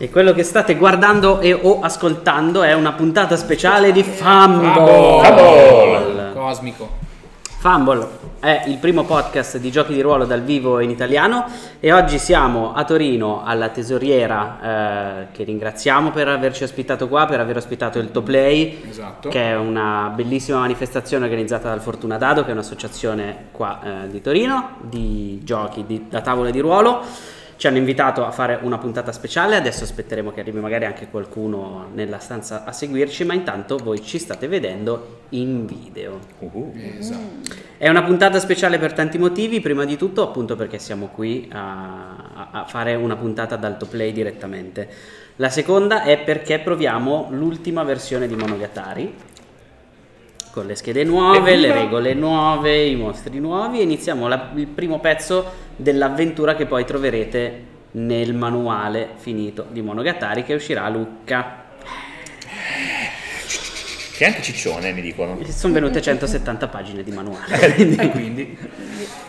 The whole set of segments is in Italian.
E quello che state guardando e o ascoltando è una puntata speciale di Fumble. Fumble. Cosmico. Fumble è il primo podcast di giochi di ruolo dal vivo in italiano e oggi siamo a Torino alla tesoriera eh, che ringraziamo per averci ospitato qua, per aver ospitato il Toplay, Esatto. che è una bellissima manifestazione organizzata dal Fortuna Dado, che è un'associazione qua eh, di Torino di giochi di- da tavola di ruolo. Ci hanno invitato a fare una puntata speciale, adesso aspetteremo che arrivi magari anche qualcuno nella stanza a seguirci, ma intanto voi ci state vedendo in video. Uh-huh. Esatto. È una puntata speciale per tanti motivi, prima di tutto appunto perché siamo qui a, a- fare una puntata ad alto play direttamente. La seconda è perché proviamo l'ultima versione di Monogatari, con le schede nuove, le regole nuove, i mostri nuovi e iniziamo la- il primo pezzo dell'avventura che poi troverete nel manuale finito di Monogatari che uscirà a Lucca. Che è anche ciccione, mi dicono. Sono venute 170 pagine di manuale. E quindi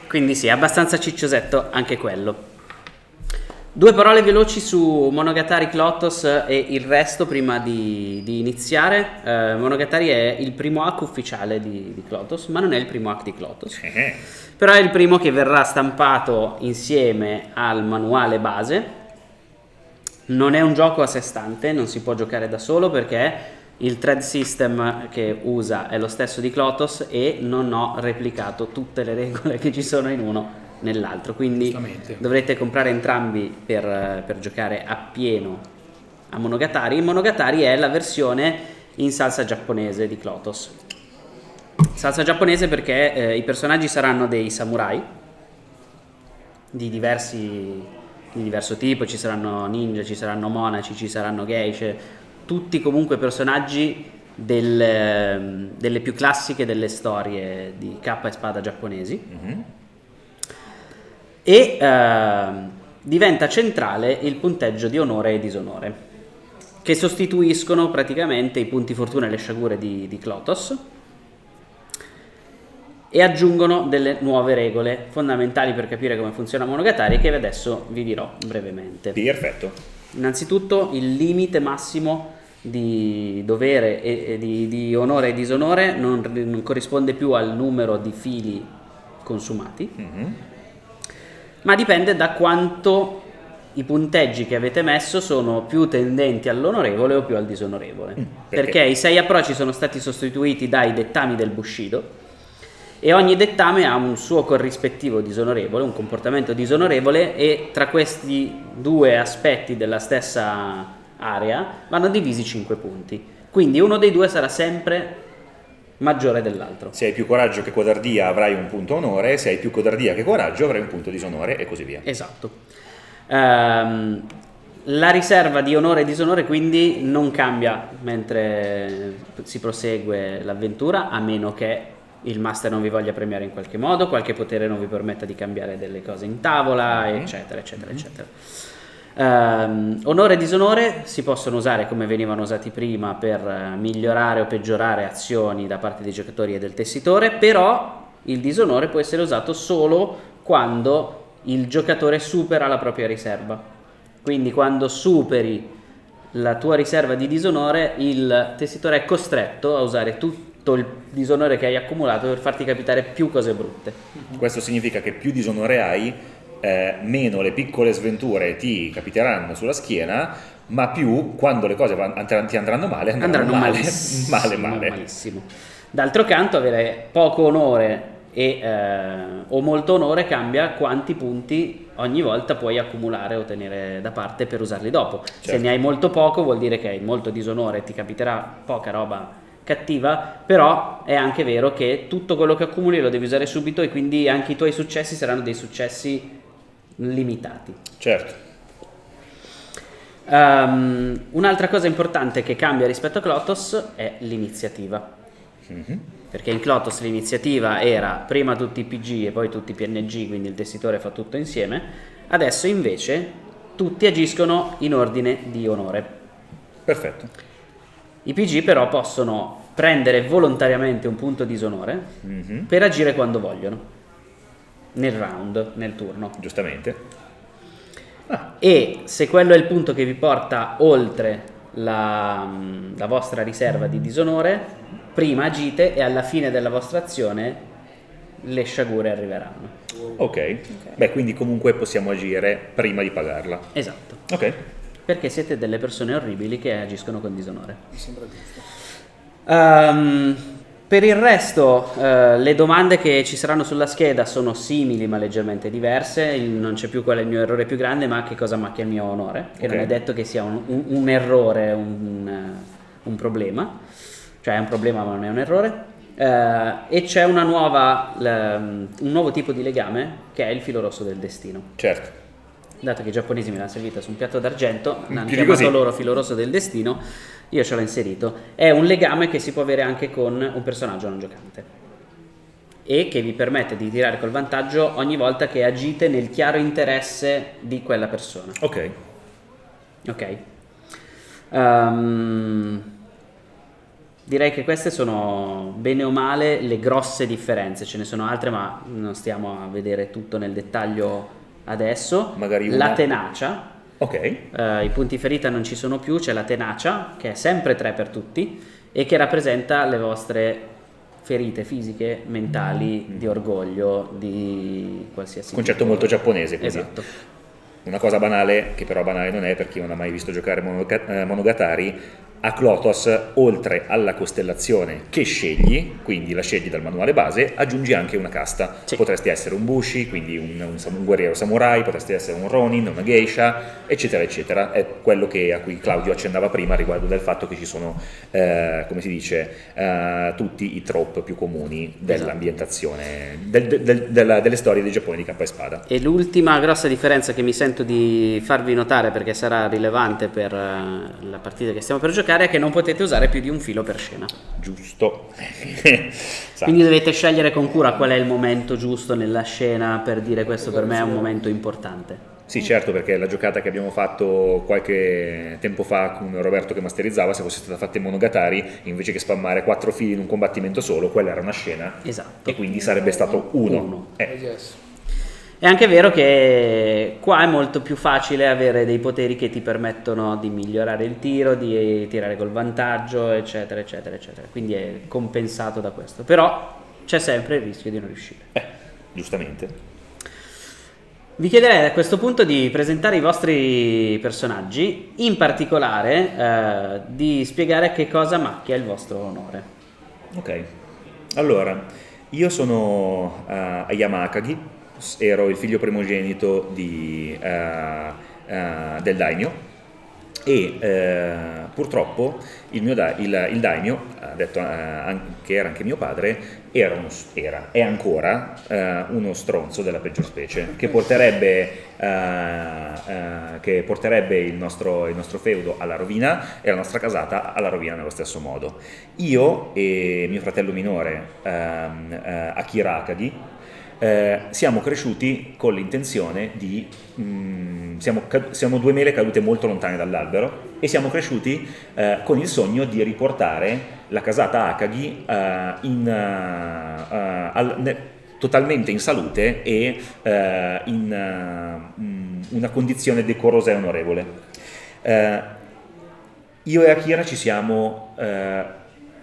Quindi sì, abbastanza cicciosetto anche quello. Due parole veloci su Monogatari Clotos e il resto prima di, di iniziare. Eh, Monogatari è il primo hack ufficiale di, di Clotos, ma non è il primo hack di Clotos. Eh, Però è il primo che verrà stampato insieme al manuale base. Non è un gioco a sé stante, non si può giocare da solo perché il thread system che usa è lo stesso di Clotos e non ho replicato tutte le regole che ci sono in uno nell'altro. Quindi dovrete comprare entrambi per, per giocare appieno a Monogatari. Monogatari è la versione in salsa giapponese di Clotos. Salsa giapponese perché eh, i personaggi saranno dei samurai di diversi di diverso tipo, ci saranno ninja, ci saranno monaci, ci saranno geishe, tutti comunque personaggi del, ehm, delle più classiche delle storie di K e spada giapponesi mhm. E ehm, diventa centrale il punteggio di onore e disonore che sostituiscono praticamente i punti fortuna e le sciagure di, di Clotos e aggiungono delle nuove regole fondamentali per capire come funziona Monogatari che adesso vi dirò brevemente. Perfetto. Innanzitutto il limite massimo di dovere e, e di, di onore e disonore non, non corrisponde più al numero di fili consumati, Mhm. Ma dipende da quanto i punteggi che avete messo sono più tendenti all'onorevole o più al disonorevole. Mm, perché? perché i sei approcci sono stati sostituiti dai dettami del Bushido e ogni dettame ha un suo corrispettivo disonorevole, un comportamento disonorevole e tra questi due aspetti della stessa area vanno divisi 5 punti. Quindi uno dei due sarà sempre maggiore dell'altro. Se hai più coraggio che codardia avrai un punto onore, se hai più codardia che coraggio avrai un punto disonore e così via. Esatto. Ehm, la riserva di onore e disonore quindi non cambia mentre si prosegue l'avventura, a meno che il master non vi voglia premiare in qualche modo, qualche potere non vi permetta di cambiare delle cose in tavola, Mhm. eccetera, eccetera, eccetera. Ehm, onore e disonore si possono usare come venivano usati prima per eh, migliorare o peggiorare azioni da parte dei giocatori e del tessitore, però il disonore può essere usato solo quando il giocatore supera la propria riserva. Quindi quando superi la tua riserva di disonore, il tessitore è costretto a usare tutto il disonore che hai accumulato per farti capitare più cose brutte. Questo significa che più disonore hai, eh, meno le piccole sventure ti capiteranno sulla schiena, ma più quando le cose van- ti andranno male, andranno, andranno male, malissimo, male, male. malissimo. D'altro canto, avere poco onore e, eh, o molto onore cambia quanti punti ogni volta puoi accumulare o tenere da parte per usarli dopo. Se Certo. ne hai molto poco, vuol dire che hai molto disonore e ti capiterà poca roba cattiva, però è anche vero che tutto quello che accumuli lo devi usare subito e quindi anche i tuoi successi saranno dei successi limitati. Certo. Ehm, un'altra cosa importante che cambia rispetto a Clotos è l'iniziativa. Mhm. Perché in Clotos l'iniziativa era prima tutti i PG e poi tutti i PNG, quindi il tessitore fa tutto insieme. Adesso invece tutti agiscono in ordine di onore. Perfetto. I PG però possono prendere volontariamente un punto disonore Mhm. per agire quando vogliono, nel round, nel turno. Giustamente. E se quello è il punto che vi porta oltre la, la vostra riserva di disonore, prima agite e alla fine della vostra azione le sciagure arriveranno. Ok. Beh, quindi comunque possiamo agire prima di pagarla. Esatto. Ok. Perché siete delle persone orribili che agiscono con disonore. Mi sembra giusto. Ehm, per il resto, eh, le domande che ci saranno sulla scheda sono simili ma leggermente diverse. Non c'è più qual è il mio errore più grande, ma che cosa macchia il mio onore. Che non Ok. è detto che sia un, un- un errore, un, eh, un problema. Cioè è un problema ma non è un errore. Eh, e c'è una nuova, l- un nuovo tipo di legame che è il filo rosso del destino. Certo. Dato che i giapponesi me l'hanno servita su un piatto d'argento, Più di chiamato così. loro filo rosso del destino, io ce l'ho inserito. È un legame che si può avere anche con un personaggio non giocante e che vi permette di tirare col vantaggio ogni volta che agite nel chiaro interesse di quella persona. Ok. Ok. Ehm, direi che queste sono bene o male le grosse differenze, ce ne sono altre ma non stiamo a vedere tutto nel dettaglio adesso. Magari una- La tenacia, Ok. eh, i punti ferita non ci sono più, c'è la tenacia che è sempre 3 per tutti e che rappresenta le vostre ferite fisiche, mentali, di orgoglio, di qualsiasi Concetto tipo. molto giapponese, quindi. Esatto. Una cosa banale, che però banale non è per chi non ha mai visto giocare eh, Monogatari, a Clotos, oltre alla costellazione che scegli, quindi la scegli dal manuale base, aggiungi anche una casta. Sì. Potresti essere un Bushi, quindi un, un un guerriero samurai, potresti essere un Ronin, una geisha, eccetera, eccetera. È quello che- a cui Claudio accennava prima riguardo del fatto che ci sono, eh, come si dice, eh, tutti i trope più comuni dell'ambientazione, del- del- del- della- delle storie di Giappone di K e Spada. E l'ultima grossa differenza che mi sento di farvi notare perché sarà rilevante per eh, la partita che stiamo per giocare è che non potete usare più di un filo per scena. Giusto. Sa- Quindi dovete scegliere con cura qual è il momento giusto nella scena per dire questo per me è un momento importante. Sì, certo, perché la giocata che abbiamo fatto qualche tempo fa con Roberto che masterizzava, se fosse stata fatta in Monogatari, invece che spammare quattro fili in un combattimento solo, quella era una scena Esatto. e quindi sarebbe stato uno. Uno. Eh, Yes. È anche vero che qua è molto più facile avere dei poteri che ti permettono di migliorare il tiro, di tirare col vantaggio, eccetera, eccetera, eccetera. Quindi è compensato da questo. Però c'è sempre il rischio di non riuscire. eh, giustamente. Vi chiederei a questo punto di presentare i vostri personaggi, in particolare eh, di spiegare che cosa macchia il vostro onore. Ok, allora, io sono uh, Ayama Akagi, s- ero il figlio primogenito di, eh, eh, del daimyo e eh, purtroppo il, da- il, il daimyo, detto che era anche mio padre, era, uno, era è ancora uno stronzo della peggior specie che porterebbe, che porterebbe il, nostro, il nostro feudo alla rovina e la nostra casata alla rovina nello stesso modo. Io e mio fratello minore ehm, eh, Akira Akagi eh, siamo cresciuti con l'intenzione di... mm, siamo, siamo due mele cadute molto lontane dall'albero e siamo cresciuti eh, con il sogno di riportare la casata Akagi eh, in, eh, eh, al- ne- totalmente in salute e in mm, una condizione decorosa e onorevole. Io e Akira ci siamo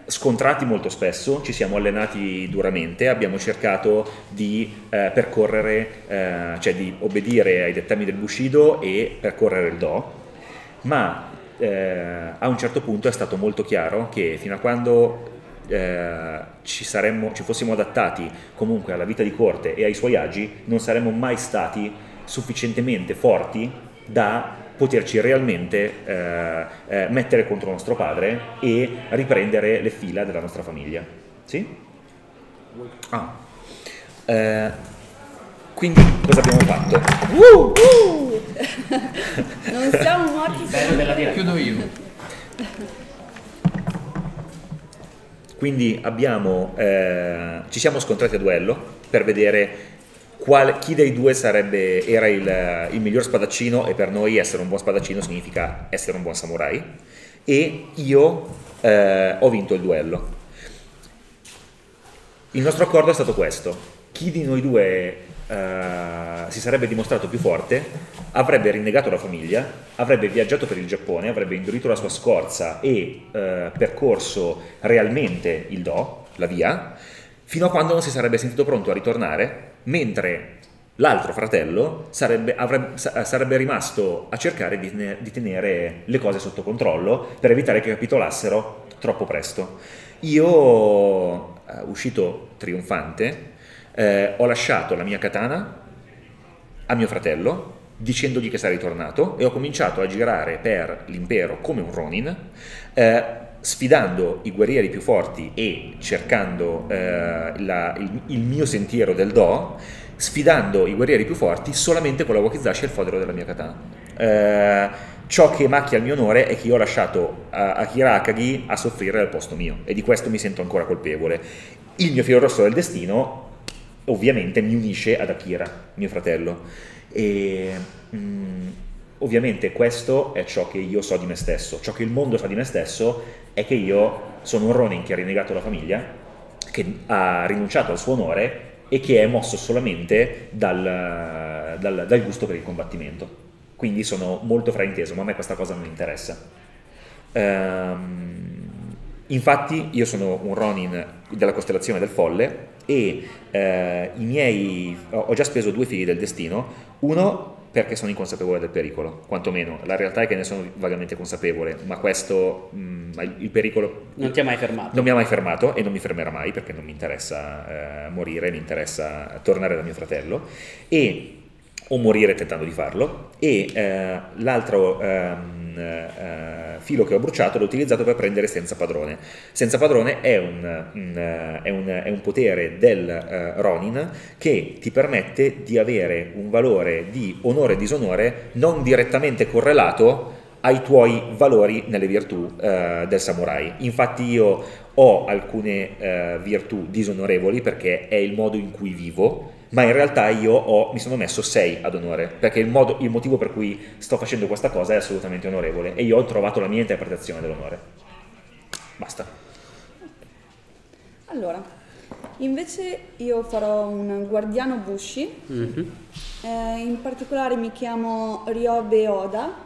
scontrati molto spesso, ci siamo allenati duramente, abbiamo cercato di eh, percorrere, eh, cioè di obbedire ai dettami del Bushido e percorrere il Do, ma eh, a un certo punto è stato molto chiaro che fino a quando eh, ci, saremmo, ci fossimo adattati comunque alla vita di corte e ai suoi agi, non saremmo mai stati sufficientemente forti da poterci realmente eh, eh, mettere contro nostro padre e riprendere le fila della nostra famiglia. Sì? Ah. Eh, quindi cosa abbiamo fatto? Non siamo morti se Chiudo io. Quindi abbiamo, eh, ci siamo scontrati a duello per vedere qual- chi dei due sarebbe, era il, il miglior spadaccino e per noi essere un buon spadaccino significa essere un buon samurai e io eh, ho vinto il duello. Il nostro accordo è stato questo, chi di noi due eh, si sarebbe dimostrato più forte, avrebbe rinnegato la famiglia, avrebbe viaggiato per il Giappone, avrebbe indurito la sua scorza e eh, percorso realmente il Do, la via, fino a quando non si sarebbe sentito pronto a ritornare, mentre l'altro fratello sarebbe, avrebbe, sarebbe rimasto a cercare di, di tenere le cose sotto controllo per evitare che capitolassero troppo presto. Io, eh, uscito trionfante, eh, ho lasciato la mia katana a mio fratello dicendogli che sarei tornato e ho cominciato a girare per l'impero come un Ronin, eh, sfidando i guerrieri più forti e cercando eh, la, il, il, mio sentiero del Do, sfidando i guerrieri più forti solamente con la Wakizashi e il fodero della mia katana. Eh, ciò che macchia il mio onore è che io ho lasciato Akira Akagi a soffrire al posto mio e di questo mi sento ancora colpevole. Il mio filo rosso del destino ovviamente mi unisce ad Akira, mio fratello. E mm, ovviamente questo è ciò che io so di me stesso, ciò che il mondo sa di me stesso è che io sono un Ronin che ha rinnegato la famiglia, che ha rinunciato al suo onore e che è mosso solamente dal, dal, dal gusto per il combattimento. Quindi sono molto frainteso, ma a me questa cosa non interessa. Um, infatti io sono un Ronin della costellazione del Folle e eh, miei, ho già speso due fili del destino, uno perché sono inconsapevole del pericolo, quantomeno, la realtà è che ne sono vagamente consapevole, ma questo, mh, mm, il pericolo... Non ti ha mai fermato? Non mi ha mai fermato e non mi fermerà mai perché non mi interessa eh, morire, mi interessa tornare da mio fratello e o morire tentando di farlo. E eh, l'altro ehm, eh, filo che ho bruciato l'ho utilizzato per prendere senza padrone. Senza padrone è un, un, è un, è un potere del eh, Ronin che ti permette di avere un valore di onore e disonore non direttamente correlato ai tuoi valori nelle virtù eh, del samurai. Infatti io ho alcune eh, virtù disonorevoli perché è il modo in cui vivo ma in realtà io ho, mi sono messo 6 ad onore, perché il, modo, il, motivo per cui sto facendo questa cosa è assolutamente onorevole e io ho trovato la mia interpretazione dell'onore. Basta. Allora, invece io farò un guardiano Bushi, mm-hmm. eh, in particolare mi chiamo Ryobe Oda,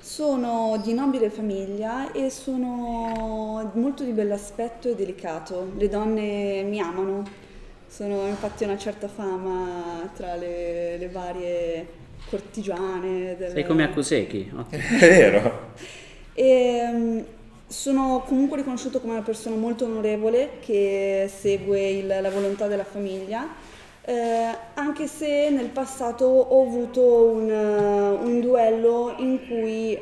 sono di nobile famiglia e sono molto di bell'aspetto e delicato, le donne mi amano sono infatti una certa fama tra le, le varie cortigiane. Delle... Sei come Akuseki. È vero. E, ehm, sono comunque riconosciuto come una persona molto onorevole che segue il, la volontà della famiglia, eh, anche se nel passato ho avuto un, un, duello in cui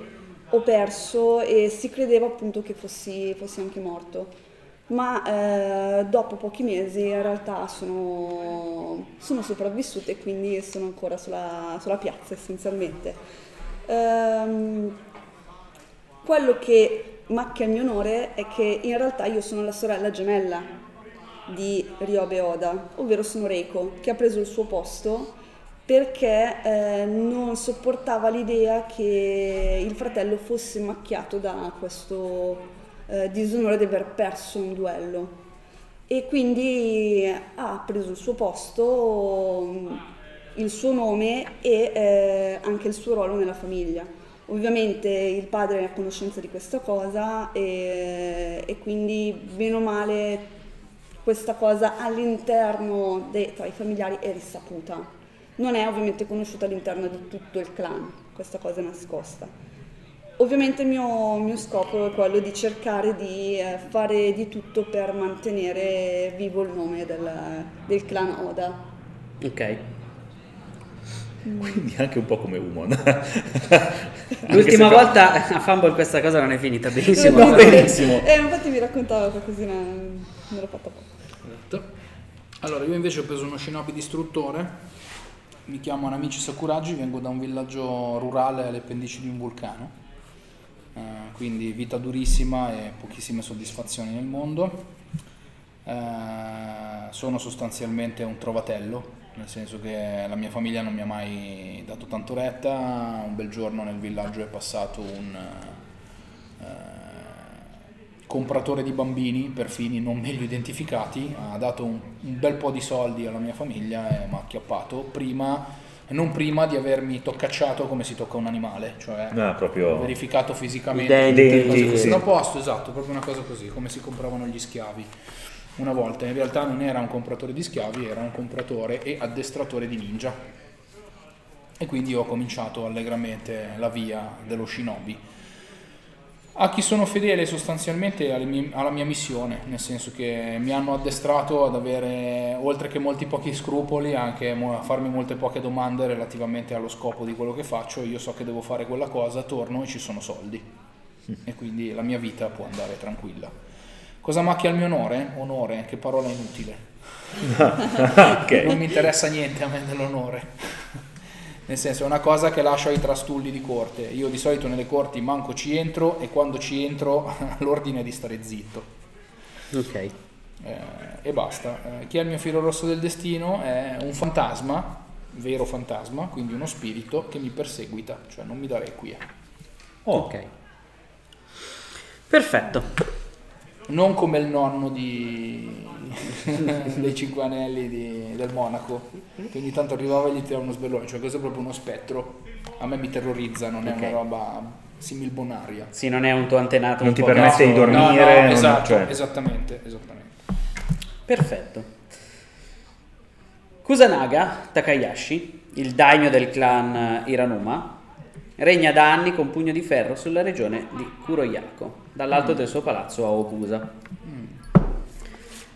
ho perso e si credeva appunto che fossi, fossi anche morto ma eh, dopo pochi mesi in realtà sono, sono sopravvissute e quindi sono ancora sulla, sulla piazza essenzialmente. Ehm, quello che macchia il mio onore è che in realtà io sono la sorella gemella di Ryobe Oda, ovvero sono Reiko, che ha preso il suo posto perché eh, non sopportava l'idea che il fratello fosse macchiato da questo eh, disonore di aver perso un duello e quindi ha preso il suo posto, mm, il suo nome e eh, anche il suo ruolo nella famiglia. Ovviamente il padre è a conoscenza di questa cosa e, e quindi bene o male questa cosa all'interno de, tra i familiari è risaputa. Non è ovviamente conosciuta all'interno di tutto il clan, questa cosa è nascosta. Ovviamente il mio, mio, scopo è quello di cercare di eh, fare di tutto per mantenere vivo il nome del, del clan Oda. Ok. Quindi anche un po' come Umon. L'ultima volta a Fumble questa cosa non è finita benissimo. No, benissimo. Eh, infatti mi raccontava qualcosina, me l'ho fatta poco. Esatto. Allora, io invece ho preso uno shinobi distruttore, mi chiamo Anamici Sakuragi, vengo da un villaggio rurale alle pendici di un vulcano eh, quindi vita durissima e pochissime soddisfazioni nel mondo. Eh, sono sostanzialmente un trovatello, nel senso che la mia famiglia non mi ha mai dato tanto retta, un bel giorno nel villaggio è passato un... Eh, compratore di bambini per fini non meglio identificati, ha dato un, un bel po' di soldi alla mia famiglia e mi ha acchiappato prima non prima di avermi toccacciato come si tocca un animale, cioè Ah, proprio- verificato fisicamente, I denti, cose così. posto, esatto, proprio una cosa così, come si compravano gli schiavi. Una volta in realtà non era un compratore di schiavi, era un compratore e addestratore di ninja. E quindi ho cominciato allegramente la via dello shinobi. A chi sono fedele sostanzialmente mie- alla mia missione, nel senso che mi hanno addestrato ad avere, oltre che molti pochi scrupoli, anche a farmi molte poche domande relativamente allo scopo di quello che faccio. Io so che devo fare quella cosa, torno e ci sono soldi. E quindi la mia vita può andare tranquilla. Cosa macchia il mio onore? Onore, che parola inutile. ok. Non mi interessa niente a me dell'onore. Nel senso, è una cosa che lascio ai trastulli di corte. Io di solito nelle corti manco ci entro e quando ci entro l'ordine è di stare zitto. Ok. Eh, e basta. Eh, chi è il mio filo rosso del destino è un fantasma, vero fantasma, quindi uno spirito che mi perseguita, cioè non mi dà requie. Oh, Ok. Perfetto. Non come il nonno di... dei cinque anelli di- del Monaco, che ogni tanto arrivava e gli tirava uno sbellone, cioè questo è proprio uno spettro. A me mi terrorizza, non è una roba similbonaria. Sì, non è un tuo antenato Non ti permette di dormire. No, no, non- esatto, cioè- esattamente, esattamente. Perfetto. Kusanaga Takayashi, il daimyo del clan Hiranuma, regna da anni con pugno di ferro sulla regione di Kuroyako, dall'alto del suo palazzo a Obusa.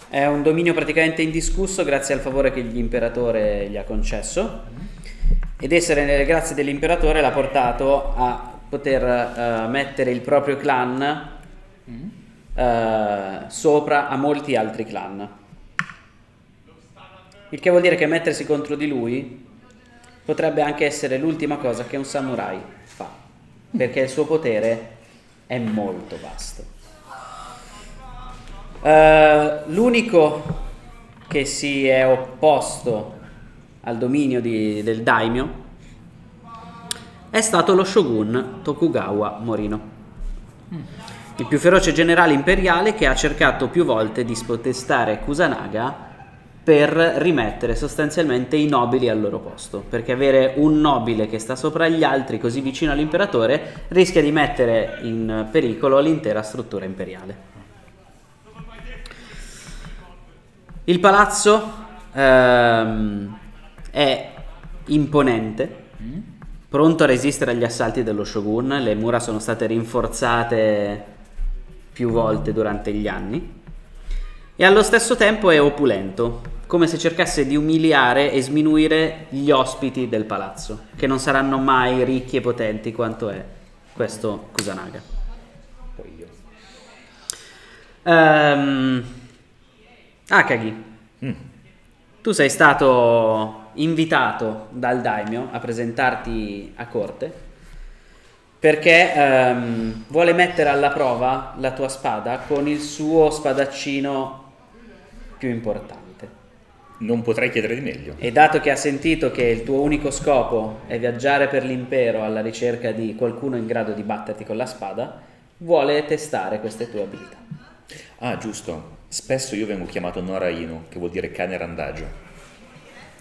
È un dominio praticamente indiscusso grazie al favore che l'imperatore gli ha concesso ed essere nelle grazie dell'imperatore l'ha portato a poter eh, mettere il proprio clan eh, sopra a molti altri clan. Il che vuol dire che mettersi contro di lui potrebbe anche essere l'ultima cosa che un samurai fa, perché il suo potere è molto vasto. Eh, l'unico che si è opposto al dominio di- del daimyo è stato lo shogun Tokugawa Morino, il più feroce generale imperiale che ha cercato più volte di spotestare Kusanaga per rimettere sostanzialmente i nobili al loro posto, perché avere un nobile che sta sopra gli altri così vicino all'imperatore rischia di mettere in pericolo l'intera struttura imperiale. Il palazzo ehm, è imponente, pronto a resistere agli assalti dello shogun, le mura sono state rinforzate più volte durante gli anni. E allo stesso tempo è opulento, come se cercasse di umiliare e sminuire gli ospiti del palazzo, che non saranno mai ricchi e potenti quanto è questo Kusanaga. Poi io. Ehm, Akagi, Mm. tu sei stato invitato dal daimyo a presentarti a corte perché ehm, vuole mettere alla prova la tua spada con il suo spadaccino più importante. Non potrei chiedere di meglio. E dato che ha sentito che il tuo unico scopo è viaggiare per l'impero alla ricerca di qualcuno in grado di batterti con la spada, vuole testare queste tue abilità. Ah, giusto. Spesso io vengo chiamato Nora Inu, che vuol dire cane randagio.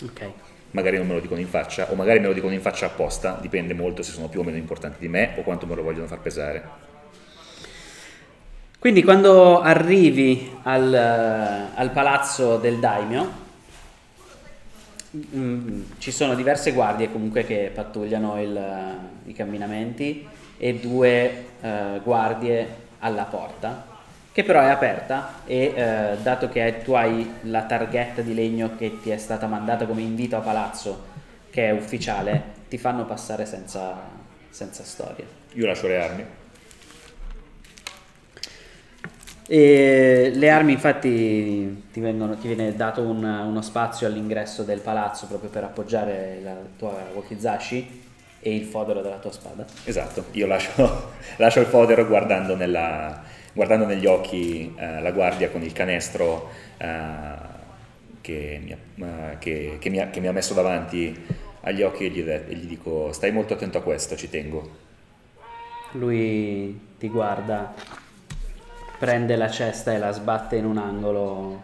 Ok. Magari non me lo dicono in faccia, o magari me lo dicono in faccia apposta, dipende molto se sono più o meno importanti di me o quanto me lo vogliono far pesare. Quindi quando arrivi al, eh, al palazzo del daimyo, mm, ci sono diverse guardie comunque che pattugliano il- i camminamenti e due eh, guardie alla porta, che però è aperta e eh, dato che tu hai la targhetta di legno che ti è stata mandata come invito a palazzo, che è ufficiale, ti fanno passare senza, senza storia. Io lascio le armi. E le armi infatti ti, vengono- ti viene dato un- uno spazio all'ingresso del palazzo proprio per appoggiare la tua wakizashi e il fodero della tua spada. Esatto, io lascio, lascio il fodero guardando, nella- guardando negli occhi eh, la guardia con il canestro eh, che, mi ha, eh, che- che mi ha- che mi ha messo davanti agli occhi e gli, e gli dico stai molto attento a questo, ci tengo. Lui ti guarda prende la cesta e la sbatte in un angolo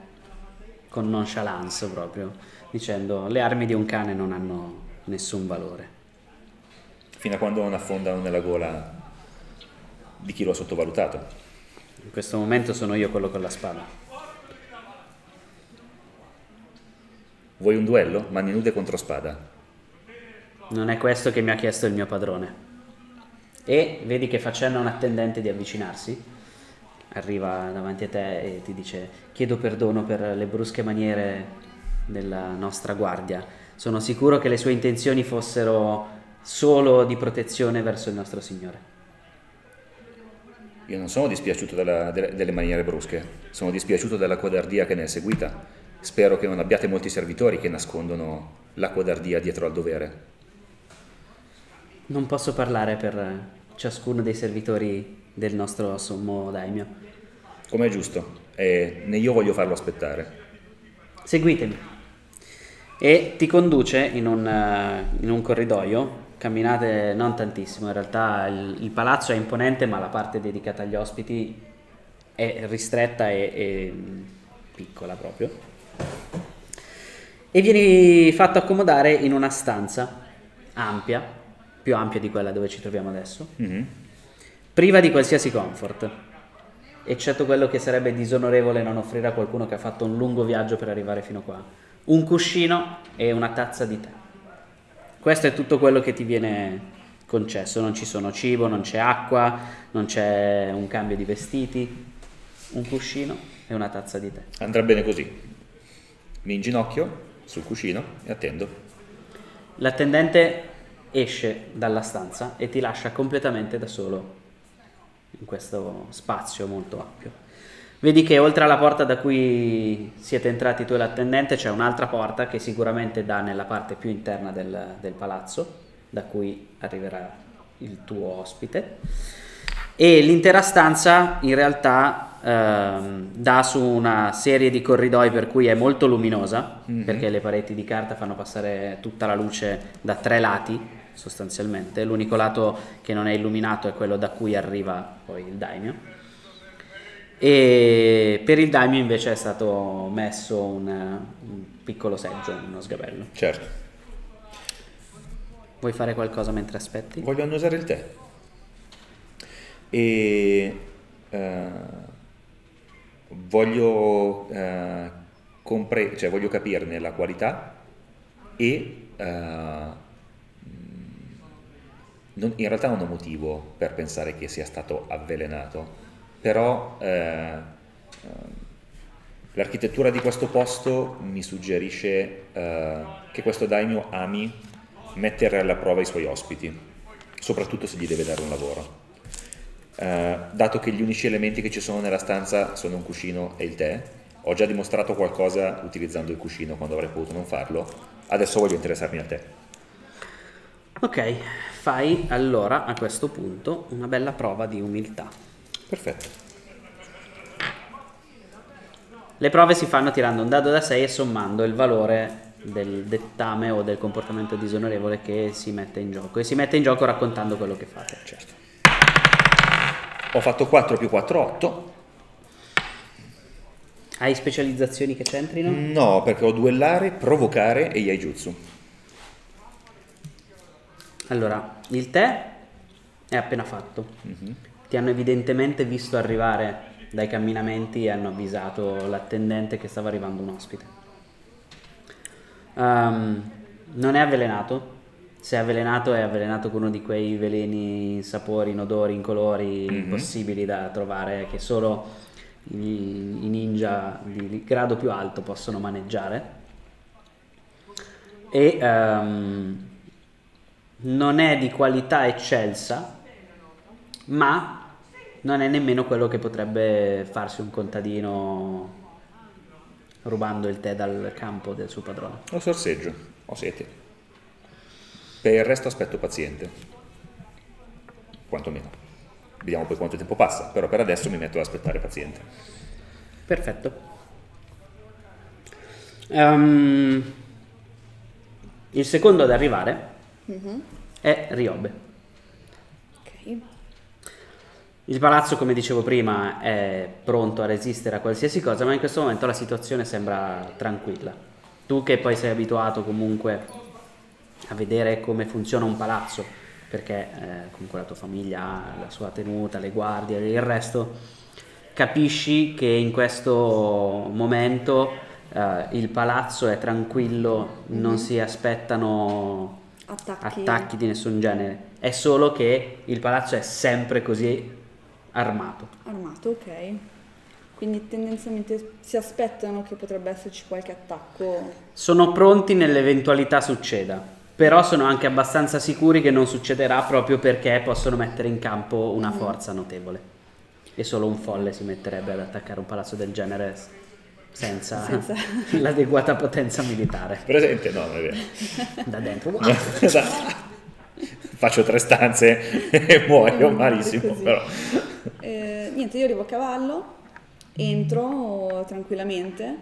con nonchalance proprio, dicendo le armi di un cane non hanno nessun valore. Fino a quando non affondano nella gola di chi lo ha sottovalutato. In questo momento sono io quello con la spada. Vuoi un duello? Mani nude contro spada. Non è questo che mi ha chiesto il mio padrone. E vedi che facendo un attendente di avvicinarsi, arriva davanti a te e ti dice chiedo perdono per le brusche maniere della nostra guardia. Sono sicuro che le sue intenzioni fossero solo di protezione verso il nostro Signore. Io non sono dispiaciuto della- delle, delle maniere brusche, sono dispiaciuto della codardia che ne è seguita. Spero che non abbiate molti servitori che nascondono la codardia dietro al dovere. Non posso parlare per ciascuno dei servitori del nostro sommo daimyo. Come è giusto, e né io voglio farlo aspettare. Seguitemi. E ti conduce in un, eh, in un corridoio. Camminate non tantissimo, in realtà il, il palazzo è imponente, ma la parte dedicata agli ospiti è ristretta e, e piccola proprio. E vieni fatto accomodare in una stanza ampia, più ampia di quella dove ci troviamo adesso, Mhm. Priva di qualsiasi comfort, eccetto quello che sarebbe disonorevole non offrire a qualcuno che ha fatto un lungo viaggio per arrivare fino qua. Un cuscino e una tazza di tè. Questo è tutto quello che ti viene concesso, non ci sono cibo, non c'è acqua, non c'è un cambio di vestiti, un cuscino e una tazza di tè. Andrà bene così. Mi inginocchio sul cuscino e attendo. L'attendente esce dalla stanza e ti lascia completamente da solo in questo spazio molto ampio. Vedi che oltre alla porta da cui siete entrati tu e l'attendente c'è un'altra porta che sicuramente dà nella parte più interna del, del palazzo, da cui arriverà il tuo ospite. E l'intera stanza in realtà ehm, dà su una serie di corridoi per cui è molto luminosa, perché le pareti di carta fanno passare tutta la luce da tre lati sostanzialmente. L'unico lato che non è illuminato è quello da cui arriva poi il daimyo. E per il daimyo invece è stato messo un, un piccolo seggio, uno sgabello. Certo. Vuoi fare qualcosa mentre aspetti? Voglio annusare il tè. E eh, voglio, eh, compre- cioè voglio capirne la qualità e eh, non- in realtà non ho motivo per pensare che sia stato avvelenato, però eh, eh, l'architettura di questo posto mi suggerisce eh, che questo daimyo ami mettere alla prova i suoi ospiti, soprattutto se gli deve dare un lavoro. Eh, dato che gli unici elementi che ci sono nella stanza sono un cuscino e il tè, ho già dimostrato qualcosa utilizzando il cuscino quando avrei potuto non farlo, adesso voglio interessarmi al tè. Ok, fai allora a questo punto una bella prova di umiltà. Perfetto. Le prove si fanno tirando un dado da 6 e sommando il valore del dettame o del comportamento disonorevole che si mette in gioco. E si mette in gioco raccontando quello che fate. Certo. Ho fatto 4 più 4, 8. Hai specializzazioni che c'entrino? No, perché ho duellare, provocare e yaijutsu. Allora, il tè è appena fatto. Ti hanno evidentemente visto arrivare dai camminamenti e hanno avvisato l'attendente che stava arrivando un ospite. Ehm, non è avvelenato. Se è avvelenato è avvelenato con uno di quei veleni in sapori, in odori, in colori impossibili da trovare che solo i, ninja di grado più alto possono maneggiare. E ehm, non è di qualità eccelsa, ma non è nemmeno quello che potrebbe farsi un contadino rubando il tè dal campo del suo padrone. Ho sorseggio, ho sete. Per il resto aspetto paziente. Quantomeno. Vediamo poi quanto tempo passa, però per adesso mi metto ad aspettare paziente. Perfetto. Ehm, il secondo ad arrivare è Riobe. Ok. Il palazzo, come dicevo prima, è pronto a resistere a qualsiasi cosa, ma in questo momento la situazione sembra tranquilla. Tu che poi sei abituato comunque a vedere come funziona un palazzo, perché eh, comunque la tua famiglia ha la sua tenuta, le guardie e il resto, capisci che in questo momento eh, il palazzo è tranquillo, non Mhm. si aspettano Attacchi. attacchi di nessun genere, è solo che il palazzo è sempre così armato. Armato, ok. Quindi tendenzialmente si aspettano che potrebbe esserci qualche attacco. Sono pronti nell'eventualità succeda, però sono anche abbastanza sicuri che non succederà proprio perché possono mettere in campo una Mhm. forza notevole. E solo un folle si metterebbe ad attaccare un palazzo del genere senza, Senza- l'adeguata potenza militare. Presente? No, non è vero. Da dentro. wow. Esatto. Faccio tre stanze e muoio Mm, malissimo. Eh, niente, io arrivo a cavallo, entro tranquillamente.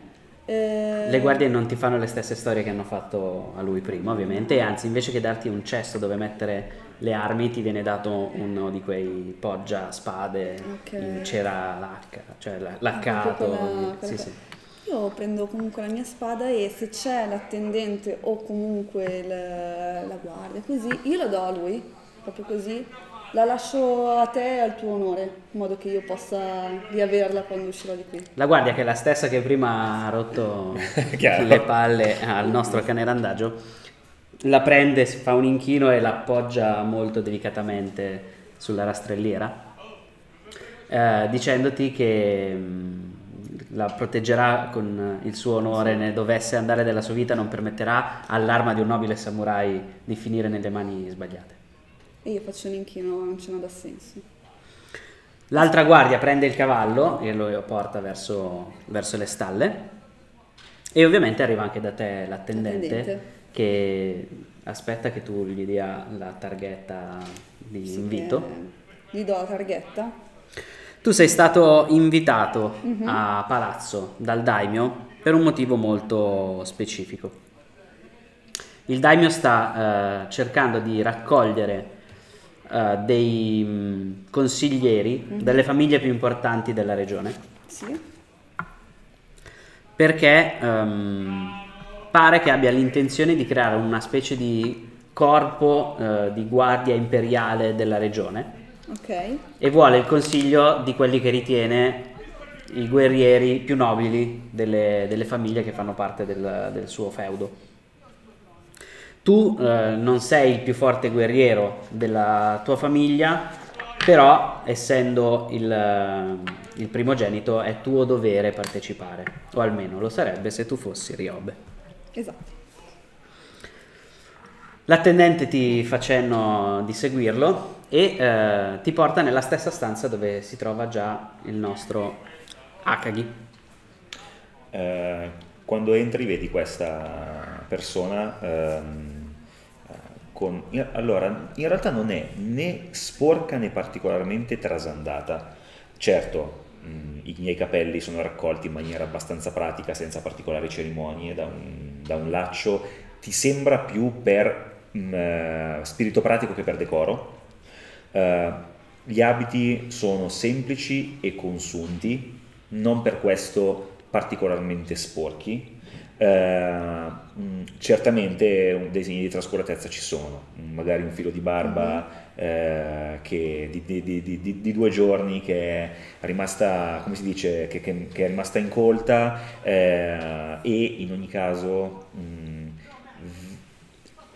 eh, Le guardie non ti fanno le stesse storie che hanno fatto a lui prima, ovviamente, anzi, invece che darti un cesto dove mettere le armi, ti viene dato uno di quei poggia spade Ok. in cera lacca, cioè la- Ah, laccato. proprio quella- sì, quella- sì. Io prendo comunque la mia spada e se c'è l'attendente o comunque il- la guardia, così, io la do a lui, proprio così, la lascio a te e al tuo onore, in modo che io possa riaverla quando uscirò di qui. La guardia, che è la stessa che prima ha rotto le palle al nostro cane randagio, la prende, si fa un inchino e la appoggia molto delicatamente sulla rastrelliera, eh, dicendoti che mh, la proteggerà con il suo onore, ne dovesse andare della sua vita, non permetterà all'arma di un nobile samurai di finire nelle mani sbagliate. E io faccio un inchino, non ce n'è da senso. L'altra guardia prende il cavallo e lo porta verso, verso le stalle e ovviamente arriva anche da te l'attendente che aspetta che tu gli dia la targhetta di Sì, invito. che Gli do la targhetta. Tu sei stato invitato a palazzo dal daimyo per un motivo molto specifico. Il daimyo sta eh, cercando di raccogliere eh, dei mh, consiglieri delle famiglie più importanti della regione Sì. perché ehm, pare che abbia l'intenzione di creare una specie di corpo eh, di guardia imperiale della regione Ok. e vuole il consiglio di quelli che ritiene i guerrieri più nobili delle, delle famiglie che fanno parte del, del suo feudo. Tu eh, non sei il più forte guerriero della tua famiglia, però essendo il, eh, il primogenito è tuo dovere partecipare, o almeno lo sarebbe se tu fossi Riobe. Esatto. L'attendente ti fa cenno di seguirlo e eh, ti porta nella stessa stanza dove si trova già il nostro Akagi. Eh, quando entri vedi questa persona ehm, eh, con... allora, in realtà non è né sporca né particolarmente trasandata. Certo, mh, i miei capelli sono raccolti in maniera abbastanza pratica, senza particolari cerimonie, da un, da un laccio. Ti sembra più per mh, eh, spirito pratico che per decoro. Eh, gli abiti sono semplici e consunti, non per questo particolarmente sporchi. Eh, mh, certamente un- dei segni di trascuratezza ci sono, magari un filo di barba eh, che di- di- di- di due giorni che è rimasta, come si dice, che, che- che è rimasta incolta eh, e in ogni caso mh,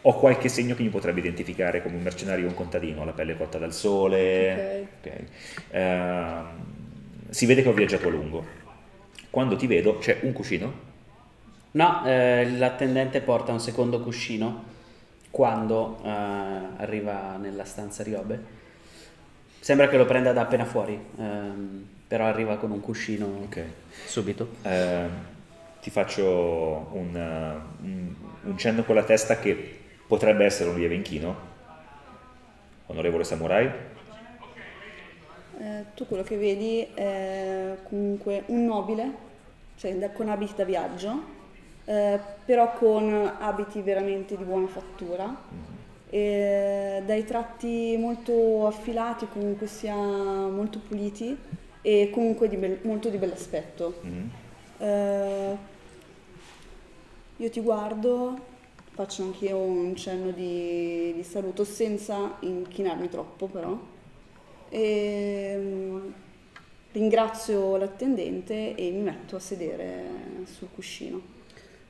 ho qualche segno che mi potrebbe identificare come un mercenario o un contadino, la pelle cotta dal sole. ok. Ehm, si vede che ho viaggiato a lungo. Quando ti vedo c'è un cuscino. No, eh, l'attendente porta un secondo cuscino quando eh, arriva nella stanza Riobe. Sembra che lo prenda da appena fuori, ehm, però arriva con un cuscino Ok. subito. Ehm, ti faccio un, uh, un- un cenno con la testa che potrebbe essere un lieve inchino. Onorevole samurai. Eh, tu quello che vedi è comunque un nobile, cioè da- con abiti da viaggio, eh, però con abiti veramente di buona fattura e dai tratti molto affilati, comunque sia molto puliti e comunque di bel- molto di bell'aspetto. Mm. Eh, io ti guardo, faccio anche io un cenno di, di saluto senza inchinarmi troppo però. E, mm, ringrazio l'attendente e mi metto a sedere sul cuscino.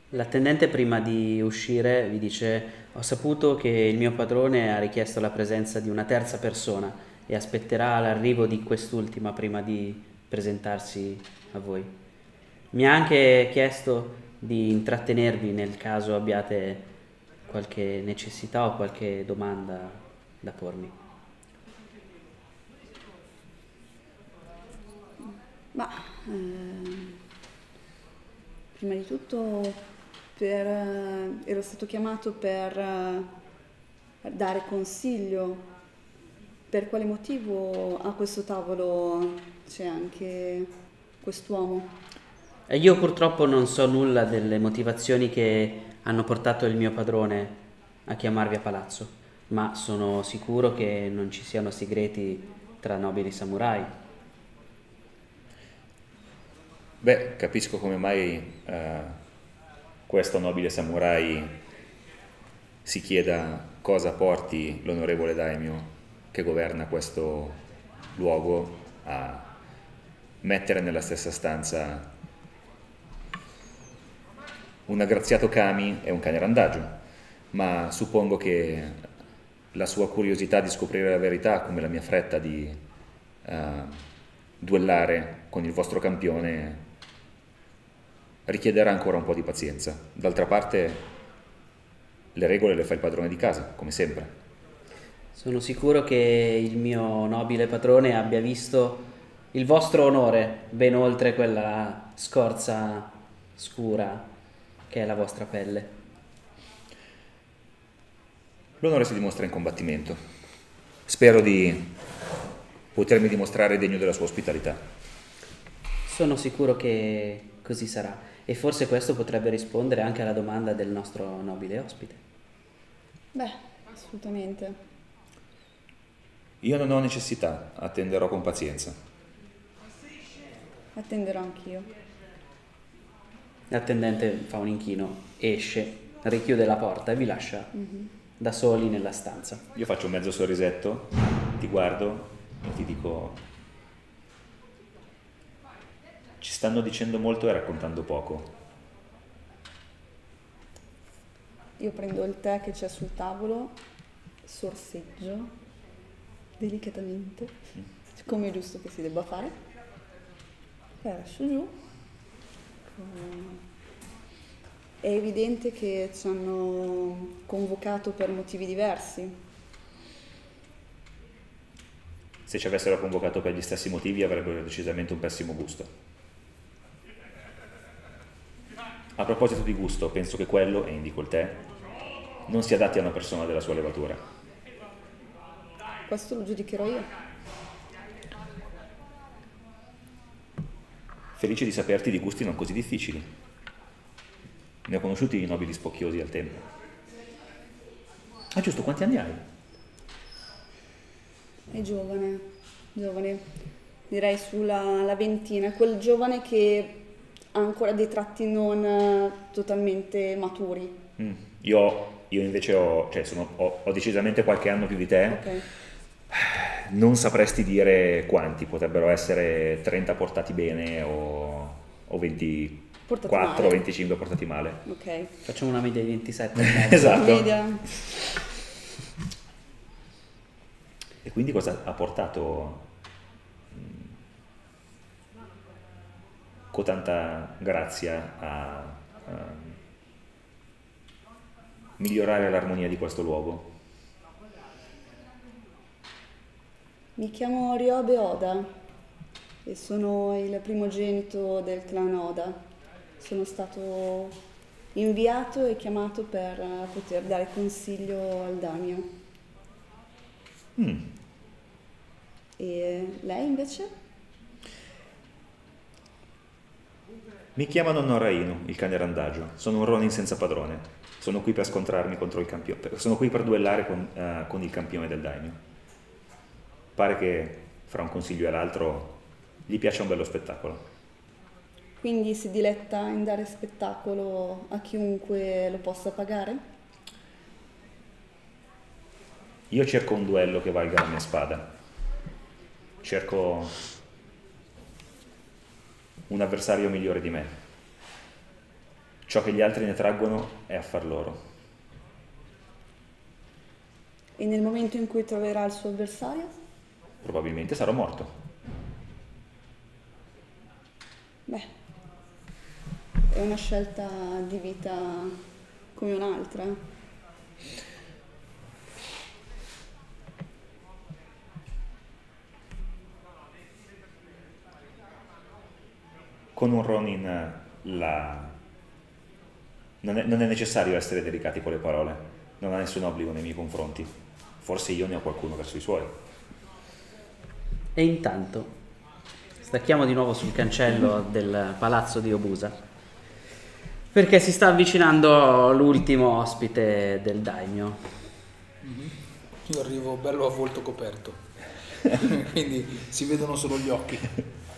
L'attendente prima di uscire vi dice ho saputo che il mio padrone ha richiesto la presenza di una terza persona e aspetterà l'arrivo di quest'ultima prima di presentarsi a voi. Mi ha anche chiesto di intrattenervi nel caso abbiate qualche necessità o qualche domanda da pormi. Ma ehm, prima di tutto per, eh, ero stato chiamato per eh, dare consiglio per quale motivo a questo tavolo c'è anche quest'uomo. E io purtroppo non so nulla delle motivazioni che hanno portato il mio padrone a chiamarvi a palazzo, ma sono sicuro che non ci siano segreti tra nobili samurai. Beh, capisco come mai eh, questo nobile samurai si chieda cosa porti l'onorevole daimyo che governa questo luogo a mettere nella stessa stanza un aggraziato kami e un cane randagio, ma suppongo che la sua curiosità di scoprire la verità, come la mia fretta di uh, duellare con il vostro campione, richiederà ancora un po' di pazienza. D'altra parte, le regole le fa il padrone di casa, come sempre. Sono sicuro che il mio nobile padrone abbia visto il vostro onore ben oltre quella scorza scura che è la vostra pelle. L'onore si dimostra in combattimento. Spero di potermi dimostrare degno della sua ospitalità. Sono sicuro che così sarà e forse questo potrebbe rispondere anche alla domanda del nostro nobile ospite. Beh, assolutamente. Io non ho necessità, attenderò con pazienza. Attenderò anch'io. L'attendente fa un inchino, esce, richiude la porta e vi lascia mm-hmm. da soli nella stanza. Io faccio un mezzo sorrisetto, ti guardo e ti dico... Ci stanno dicendo molto e raccontando poco. Io prendo il tè che c'è sul tavolo, sorseggio delicatamente, mm. come è giusto che si debba fare, poi lascio giù è evidente che ci hanno convocato per motivi diversi. Se ci avessero convocato per gli stessi motivi avrebbero decisamente un pessimo gusto. A proposito di gusto, penso che quello, e indico il tè, non si adatti a una persona della sua levatura. Questo lo giudicherò io. Felice di saperti di gusti non così difficili. Ne ho conosciuti i nobili spocchiosi al tempo. Ah giusto, quanti anni hai? È giovane, giovane, direi sulla ventina, quel giovane che ha ancora dei tratti non eh, totalmente maturi. Mm. Io, io, invece ho, cioè sono, ho, ho, decisamente qualche anno più di te. Okay non sapresti dire quanti, potrebbero essere 30 portati bene o, o 24 o 25 portati male. Ok. Facciamo una media di 27. esatto. Media. E quindi cosa ha portato mm, con tanta grazia a, a migliorare l'armonia di questo luogo? Mi chiamo Ryobe Oda e sono il primogenito del clan Oda. Sono stato inviato e chiamato per poter dare consiglio al Damio. Mm. E lei invece? Mi chiamano Noraino, il cane randagio. Sono un Ronin senza padrone. Sono qui per scontrarmi contro il campione. Sono qui per duellare con, eh, con il campione del daimyo. Pare che fra un consiglio e l'altro gli piace un bello spettacolo. Quindi si diletta in dare spettacolo a chiunque lo possa pagare? Io cerco un duello che valga la mia spada. Cerco un avversario migliore di me. Ciò che gli altri ne traggono è affar loro. E nel momento in cui troverà il suo avversario? Probabilmente sarò morto. Beh, è una scelta di vita come un'altra. Con un Ronin la... non, è, non è necessario essere delicati con le parole, non ha nessun obbligo nei miei confronti. Forse io ne ho qualcuno verso i suoi. E intanto stacchiamo di nuovo sul cancello del palazzo di Obusa perché si sta avvicinando l'ultimo ospite del daimyo. Io arrivo bello a volto coperto, quindi si vedono solo gli occhi.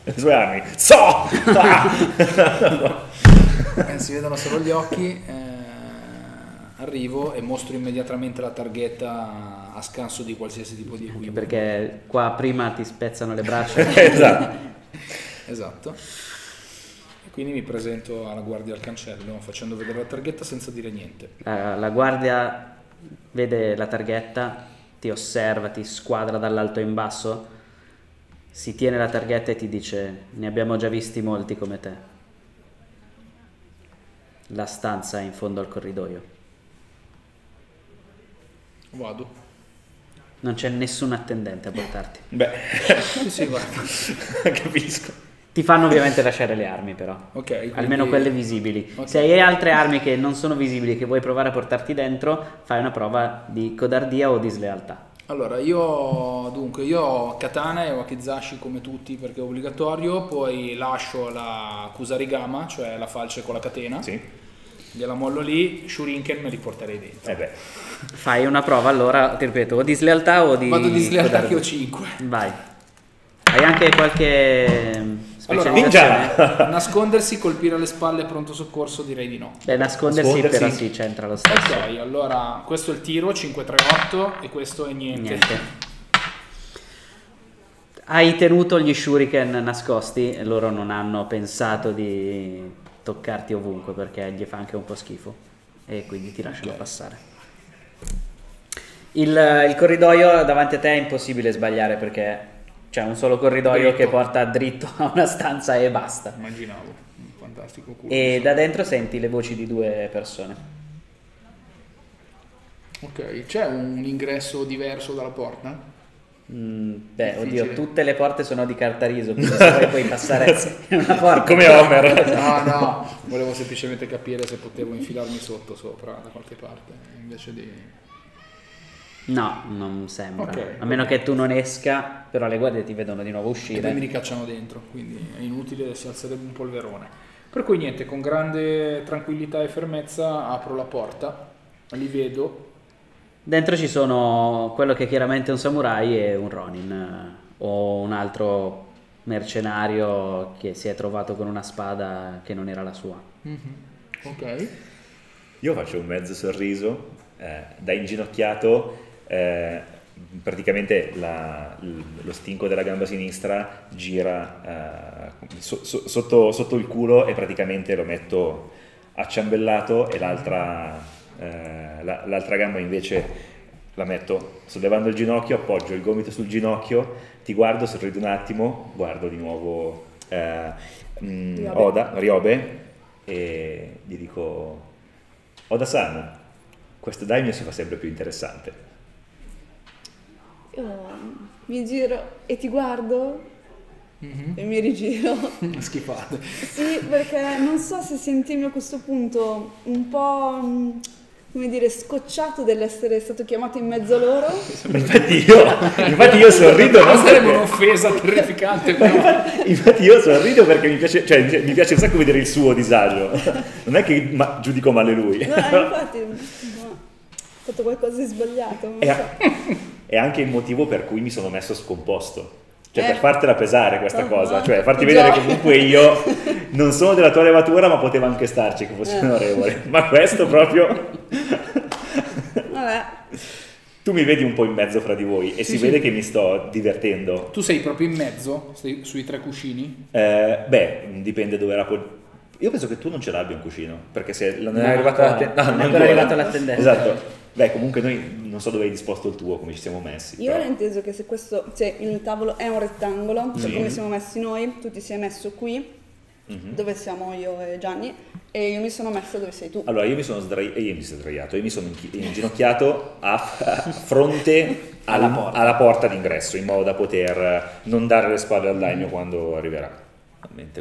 Le sue armi. So! Eh, si vedono solo gli occhi. eh, arrivo e mostro immediatamente la targhetta a scanso di qualsiasi tipo di equivoco. perché qua prima ti spezzano le braccia. esatto. Esatto. E quindi mi presento alla guardia al cancello facendo vedere la targhetta senza dire niente. La, la guardia vede la targhetta, ti osserva, ti squadra dall'alto in basso, si tiene la targhetta e ti dice ne abbiamo già visti molti come te. La stanza è in fondo al corridoio. Vado. Non c'è nessun attendente a portarti. Beh, Sì, sì, guarda. capisco. Ti fanno ovviamente lasciare le armi però. Ok. quindi- Almeno quelle visibili. Ok. Se hai altre armi che non sono visibili che vuoi provare a portarti dentro, fai una prova di codardia o di slealtà. Allora, io dunque, io ho katana e wakizashi come tutti perché è obbligatorio, poi lascio la kusarigama, cioè la falce con la catena, Sì? gliela mollo lì, shuriken me li porterei dentro. Eh beh. Fai una prova allora, ti ripeto, o di slealtà o di... Vado di slealtà che ho 5. Vai. Hai anche qualche mm, Allora? Ninja! Nascondersi, colpire alle spalle, pronto soccorso, direi di no. Beh, nascondersi, Nascondersi. però sì, c'entra lo stesso. Ok, allora questo è il tiro 538 e questo è niente. Niente. Hai tenuto gli shuriken nascosti loro non hanno pensato di toccarti ovunque perché gli fa anche un po' schifo e quindi ti lasciano Ok. passare. Il, il corridoio davanti a te è impossibile sbagliare perché c'è un solo corridoio Dritto. che porta dritto a una stanza e basta. Immaginavo, un fantastico culo. E da dentro senti le voci di due persone. Ok, c'è un ingresso diverso dalla porta? Mm, beh, Difficile. oddio, tutte le porte sono di cartariso, quindi se vuoi puoi passare in una porta. Come Homer. No, no, volevo semplicemente capire se potevo infilarmi sotto sopra da qualche parte, invece di... No, non sembra. Ok. A meno che tu non esca, però le guardie ti vedono di nuovo E poi mi uscire. ricacciano dentro, quindi è inutile, si alzerebbe un polverone. Per cui niente, con grande tranquillità e fermezza apro la porta, li vedo, Dentro ci sono quello che è chiaramente un samurai e un ronin eh, o un altro mercenario che si è trovato con una spada che non era la sua. ok, Io faccio un mezzo sorriso, eh, da inginocchiato, eh, praticamente la- lo stinco della gamba sinistra gira eh, so- so- sotto, sotto il culo e praticamente lo metto acciambellato e l'altra, eh, la- l'altra gamba invece la metto sollevando il ginocchio, appoggio il gomito sul ginocchio, ti guardo, sorrido un attimo, guardo di nuovo eh, mm, Ryobe. Oda, Ryobe e gli dico Oda-san, questo daimyo si fa sempre più interessante. Io mi giro e ti guardo e mi rigiro. schifate. Sì, perché non so se sentirmi a questo punto un po' mh, come dire, scocciato dell'essere stato chiamato in mezzo loro. Infatti io, infatti io sorrido, non sarebbe perché- un'offesa terrificante. Però. infatti, infatti io sorrido perché mi piace, cioè, mi piace un sacco vedere il suo disagio. Non è che ma- giudico male lui. No, eh, infatti, no, ho fatto qualcosa di sbagliato. non È, so. è anche il motivo per cui mi sono messo scomposto. Cioè, Eh. per fartela pesare questa Ah, cosa, cioè farti già. vedere che comunque io non sono della tua levatura, ma poteva anche starci che fossi Eh. onorevole. Ma questo proprio. Vabbè, Tu mi vedi un po' in mezzo fra di voi e Sì, si sì. vede che mi sto divertendo. Tu sei proprio in mezzo, sei sui tre cuscini. Eh, beh, dipende dove era. Io penso che tu non ce l'abbia un cuscino, perché se non è No, ancora. la ten- Non è ancora arrivato l'attendente. Esatto. Beh, comunque noi non so dove hai disposto il tuo, come ci siamo messi. io però. ero inteso che se questo, cioè il tavolo è un rettangolo, cioè Sì. come siamo messi noi, tu ti sei messo qui, Mhm. dove siamo io e Gianni, e io mi sono messa dove sei tu. Allora, io mi sono sdraiato, io mi sono sdraiato, io mi sono inginocchiato a, fronte al- Alla porta. alla porta d'ingresso, in modo da poter non dare le spalle al daimio quando arriverà.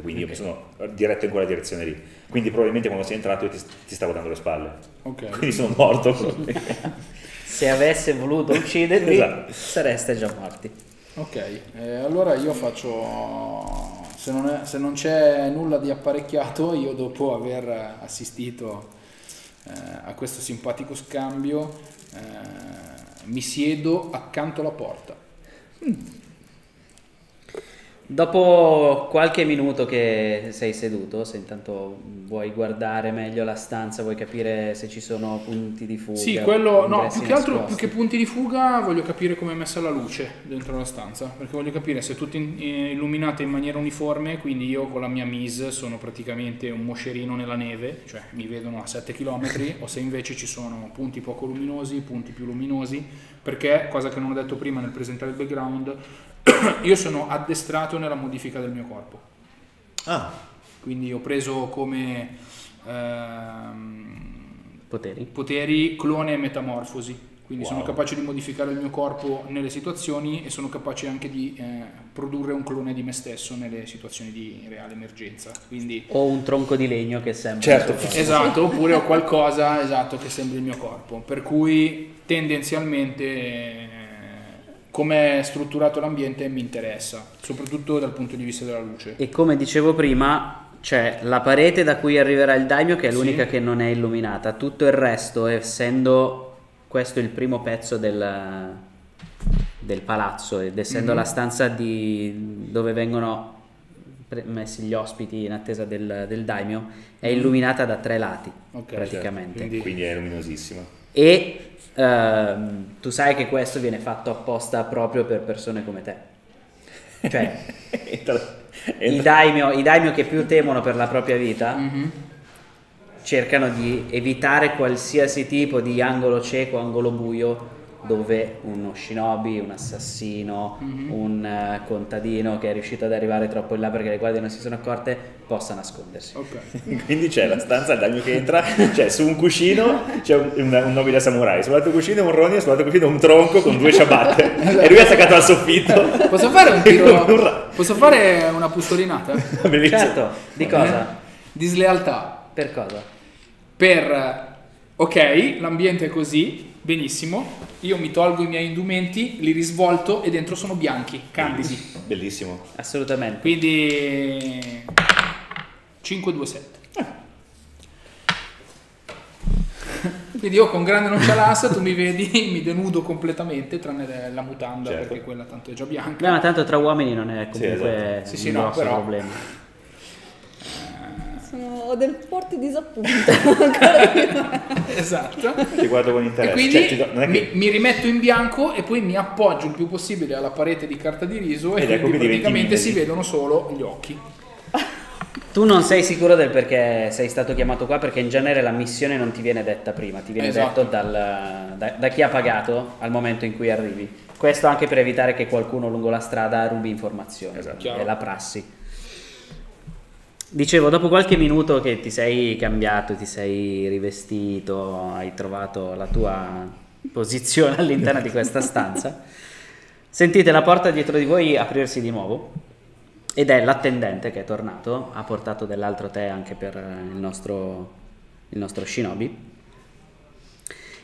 Quindi io mi sono diretto in quella direzione lì. Quindi probabilmente quando sei entrato io ti, ti stavo dando le spalle. Ok. Quindi sono morto. Se avesse voluto uccidervi, Esatto. sareste già morti. Ok, eh, allora io faccio, se non, è- se non c'è nulla di apparecchiato, io dopo aver assistito eh, a questo simpatico scambio, eh, mi siedo accanto alla porta. Dopo qualche minuto che sei seduto, se intanto vuoi guardare meglio la stanza, vuoi capire se ci sono punti di fuga. Sì, quello, no, più che altro, nascosti. più che punti di fuga, voglio capire come è messa la luce dentro la stanza, perché voglio capire se in- eh, illuminato in maniera uniforme, quindi io con la mia mise sono praticamente un moscerino nella neve, cioè mi vedono a 7 km, o se invece ci sono punti poco luminosi, punti più luminosi, perché, cosa che non ho detto prima nel presentare il background, io sono addestrato nella modifica del mio corpo. ah, Quindi ho preso come ehm, Poteri. poteri clone e metamorfosi. Quindi Wow. sono capace di modificare il mio corpo nelle situazioni e sono capace anche di eh, produrre un clone di me stesso nelle situazioni di reale emergenza. Quindi O un tronco di legno che sembra. Certo. il tuo corpo. esatto, oppure ho qualcosa esatto che sembri il mio corpo. Per cui tendenzialmente eh, come è strutturato l'ambiente mi interessa, soprattutto dal punto di vista della luce. E come dicevo prima, c'è la parete da cui arriverà il daimyo che è l'unica Sì. che non è illuminata. Tutto il resto, essendo questo il primo pezzo del, del palazzo ed essendo Mhm. la stanza di, dove vengono messi gli ospiti in attesa del, del daimyo, è illuminata da tre lati Ok, praticamente. quindi- quindi è luminosissima. E ehm, tu sai che questo viene fatto apposta proprio per persone come te. Cioè, Entra- i entra- daimyo, i daimyo che più temono per la propria vita Mhm. cercano di evitare qualsiasi tipo di angolo cieco, angolo buio dove uno shinobi, un assassino, Mhm. un eh, contadino che è riuscito ad arrivare troppo in là perché le guardie non si sono accorte possa nascondersi. Ok. Quindi c'è la stanza, il daimyo che entra, c'è su un cuscino c'è un, un- un nobile samurai, sull'altro cuscino un ronin, sull'altro cuscino un tronco con due ciabatte e lui è attaccato al soffitto. Posso fare un tiro? ra- Posso fare una pustolinata? Bellissimo. Certo, di cosa? Eh? Di slealtà. Per cosa? Per ok, l'ambiente è così, benissimo. Io mi tolgo i miei indumenti, li risvolto e dentro sono bianchi, candidi. Bellissimo. Assolutamente. Quindi 5 2 7. Quindi io con grande nonchalance tu mi vedi, mi denudo completamente, tranne la mutanda Certo. perché quella tanto è già bianca. Beh, ma tanto tra uomini non è Sì, comunque esatto. Sì, sì, un no, grosso però- problema. Sono, ho del forte disappunto. Esatto. Ti guardo con E interesse. quindi Cioè, ti do- non è che- mi, mi rimetto in bianco e poi mi appoggio il più possibile alla parete di carta di riso e Ed ecco quindi che diventi praticamente si vedono solo gli occhi. Tu non sei sicuro del perché sei stato chiamato qua perché in genere la missione non ti viene detta prima, ti viene Esatto. detto dal- da, da chi ha pagato al momento in cui arrivi. Questo anche per evitare che qualcuno lungo la strada rubi informazioni. Esatto. È la prassi. Dicevo, dopo qualche minuto che ti sei cambiato, ti sei rivestito, hai trovato la tua posizione all'interno di questa stanza, sentite la porta dietro di voi aprirsi di nuovo ed è l'attendente che è tornato, ha portato dell'altro tè anche per il nostro, il nostro shinobi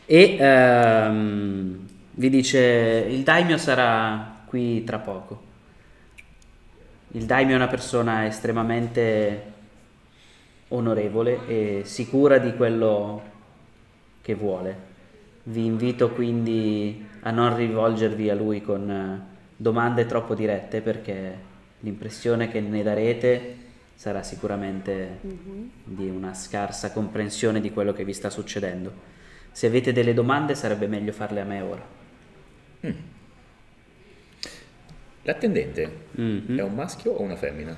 E ehm, vi dice il daimyo sarà qui tra poco. Il daimyo è una persona estremamente onorevole e sicura di quello che vuole. Vi invito quindi a non rivolgervi a lui con eh, domande troppo dirette perché l'impressione che ne darete sarà sicuramente Mhm. di una scarsa comprensione di quello che vi sta succedendo. Se avete delle domande sarebbe meglio farle a me ora. L'attendente Mhm. è un maschio o una femmina?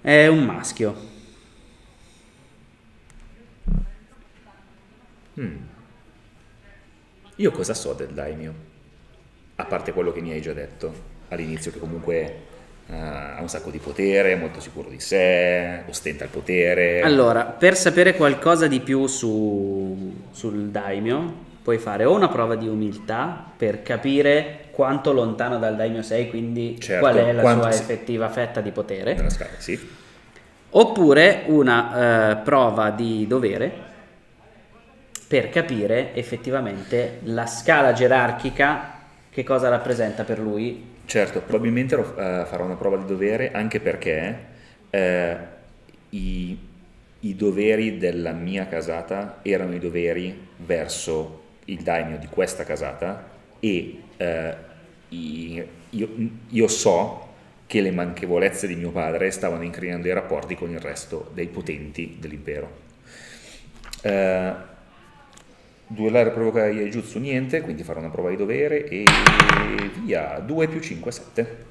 È un maschio. Io cosa so del daimyo? A parte quello che mi hai già detto all'inizio, che comunque eh, ha un sacco di potere, è molto sicuro di sé, ostenta il potere. Allora, per sapere qualcosa di più su- sul daimyo, puoi fare o una prova di umiltà per capire quanto lontano dal daimyo sei, quindi Certo, qual è la sua si- effettiva fetta di potere, scala, sì. oppure una eh, prova di dovere per capire effettivamente la scala gerarchica che cosa rappresenta per lui. Certo, probabilmente eh, farò una prova di dovere anche perché eh, i, i doveri della mia casata erano i doveri verso il daimyo di questa casata e eh, io, io so che le manchevolezze di mio padre stavano incrinando i rapporti con il resto dei potenti dell'impero. Eh, duellare provoca Iaijutsu niente, quindi farò una prova di dovere e via, 2 più 5, 7.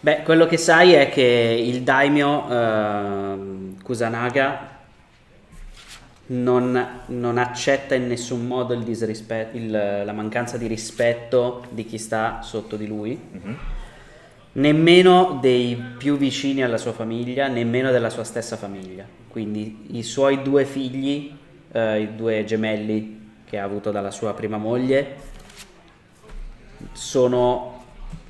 Beh, quello che sai è che il daimyo ehm, Kusanaga non, non accetta in nessun modo il disrispe- il- la mancanza di rispetto di chi sta sotto di lui, nemmeno dei più vicini alla sua famiglia, nemmeno della sua stessa famiglia. Quindi i suoi due figli, eh, i due gemelli che ha avuto dalla sua prima moglie, sono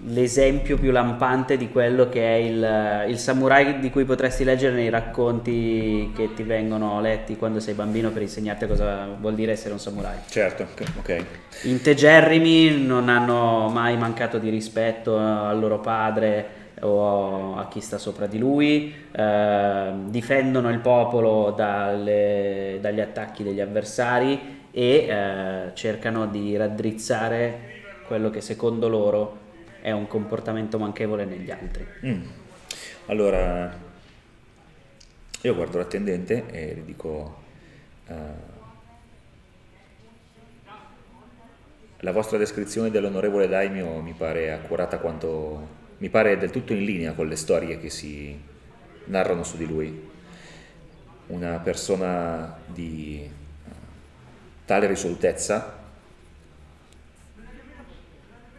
l'esempio più lampante di quello che è il, il samurai di cui potresti leggere nei racconti che ti vengono letti quando sei bambino per insegnarti cosa vuol dire essere un samurai. Certo, ok. Integerrimi, non hanno mai mancato di rispetto al loro padre o a chi sta sopra di lui, eh, difendono il popolo dalle- dagli attacchi degli avversari e eh, cercano di raddrizzare quello che secondo loro è un comportamento manchevole negli altri. Mm. Allora, io guardo l'attendente e gli dico, eh, la vostra descrizione dell'onorevole Daimyo mi pare accurata quanto, mi pare del tutto in linea con le storie che si narrano su di lui. Una persona di eh, tale risolutezza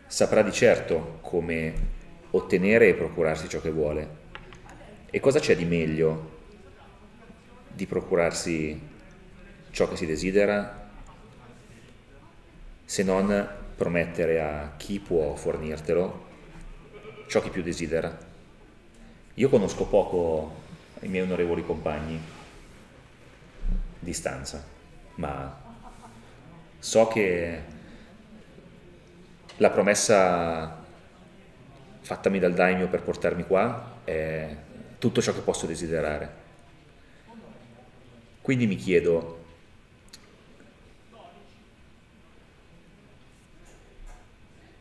saprà di certo come ottenere e procurarsi ciò che vuole. E cosa c'è di meglio di procurarsi ciò che si desidera se non promettere a chi può fornirtelo ciò che più desidera? Io conosco poco i miei onorevoli compagni di stanza, ma so che la promessa fattami dal daimyo per portarmi qua è tutto ciò che posso desiderare. Quindi mi chiedo,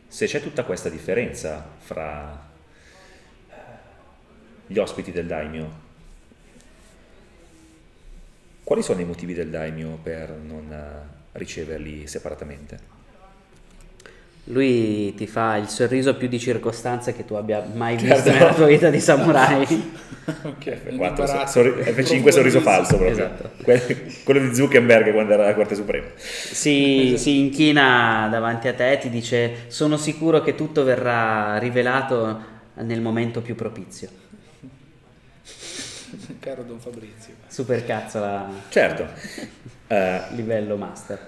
se c'è tutta questa differenza fra gli ospiti del daimyo, quali sono i motivi del daimyo per non eh, riceverli separatamente? Lui ti fa il sorriso più di circostanza che tu abbia mai visto nella tua vita di samurai. Ok, F4, sorri- F5 sorriso falso proprio. Esatto. Que- Quello di Zuckerberg quando era alla Corte Suprema. Si, si inchina davanti a te e ti dice: Sono sicuro che tutto verrà rivelato nel momento più propizio. Caro Don Fabrizio. Super cazzola, Certo, eh, livello master.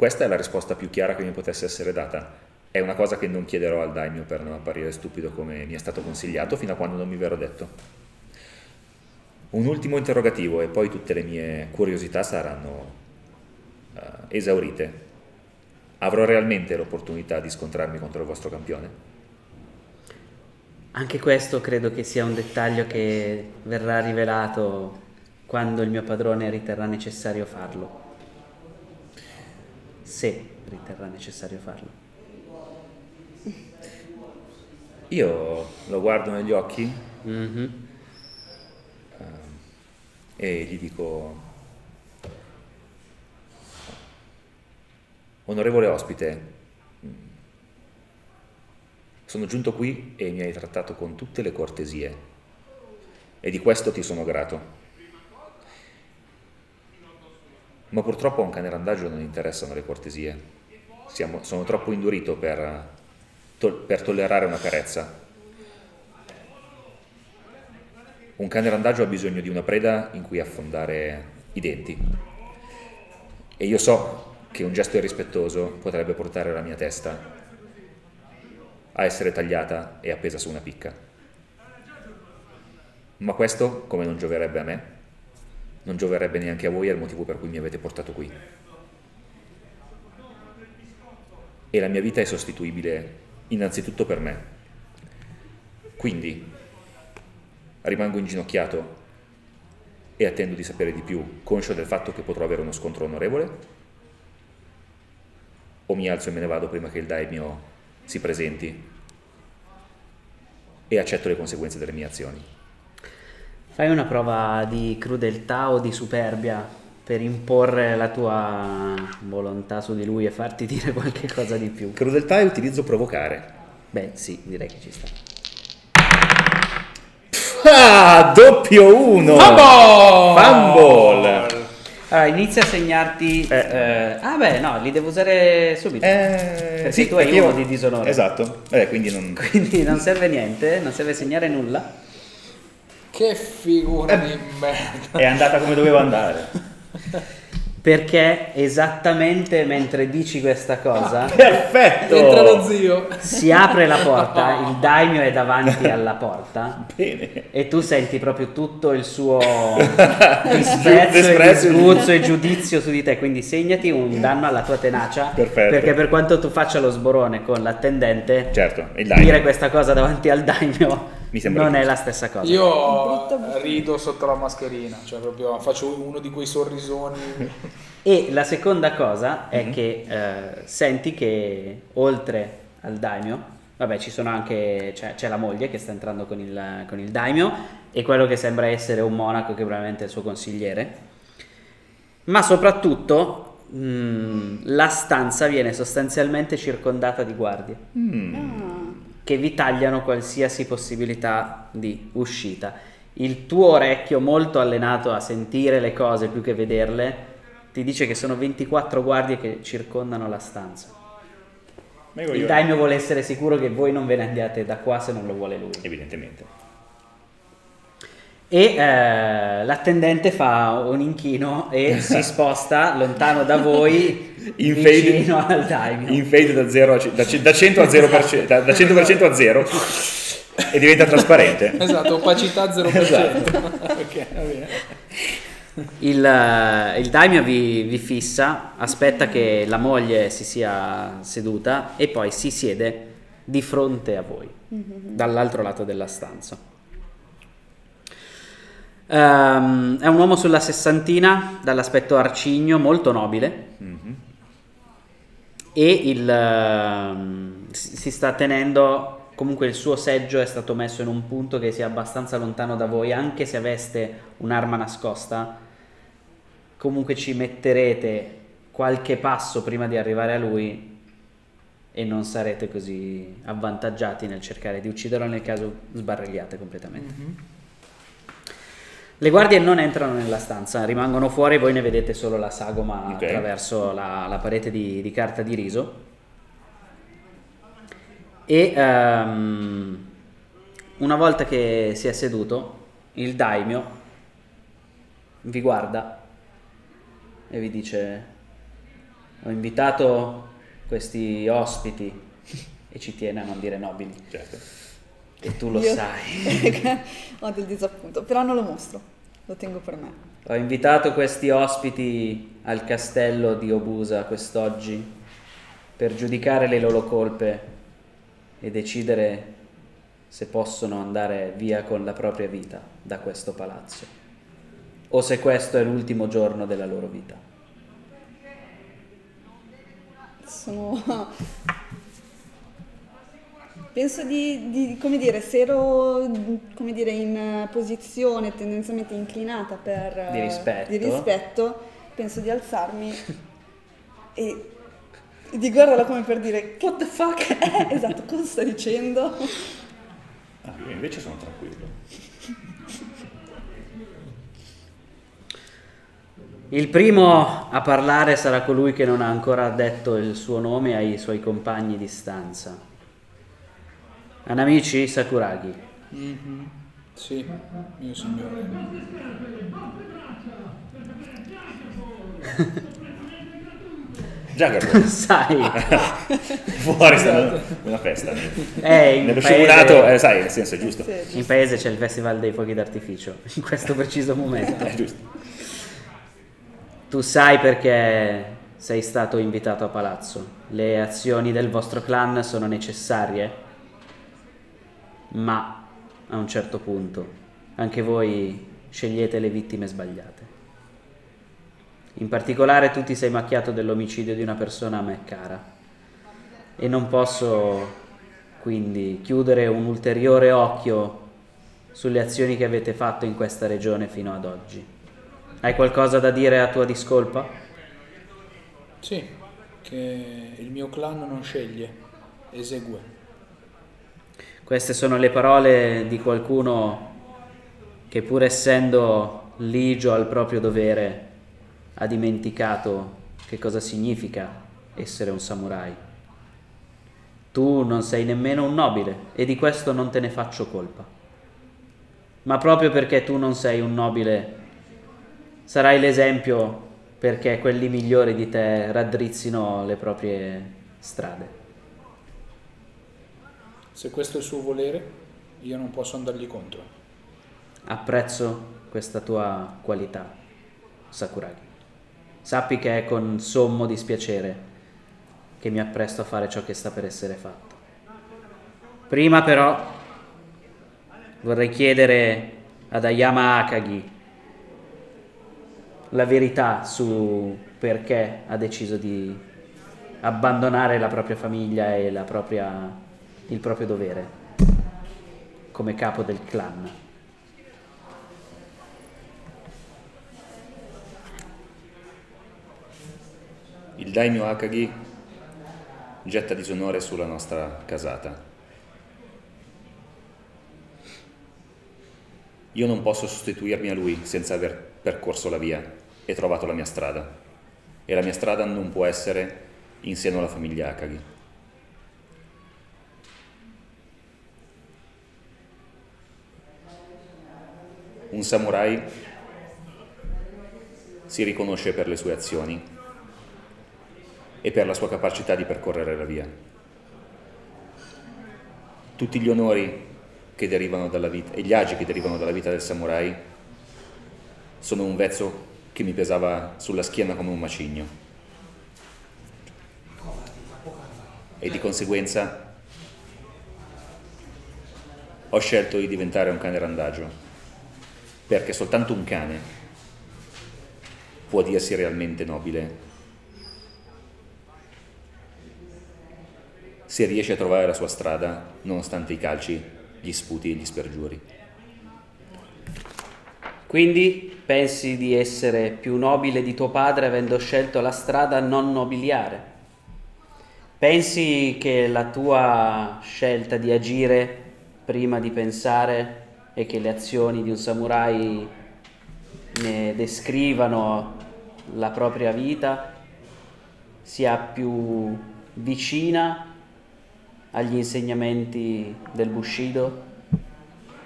Questa è la risposta più chiara che mi potesse essere data. È una cosa che non chiederò al daimyo per non apparire stupido come mi è stato consigliato fino a quando non mi verrò detto. Un ultimo interrogativo e poi tutte le mie curiosità saranno eh, esaurite. Avrò realmente l'opportunità di scontrarmi contro il vostro campione? Anche questo credo che sia un dettaglio che verrà rivelato quando il mio padrone riterrà necessario farlo. Se riterrà necessario farlo. Io lo guardo negli occhi Mhm. e gli dico, onorevole ospite, sono giunto qui e mi hai trattato con tutte le cortesie e di questo ti sono grato. Ma purtroppo a un cane randagio non interessano le cortesie. Siamo- sono troppo indurito per, tol- per tollerare una carezza. Un cane randagio ha bisogno di una preda in cui affondare i denti. E io so che un gesto irrispettoso potrebbe portare la mia testa a essere tagliata e appesa su una picca. Ma questo, come non gioverebbe a me, non gioverebbe neanche a voi, è il motivo per cui mi avete portato qui. E la mia vita è sostituibile innanzitutto per me. Quindi rimango inginocchiato e attendo di sapere di più, conscio del fatto che potrò avere uno scontro onorevole? O mi alzo e me ne vado prima che il daimyo si presenti e accetto le conseguenze delle mie azioni? Fai una prova di crudeltà o di superbia per imporre la tua volontà su di lui e farti dire qualche cosa di più. Crudeltà e utilizzo provocare. Beh, sì, direi che ci sta. Ah, doppio uno! Fumble! Fumble! Allora, inizia a segnarti... Eh. eh, ah beh, no, li devo usare subito. Eh, Perché tu hai perché io- uno di disonore. Esatto, eh, quindi non... Quindi non serve niente, non serve segnare nulla. Che figura di merda. È andata come doveva andare. Perché esattamente mentre dici questa cosa Perfetto! Entra lo zio. si apre la porta, il daimyo è davanti alla porta Bene. e tu senti proprio tutto il suo disprezzo, e e disguzzo e giudizio su di te. Quindi segnati un danno alla tua tenacia. Perfetto. Perché per quanto tu faccia lo sborone con l'attendente, Certo, dire questa cosa davanti al daimyo Mi sembra non è la stessa cosa. Io rido sotto la mascherina, cioè proprio faccio uno di quei sorrisoni. E la seconda cosa è Mhm. che eh, senti che oltre al daimyo, vabbè ci sono anche, c'è, c'è la moglie che sta entrando con il, con il daimyo e quello che sembra essere un monaco che probabilmente è il suo consigliere, ma soprattutto mh, la stanza viene sostanzialmente circondata di guardie che vi tagliano qualsiasi possibilità di uscita. Il tuo orecchio, molto allenato a sentire le cose più che vederle, ti dice che sono 24 guardie che circondano la stanza. Il daimyo vuole essere sicuro che voi non ve ne andiate da qua se non lo vuole lui. Evidentemente. E eh, l'attendente fa un inchino e si sposta lontano da voi, In vicino fade, al daimyo. in fade da, 0 a, da, da 100 a 0%, da, da 100% a 0 e diventa trasparente. Esatto, opacità 0%. Esatto. ok, va bene. Il, eh, il daimyo vi, vi fissa, aspetta che la moglie si sia seduta e poi si siede di fronte a voi, dall'altro lato della stanza. Ehm, è un uomo sulla sessantina, dall'aspetto arcigno, molto nobile. Mhm. e il, ehm, si sta tenendo comunque il suo seggio è stato messo in un punto che sia abbastanza lontano da voi anche se aveste un'arma nascosta. Comunque ci metterete qualche passo prima di arrivare a lui e non sarete così avvantaggiati nel cercare di ucciderlo nel caso sbarragliate completamente le guardie non entrano nella stanza, rimangono fuori, voi ne vedete solo la sagoma Ok. attraverso la, la parete di, di carta di riso. E ehm, una volta che si è seduto, il daimyo vi guarda e vi dice: Ho invitato questi ospiti e ci tiene a non dire nobili. Certo. E tu lo Io- sai. Ho del disappunto, però non lo mostro. lo tengo per me. Ho invitato questi ospiti al castello di Obusa quest'oggi per giudicare le loro colpe e decidere se possono andare via con la propria vita da questo palazzo o se questo è l'ultimo giorno della loro vita. Sono... Penso di, di, come dire, se ero come dire, in posizione tendenzialmente inclinata per, Di rispetto. di rispetto, penso di alzarmi e di guardarla come per dire What the fuck? Eh, esatto, cosa sta dicendo? Ah, io invece sono tranquillo. Il primo a parlare sarà colui che non ha ancora detto il suo nome ai suoi compagni di stanza. Anamici Sakuragi. Mhm. Sì, mio signore. Juggernaut, Sai, fuori sta una festa. in Nello paese, scimunato, eh, sai, nel senso è giusto. Sì, in paese c'è il festival dei fuochi d'artificio, in questo preciso momento. È giusto. Tu sai perché sei stato invitato a palazzo. Le azioni del vostro clan sono necessarie, ma a un certo punto anche voi scegliete le vittime sbagliate. In particolare tu ti sei macchiato dell'omicidio di una persona a me cara e non posso quindi chiudere un ulteriore occhio sulle azioni che avete fatto in questa regione fino ad oggi. Hai qualcosa da dire a tua discolpa? Sì, che il mio clan non sceglie, esegue. Queste sono le parole di qualcuno che pur essendo ligio al proprio dovere ha dimenticato che cosa significa essere un samurai. Tu non sei nemmeno un nobile e di questo non te ne faccio colpa. Ma proprio perché tu non sei un nobile, sarai l'esempio perché quelli migliori di te raddrizzino le proprie strade. Se questo è il suo volere, io non posso andargli contro. Apprezzo questa tua qualità, Sakuragi. Sappi che è con sommo dispiacere che mi appresto a fare ciò che sta per essere fatto. Prima però vorrei chiedere ad Ayama Akagi la verità su perché ha deciso di abbandonare la propria famiglia e la propria, il proprio dovere come capo del clan. Il daimyo Akagi getta disonore sulla nostra casata. Io non posso sostituirmi a lui senza aver percorso la via e trovato la mia strada. E la mia strada non può essere in seno alla famiglia Akagi. Un samurai si riconosce per le sue azioni e per la sua capacità di percorrere la via. Tutti gli onori che derivano dalla vita e gli agi che derivano dalla vita del samurai sono un vezzo che mi pesava sulla schiena come un macigno. E di conseguenza ho scelto di diventare un cane randagio, perché soltanto un cane può dirsi realmente nobile se riesce a trovare la sua strada nonostante i calci, gli sputi e gli spergiuri. Quindi pensi di essere più nobile di tuo padre avendo scelto la strada non nobiliare? Pensi che la tua scelta di agire prima di pensare e che le azioni di un samurai ne descrivano la propria vita sia più vicina agli insegnamenti del Bushido,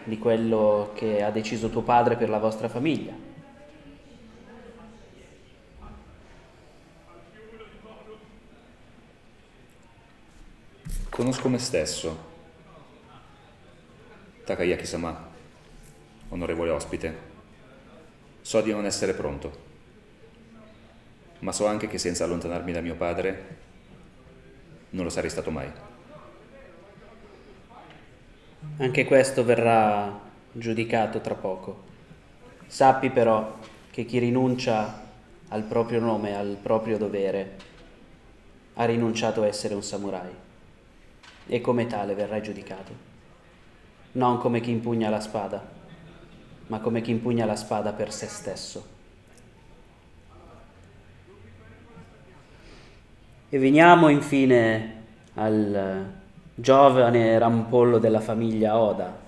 di quello che ha deciso tuo padre per la vostra famiglia. Conosco me stesso. Takayaki-sama, onorevole ospite. So di non essere pronto, ma so anche che senza allontanarmi da mio padre non lo sarei stato mai. Anche questo verrà giudicato tra poco. Sappi però che chi rinuncia al proprio nome, al proprio dovere, ha rinunciato a essere un samurai e come tale verrà giudicato. Non come chi impugna la spada, ma come chi impugna la spada per se stesso. E veniamo infine al giovane rampollo della famiglia Oda.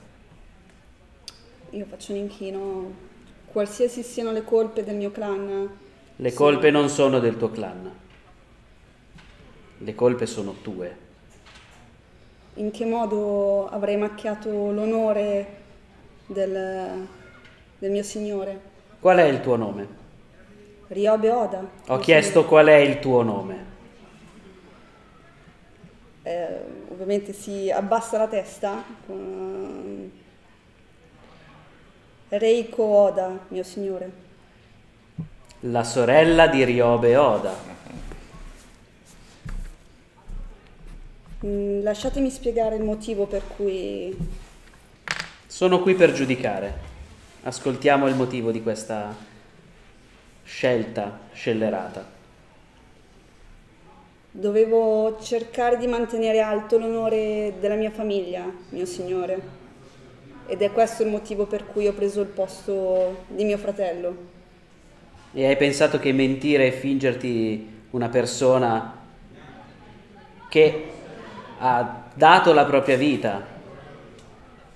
Io faccio un inchino, qualsiasi siano le colpe del mio clan. Le sì. colpe non sono del tuo clan, le colpe sono tue. In che modo avrei macchiato l'onore del, del mio signore? Qual è il tuo nome? Ryobe Oda. Ho chiesto qual è il tuo nome. Eh, ovviamente si abbassa la testa. con- Reiko Oda, mio signore. La sorella di Ryobe Oda. Mm, lasciatemi spiegare il motivo per cui Sono qui per giudicare. Ascoltiamo il motivo di questa scelta scellerata. dovevo cercare di mantenere alto l'onore della mia famiglia, mio signore. Ed è questo il motivo per cui ho preso il posto di mio fratello. E hai pensato che mentire e fingerti una persona che ha dato la propria vita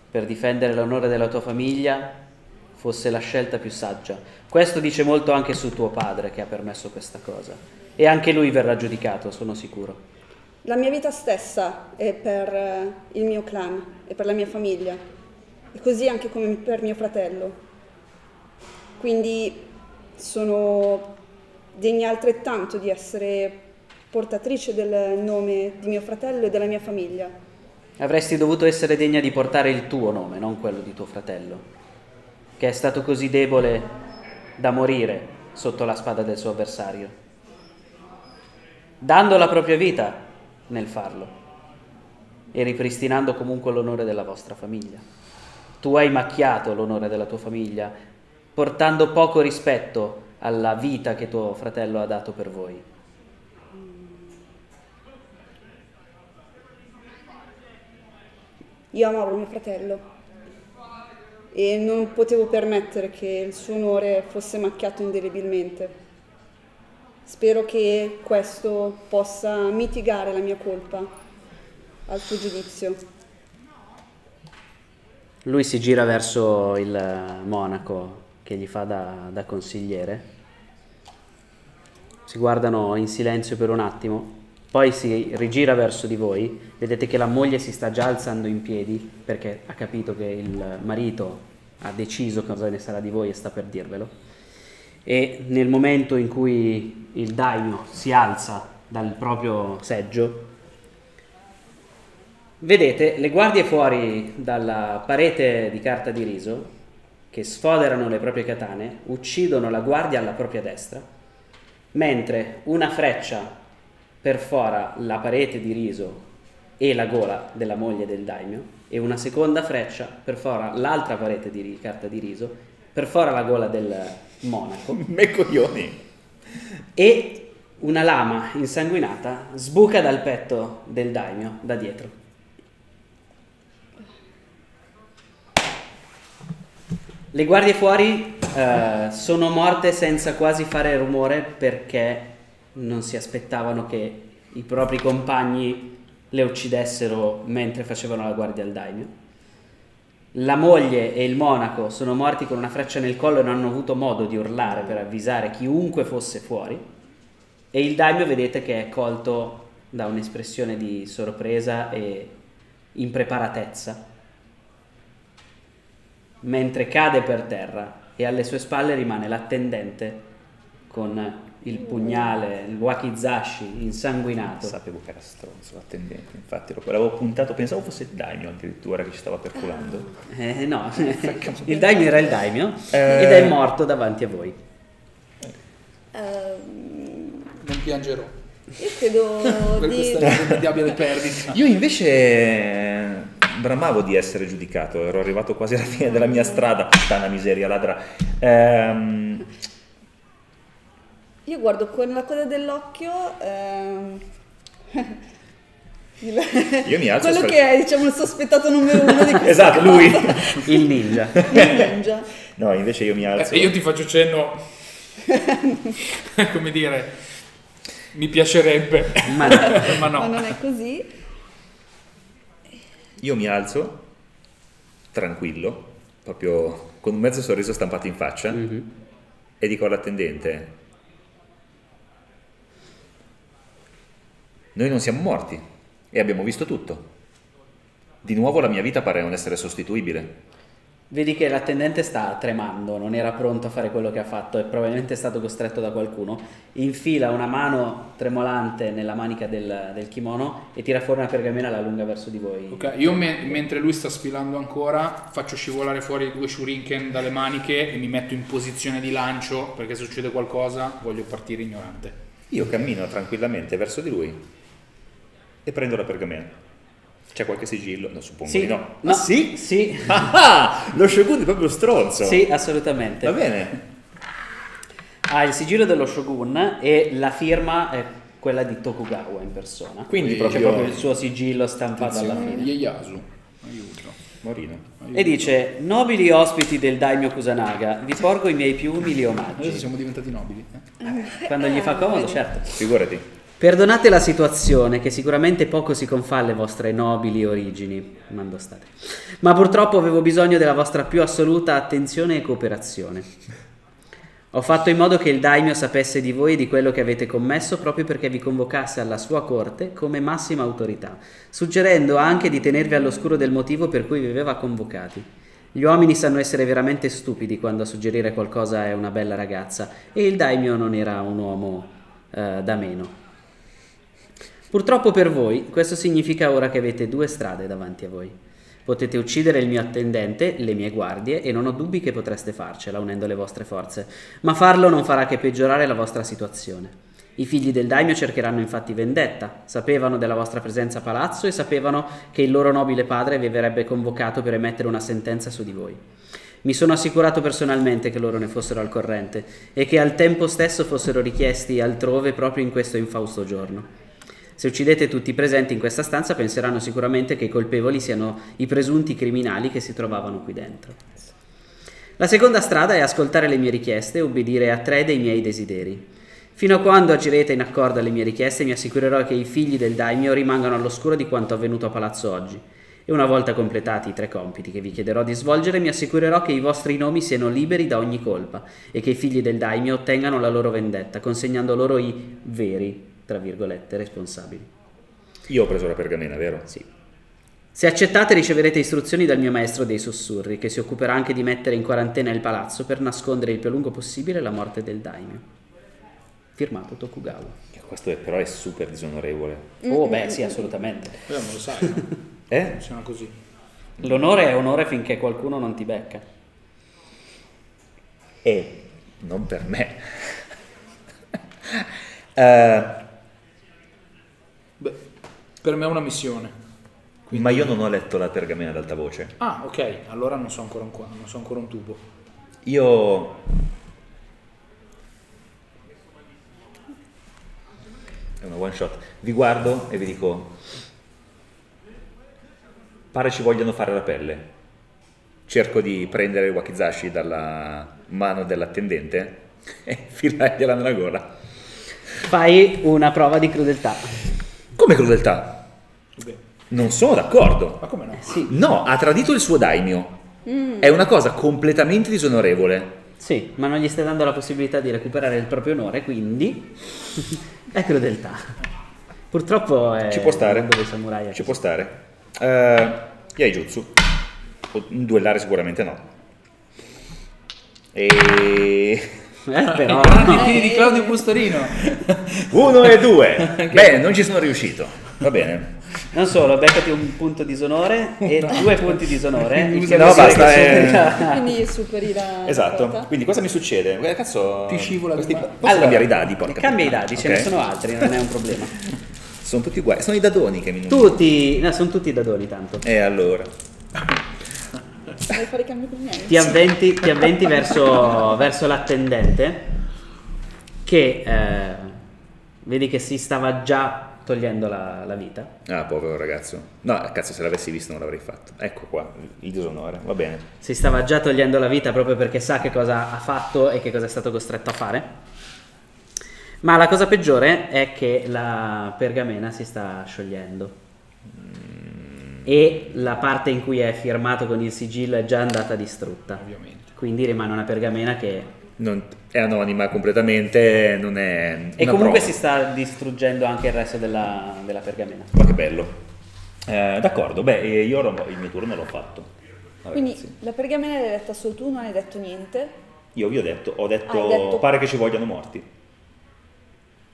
per difendere l'onore della tua famiglia fosse la scelta più saggia. Questo dice molto anche su tuo padre che ha permesso questa cosa. E anche lui verrà giudicato, sono sicuro. La mia vita stessa è per eh, il mio clan e per la mia famiglia, e così anche come per mio fratello. Quindi sono degna altrettanto di essere portatrice del nome di mio fratello e della mia famiglia. Avresti dovuto essere degna di portare il tuo nome, non quello di tuo fratello, che è stato così debole da morire sotto la spada del suo avversario, dando la propria vita nel farlo e ripristinando comunque l'onore della vostra famiglia. Tu hai macchiato l'onore della tua famiglia, portando poco rispetto alla vita che tuo fratello ha dato per voi. Io amavo mio fratello e non potevo permettere che il suo onore fosse macchiato indelebilmente. Spero che questo possa mitigare la mia colpa al suo giudizio. Lui si gira verso il monaco che gli fa da, da consigliere. Si guardano in silenzio per un attimo, poi si rigira verso di voi. Vedete che la moglie si sta già alzando in piedi perché ha capito che il marito ha deciso cosa ne sarà di voi e sta per dirvelo. E nel momento in cui il daimyo si alza dal proprio seggio, Vedete le guardie fuori dalla parete di carta di riso che sfoderano le proprie katane, uccidono la guardia alla propria destra, mentre una freccia perfora la parete di riso e la gola della moglie del daimyo e una seconda freccia perfora l'altra parete di carta di riso, perfora la gola del monaco Me coglioni. e una lama insanguinata sbuca dal petto del daimyo da dietro. Le guardie fuori eh, sono morte senza quasi fare rumore perché non si aspettavano che i propri compagni le uccidessero mentre facevano la guardia al daimyo. La moglie e il monaco sono morti con una freccia nel collo e non hanno avuto modo di urlare per avvisare chiunque fosse fuori. E il daimyo vedete che è colto da un'espressione di sorpresa e impreparatezza mentre cade per terra e alle sue spalle rimane l'attendente con il pugnale, il wakizashi insanguinato. Sapevo che era stronzo l'attendente, infatti lo- l'avevo puntato, pensavo fosse il daimyo addirittura che ci stava perculando. Eh, no, il daimyo era il daimyo Eh. ed è morto davanti a voi. Ehm, Non piangerò io credo per di... questa irrimediabile perdita. Io invece eh, bramavo di essere giudicato, ero arrivato quasi alla fine della mia strada, puttana miseria ladra. Ehm, Io guardo con la coda dell'occhio ehm, Io mi alzo e quello sfal- che è diciamo il sospettato numero uno di esatto, lui. cosa. Il ninja. Il ninja. No, invece io mi alzo. Eh, io ti faccio cenno, come dire, mi piacerebbe, Ma no. ma ma no. non è così Io mi alzo, tranquillo, proprio con un mezzo sorriso stampato in faccia, Mhm. e dico all'attendente: Noi non siamo morti e abbiamo visto tutto. Di nuovo la mia vita pare non essere sostituibile. Vedi che l'attendente sta tremando, non era pronto a fare quello che ha fatto e probabilmente è stato costretto da qualcuno. Infila una mano tremolante nella manica del, del kimono e tira fuori una pergamena alla lunga verso di voi. Ok, io me- mentre lui sta sfilando ancora, faccio scivolare fuori due shuriken dalle maniche e mi metto in posizione di lancio perché se succede qualcosa voglio partire ignorante. Io cammino tranquillamente verso di lui e prendo la pergamena. C'è qualche sigillo? No, suppongo Sì, di no. no, Ah, sì? Sì, Ah, lo shogun è proprio stronzo. sì, assolutamente. Va bene. Ha il sigillo dello shogun e la firma è quella di Tokugawa in persona. Quindi C'è proprio- proprio il suo sigillo stampato alla fine. Ieyasu, aiuto. Morino. E dice: Nobili ospiti del daimyo Kusanaga, vi porgo i miei più umili Adesso omaggi. siamo diventati nobili. eh? Quando gli fa comodo, certo. Figurati. Perdonate la situazione, che sicuramente poco si confà alle vostre nobili origini. Ma purtroppo avevo bisogno della vostra più assoluta attenzione e cooperazione. Ho fatto in modo che il daimyo sapesse di voi e di quello che avete commesso proprio perché vi convocasse alla sua corte come massima autorità, suggerendo anche di tenervi all'oscuro del motivo per cui vi aveva convocati. Gli uomini sanno essere veramente stupidi quando a suggerire qualcosa è una bella ragazza e il daimyo non era un uomo eh, da meno. Purtroppo per voi, questo significa ora che avete due strade davanti a voi. Potete uccidere il mio attendente, le mie guardie, e non ho dubbi che potreste farcela unendo le vostre forze, ma farlo non farà che peggiorare la vostra situazione. I figli del daimyo cercheranno infatti vendetta, sapevano della vostra presenza a palazzo e sapevano che il loro nobile padre vi avrebbe convocato per emettere una sentenza su di voi. Mi sono assicurato personalmente che loro ne fossero al corrente e che al tempo stesso fossero richiesti altrove proprio in questo infausto giorno. Se uccidete tutti i presenti in questa stanza penseranno sicuramente che i colpevoli siano i presunti criminali che si trovavano qui dentro. La seconda strada è ascoltare le mie richieste e obbedire a tre dei miei desideri. Fino a quando agirete in accordo alle mie richieste mi assicurerò che i figli del daimyo rimangano all'oscuro di quanto avvenuto a palazzo oggi. E una volta completati i tre compiti che vi chiederò di svolgere, mi assicurerò che i vostri nomi siano liberi da ogni colpa e che i figli del daimyo ottengano la loro vendetta, consegnando loro i veri, tra virgolette, responsabili. Io ho preso la pergamena, vero? Sì. Se accettate riceverete istruzioni dal mio maestro dei sussurri, che si occuperà anche di mettere in quarantena il palazzo per nascondere il più a lungo possibile la morte del daimyo. Firmato Tokugawa. Questo è- però è super disonorevole. Oh, beh, sì, assolutamente. Eh, non lo sai, no? Eh? funziona così. L'onore è onore finché qualcuno non ti becca. E non per me. Eh, Beh, per me è una missione. ma io non ho letto la pergamena ad alta voce. Ah, ok, allora non so ancora un, qua- non so ancora un tubo. Io... È una one shot. Vi guardo e vi dico... Pare ci vogliano fare la pelle. Cerco di prendere il wakizashi dalla mano dell'attendente e filargliela nella gola. Fai una prova di crudeltà. Come crudeltà? Non sono d'accordo. Ma come no? Sì, No, ha tradito il suo daimyo. È una cosa completamente disonorevole. sì, ma non gli stai dando la possibilità di recuperare il proprio onore, quindi è crudeltà. Purtroppo è Ci può stare. samurai. Ci può stare. Uh, Yaijutsu. Duellare sicuramente no. E... Eh, però... Grandi tiri di Claudio Pustorino. Uno e due. Bene, non ci sono riuscito. Va bene. Non solo, beccati un punto disonore e due punti disonore. No, basta, che eh. Quindi superi la Esatto. quota. Quindi cosa mi succede? Eh, Cazzo, Ti scivola questi-. Posso cambiare i dadi? porca Cambia i dadi, ce Ok. ne sono altri, non è un problema. Sono tutti uguali. Sono i dadoni che mi Tutti, no, sono tutti dadoni tanto. E allora. Vuoi fare i cambi con me? Ti avventi, ti avventi verso, verso l'attendente che eh, vedi che si stava già togliendo la, la vita. Ah, povero ragazzo. No, cazzo, se l'avessi visto non l'avrei fatto. Ecco qua, il disonore. Va bene. Si stava già togliendo la vita proprio perché sa che cosa ha fatto e che cosa è stato costretto a fare. Ma la cosa peggiore è che la pergamena si sta sciogliendo. E la parte in cui è firmato con il sigillo è già andata distrutta. Ovviamente. Quindi rimane una pergamena che Non- è anonima completamente, non è... E comunque prova. si sta distruggendo anche il resto della, della pergamena. Ma che bello. Eh, d'accordo, beh, eh, io il mio turno l'ho fatto. Vabbè, Quindi sì. la pergamena l'hai detta solo tu, non hai detto niente. Io vi ho detto, ho detto, detto- pare che ci vogliano morti.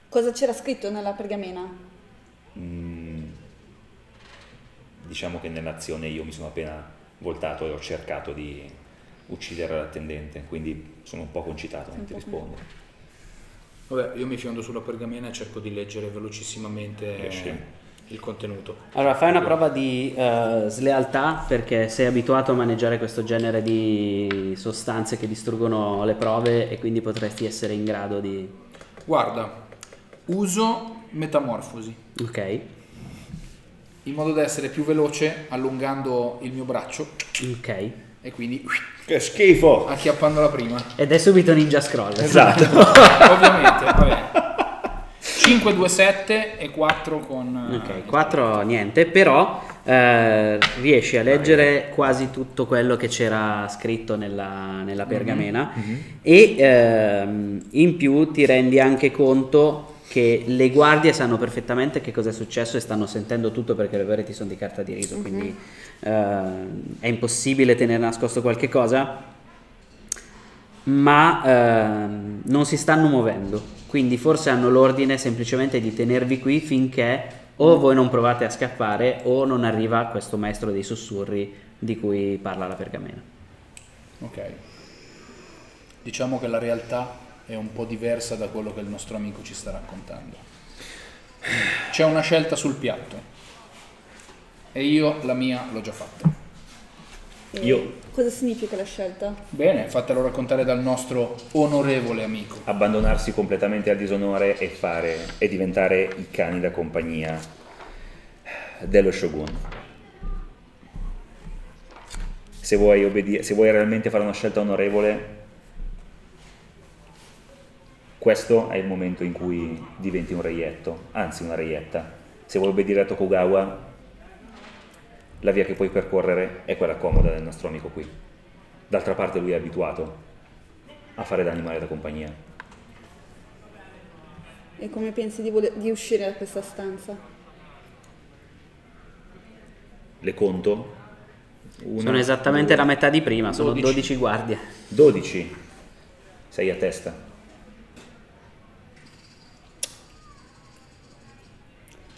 Cosa c'era scritto nella pergamena? Mm, diciamo che nell'azione io mi sono appena voltato e ho cercato di uccidere l'attendente, quindi sono un po' concitato, non ti rispondo. Vabbè, io mi fiondo sulla pergamena e cerco di leggere velocissimamente Riesci? il contenuto. Allora, fai una prova di eh, slealtà perché sei abituato a maneggiare questo genere di sostanze che distruggono le prove e quindi potresti essere in grado di... Guarda, uso metamorfosi Ok, in modo da essere più veloce allungando il mio braccio ok. e quindi Che schifo! acchiappando la prima. Ed è subito ninja scroll. Esatto. Ovviamente, vabbè. 5, 2, 7 e 4 con... Ok, eh, 4 niente, però eh, riesci a leggere quasi tutto quello che c'era scritto nella, nella pergamena e ehm, in più ti rendi anche conto che le guardie sanno perfettamente che cosa è successo e stanno sentendo tutto perché le pareti sono di carta di riso, quindi ehm, è impossibile tenere nascosto qualche cosa ma ehm, non si stanno muovendo. Quindi forse hanno l'ordine semplicemente di tenervi qui finché o voi non provate a scappare o non arriva questo maestro dei sussurri di cui parla la pergamena. Ok. Diciamo che la realtà è un po' diversa da quello che il nostro amico ci sta raccontando. C'è una scelta sul piatto e io la mia l'ho già fatta. Io- Cosa significa la scelta? Bene, fatelo raccontare dal nostro onorevole amico. Abbandonarsi completamente al disonore e, fare, e diventare i cani da compagnia dello shogun. Se vuoi, obbedi- se vuoi realmente fare una scelta onorevole, questo è il momento in cui diventi un reietto, anzi una reietta. Se vuoi obbedire a Tokugawa, la via che puoi percorrere è quella comoda del nostro amico qui. D'altra parte lui è abituato a fare da animale da compagnia. E come pensi di, vole- di uscire da questa stanza? Le conto? Una, sono esattamente due, la metà di prima, sono 12. 12 guardie. 12. Sei a testa.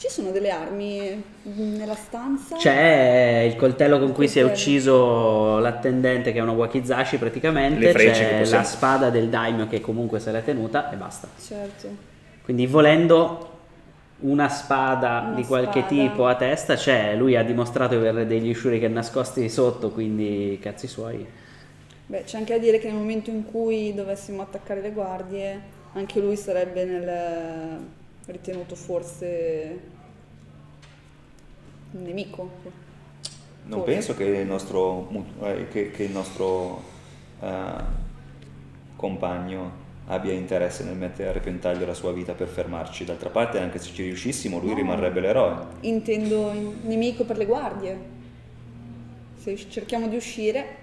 Ci sono delle armi nella stanza? C'è il coltello con cui si è ucciso l'attendente che è uno wakizashi praticamente, c'è la spada del daimyo che comunque se l'è tenuta e basta. Certo. Quindi volendo una spada Una di qualche spada. tipo a testa c'è, lui ha dimostrato di avere degli shuriken nascosti sotto, quindi cazzi suoi. Beh, c'è anche da dire che nel momento in cui dovessimo attaccare le guardie, anche lui sarebbe nel, ritenuto forse un nemico. Non Forse. penso che il nostro, eh, che, che il nostro eh, compagno abbia interesse nel mettere a repentaglio la sua vita per fermarci. D'altra parte, anche se ci riuscissimo, lui No. rimarrebbe l'eroe. Intendo in- nemico per le guardie. Se cerchiamo di uscire,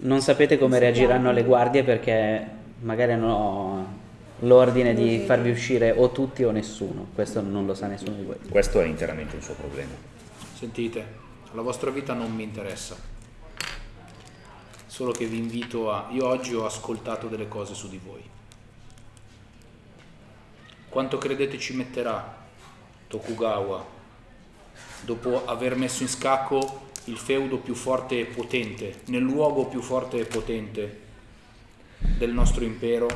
Non sapete come Non reagiranno le guardie perché magari hanno l'ordine di farvi uscire o tutti o nessuno, questo non lo sa nessuno di voi. Questo è interamente un suo problema. Sentite, la vostra vita non mi interessa. Solo che vi invito a... Io oggi ho ascoltato delle cose su di voi. Quanto credete ci metterà Tokugawa dopo aver messo in scacco il feudo più forte e potente, nel luogo più forte e potente del nostro impero,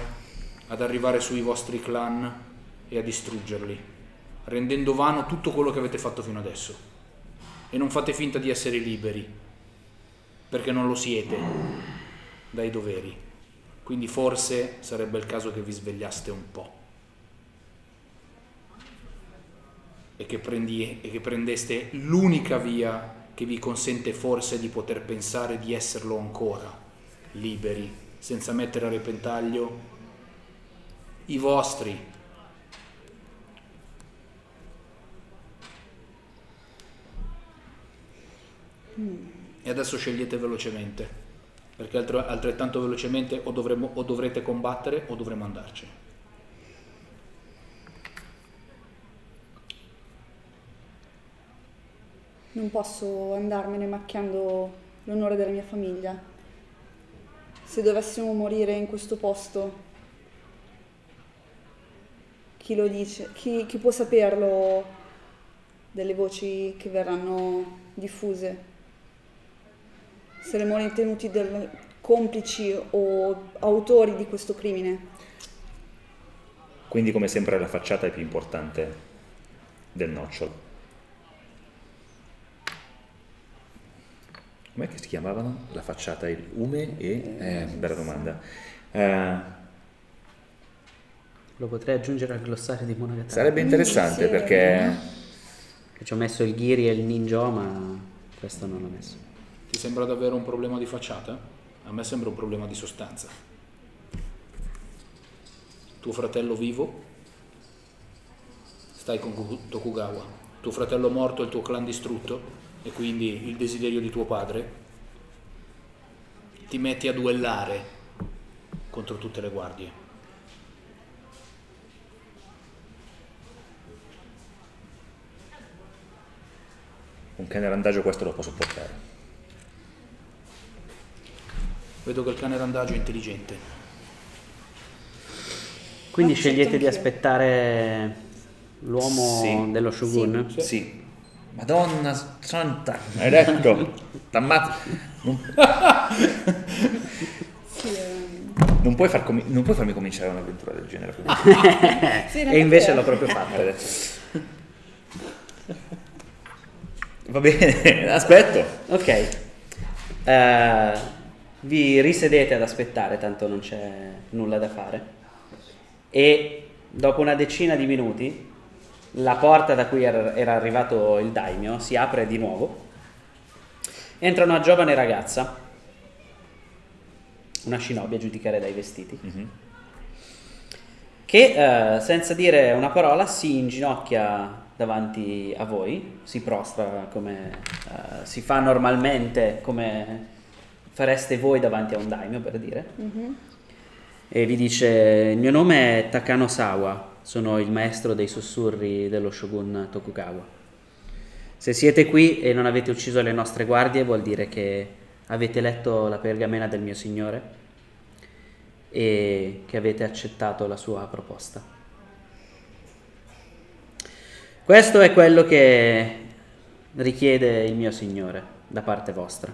ad arrivare sui vostri clan e a distruggerli, rendendo vano tutto quello che avete fatto fino adesso. E non fate finta di essere liberi, perché non lo siete dai doveri. Quindi forse sarebbe il caso che vi svegliaste un po'. e che, prendi, e che prendeste l'unica via che vi consente forse di poter pensare di esserlo ancora, liberi, senza mettere a repentaglio i vostri. E adesso scegliete velocemente, perché altrettanto velocemente o, dovremo, o dovrete combattere o dovremo andarcene. Non posso andarmene macchiando l'onore della mia famiglia. Se dovessimo morire in questo posto, chi lo dice? Chi, chi può saperlo delle voci che verranno diffuse? Saremo ritenuti del, complici o autori di questo crimine. Quindi come sempre la facciata è più importante del nocciolo. Com'è che si chiamavano? La facciata, il ume e... Eh, bella domanda. Eh, Lo potrei aggiungere al glossario di Monogatari. sarebbe interessante Sì, perché... Ci ho messo il Ghiri e il Ninja, ma questo non l'ho messo. Ti sembra davvero un problema di facciata? A me sembra un problema di sostanza. Tuo fratello vivo? Stai con Tokugawa. Tuo fratello morto e il tuo clan distrutto? E quindi il desiderio di tuo padre? Ti metti a duellare contro tutte le guardie. Un cane randagio questo lo può sopportare. Vedo che il cane randagio è intelligente. Quindi Ah, scegliete di aspettare l'uomo Sì. dello Shogun? Sì. Sì. Madonna santa, hai detto? T'ammazzo. Non, non puoi far comi- non puoi farmi cominciare un'avventura del genere. sì, E invece l'ho proprio fatto. Adesso. Va bene, aspetto. Ok. Eh, vi risedete ad aspettare, tanto non c'è nulla da fare. E dopo una decina di minuti la porta da cui era arrivato il daimyo si apre di nuovo. Entra una giovane ragazza, una shinobi a giudicare dai vestiti, che eh, senza dire una parola si inginocchia davanti a voi, si prostra come eh, si fa normalmente, come fareste voi davanti a un daimyo per dire, Mhm. e vi dice il mio nome è Takano Sawa, sono il maestro dei sussurri dello shogun Tokugawa. Se siete qui e non avete ucciso le nostre guardie vuol dire che avete letto la pergamena del mio signore e che avete accettato la sua proposta. Questo è quello che richiede il mio signore da parte vostra.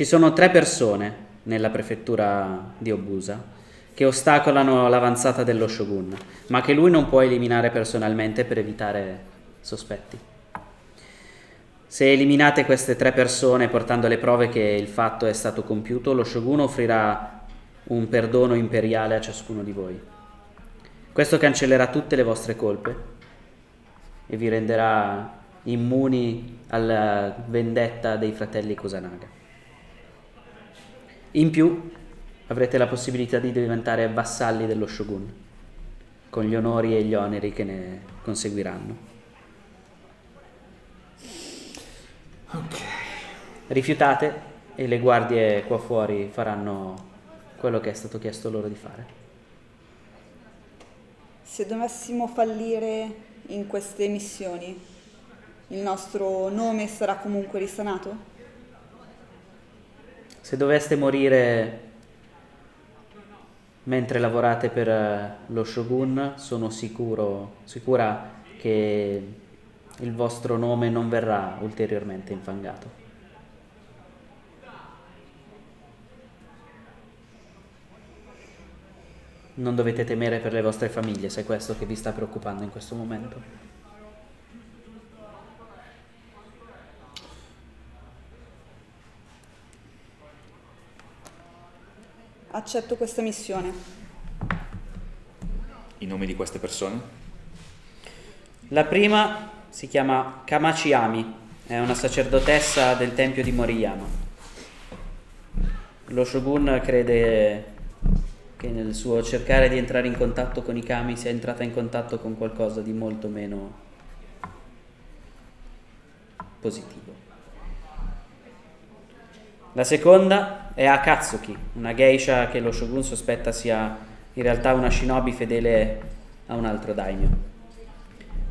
Ci sono tre persone nella prefettura di Obusa che ostacolano l'avanzata dello shogun, ma che lui non può eliminare personalmente per evitare sospetti. Se eliminate queste tre persone portando le prove che il fatto è stato compiuto, lo shogun offrirà un perdono imperiale a ciascuno di voi. Questo cancellerà tutte le vostre colpe e vi renderà immuni alla vendetta dei fratelli Kusanagi. In più avrete la possibilità di diventare vassalli dello shogun, con gli onori e gli oneri che ne conseguiranno. Rifiutate e le guardie qua fuori faranno quello che è stato chiesto loro di fare. Se dovessimo fallire in queste missioni, il nostro nome sarà comunque risanato? Se doveste morire mentre lavorate per eh, lo Shogun sono sicuro, sicura che il vostro nome non verrà ulteriormente infangato. Non dovete temere per le vostre famiglie se è questo che vi sta preoccupando in questo momento. Accetto questa missione. I nomi di queste persone? La prima si chiama Kamachi Ami, è una sacerdotessa del tempio di Moriyama. Lo shogun crede che nel suo cercare di entrare in contatto con i kami sia entrata in contatto con qualcosa di molto meno positivo. La seconda è Akatsuki, una geisha che lo shogun sospetta sia in realtà una shinobi fedele a un altro daimyo,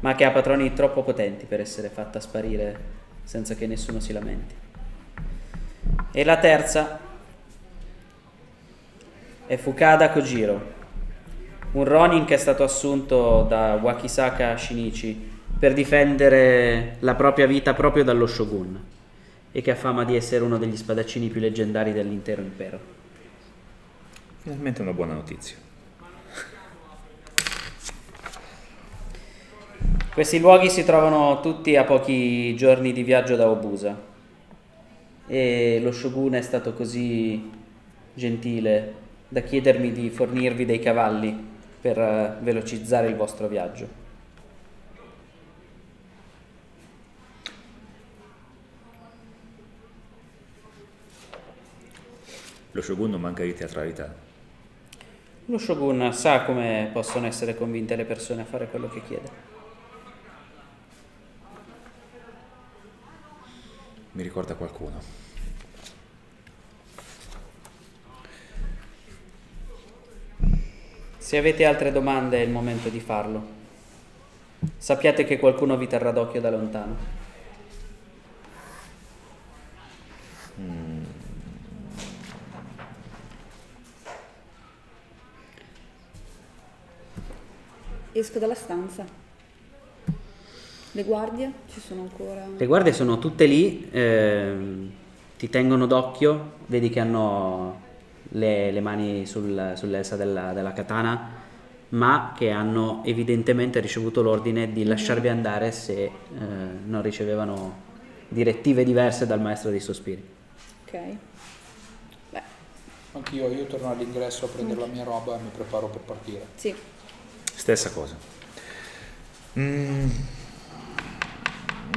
ma che ha patroni troppo potenti per essere fatta sparire senza che nessuno si lamenti. E la terza è Fukada Kojiro, un Ronin che è stato assunto da Wakisaka Shinichi per difendere la propria vita proprio dallo shogun e che ha fama di essere uno degli spadaccini più leggendari dell'intero impero. Finalmente una buona notizia. Questi luoghi si trovano tutti a pochi giorni di viaggio da Obusa e lo shogun è stato così gentile da chiedermi di fornirvi dei cavalli per eh, velocizzare il vostro viaggio. Lo shogun non manca di teatralità. Lo shogun sa come possono essere convinte le persone a fare quello che chiede. Mi ricorda qualcuno. Se avete altre domande è il momento di farlo. Sappiate che qualcuno vi terrà d'occhio da lontano. Esco dalla stanza. Le guardie ci sono ancora. Le guardie sono tutte lì, ehm, ti tengono d'occhio, vedi che hanno le, le mani sul, sull'elsa della, della katana, ma che hanno evidentemente ricevuto l'ordine di lasciarvi andare se eh, non ricevevano direttive diverse dal maestro dei sospiri. Ok. Beh, Anch'io, io torno all'ingresso a prendere la mia roba e mi preparo per partire. sì. Stessa cosa. Mm.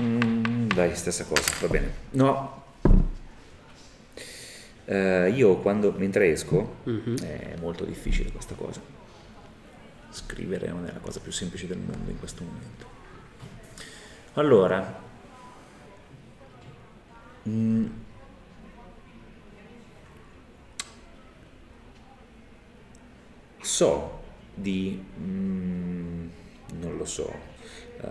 Mm, dai, stessa cosa, va bene. No. Eh, io quando, mentre esco, Mhm. è molto difficile questa cosa. Scrivere non è la cosa più semplice del mondo in questo momento. Allora, mm, so di, mm, non lo so, eh,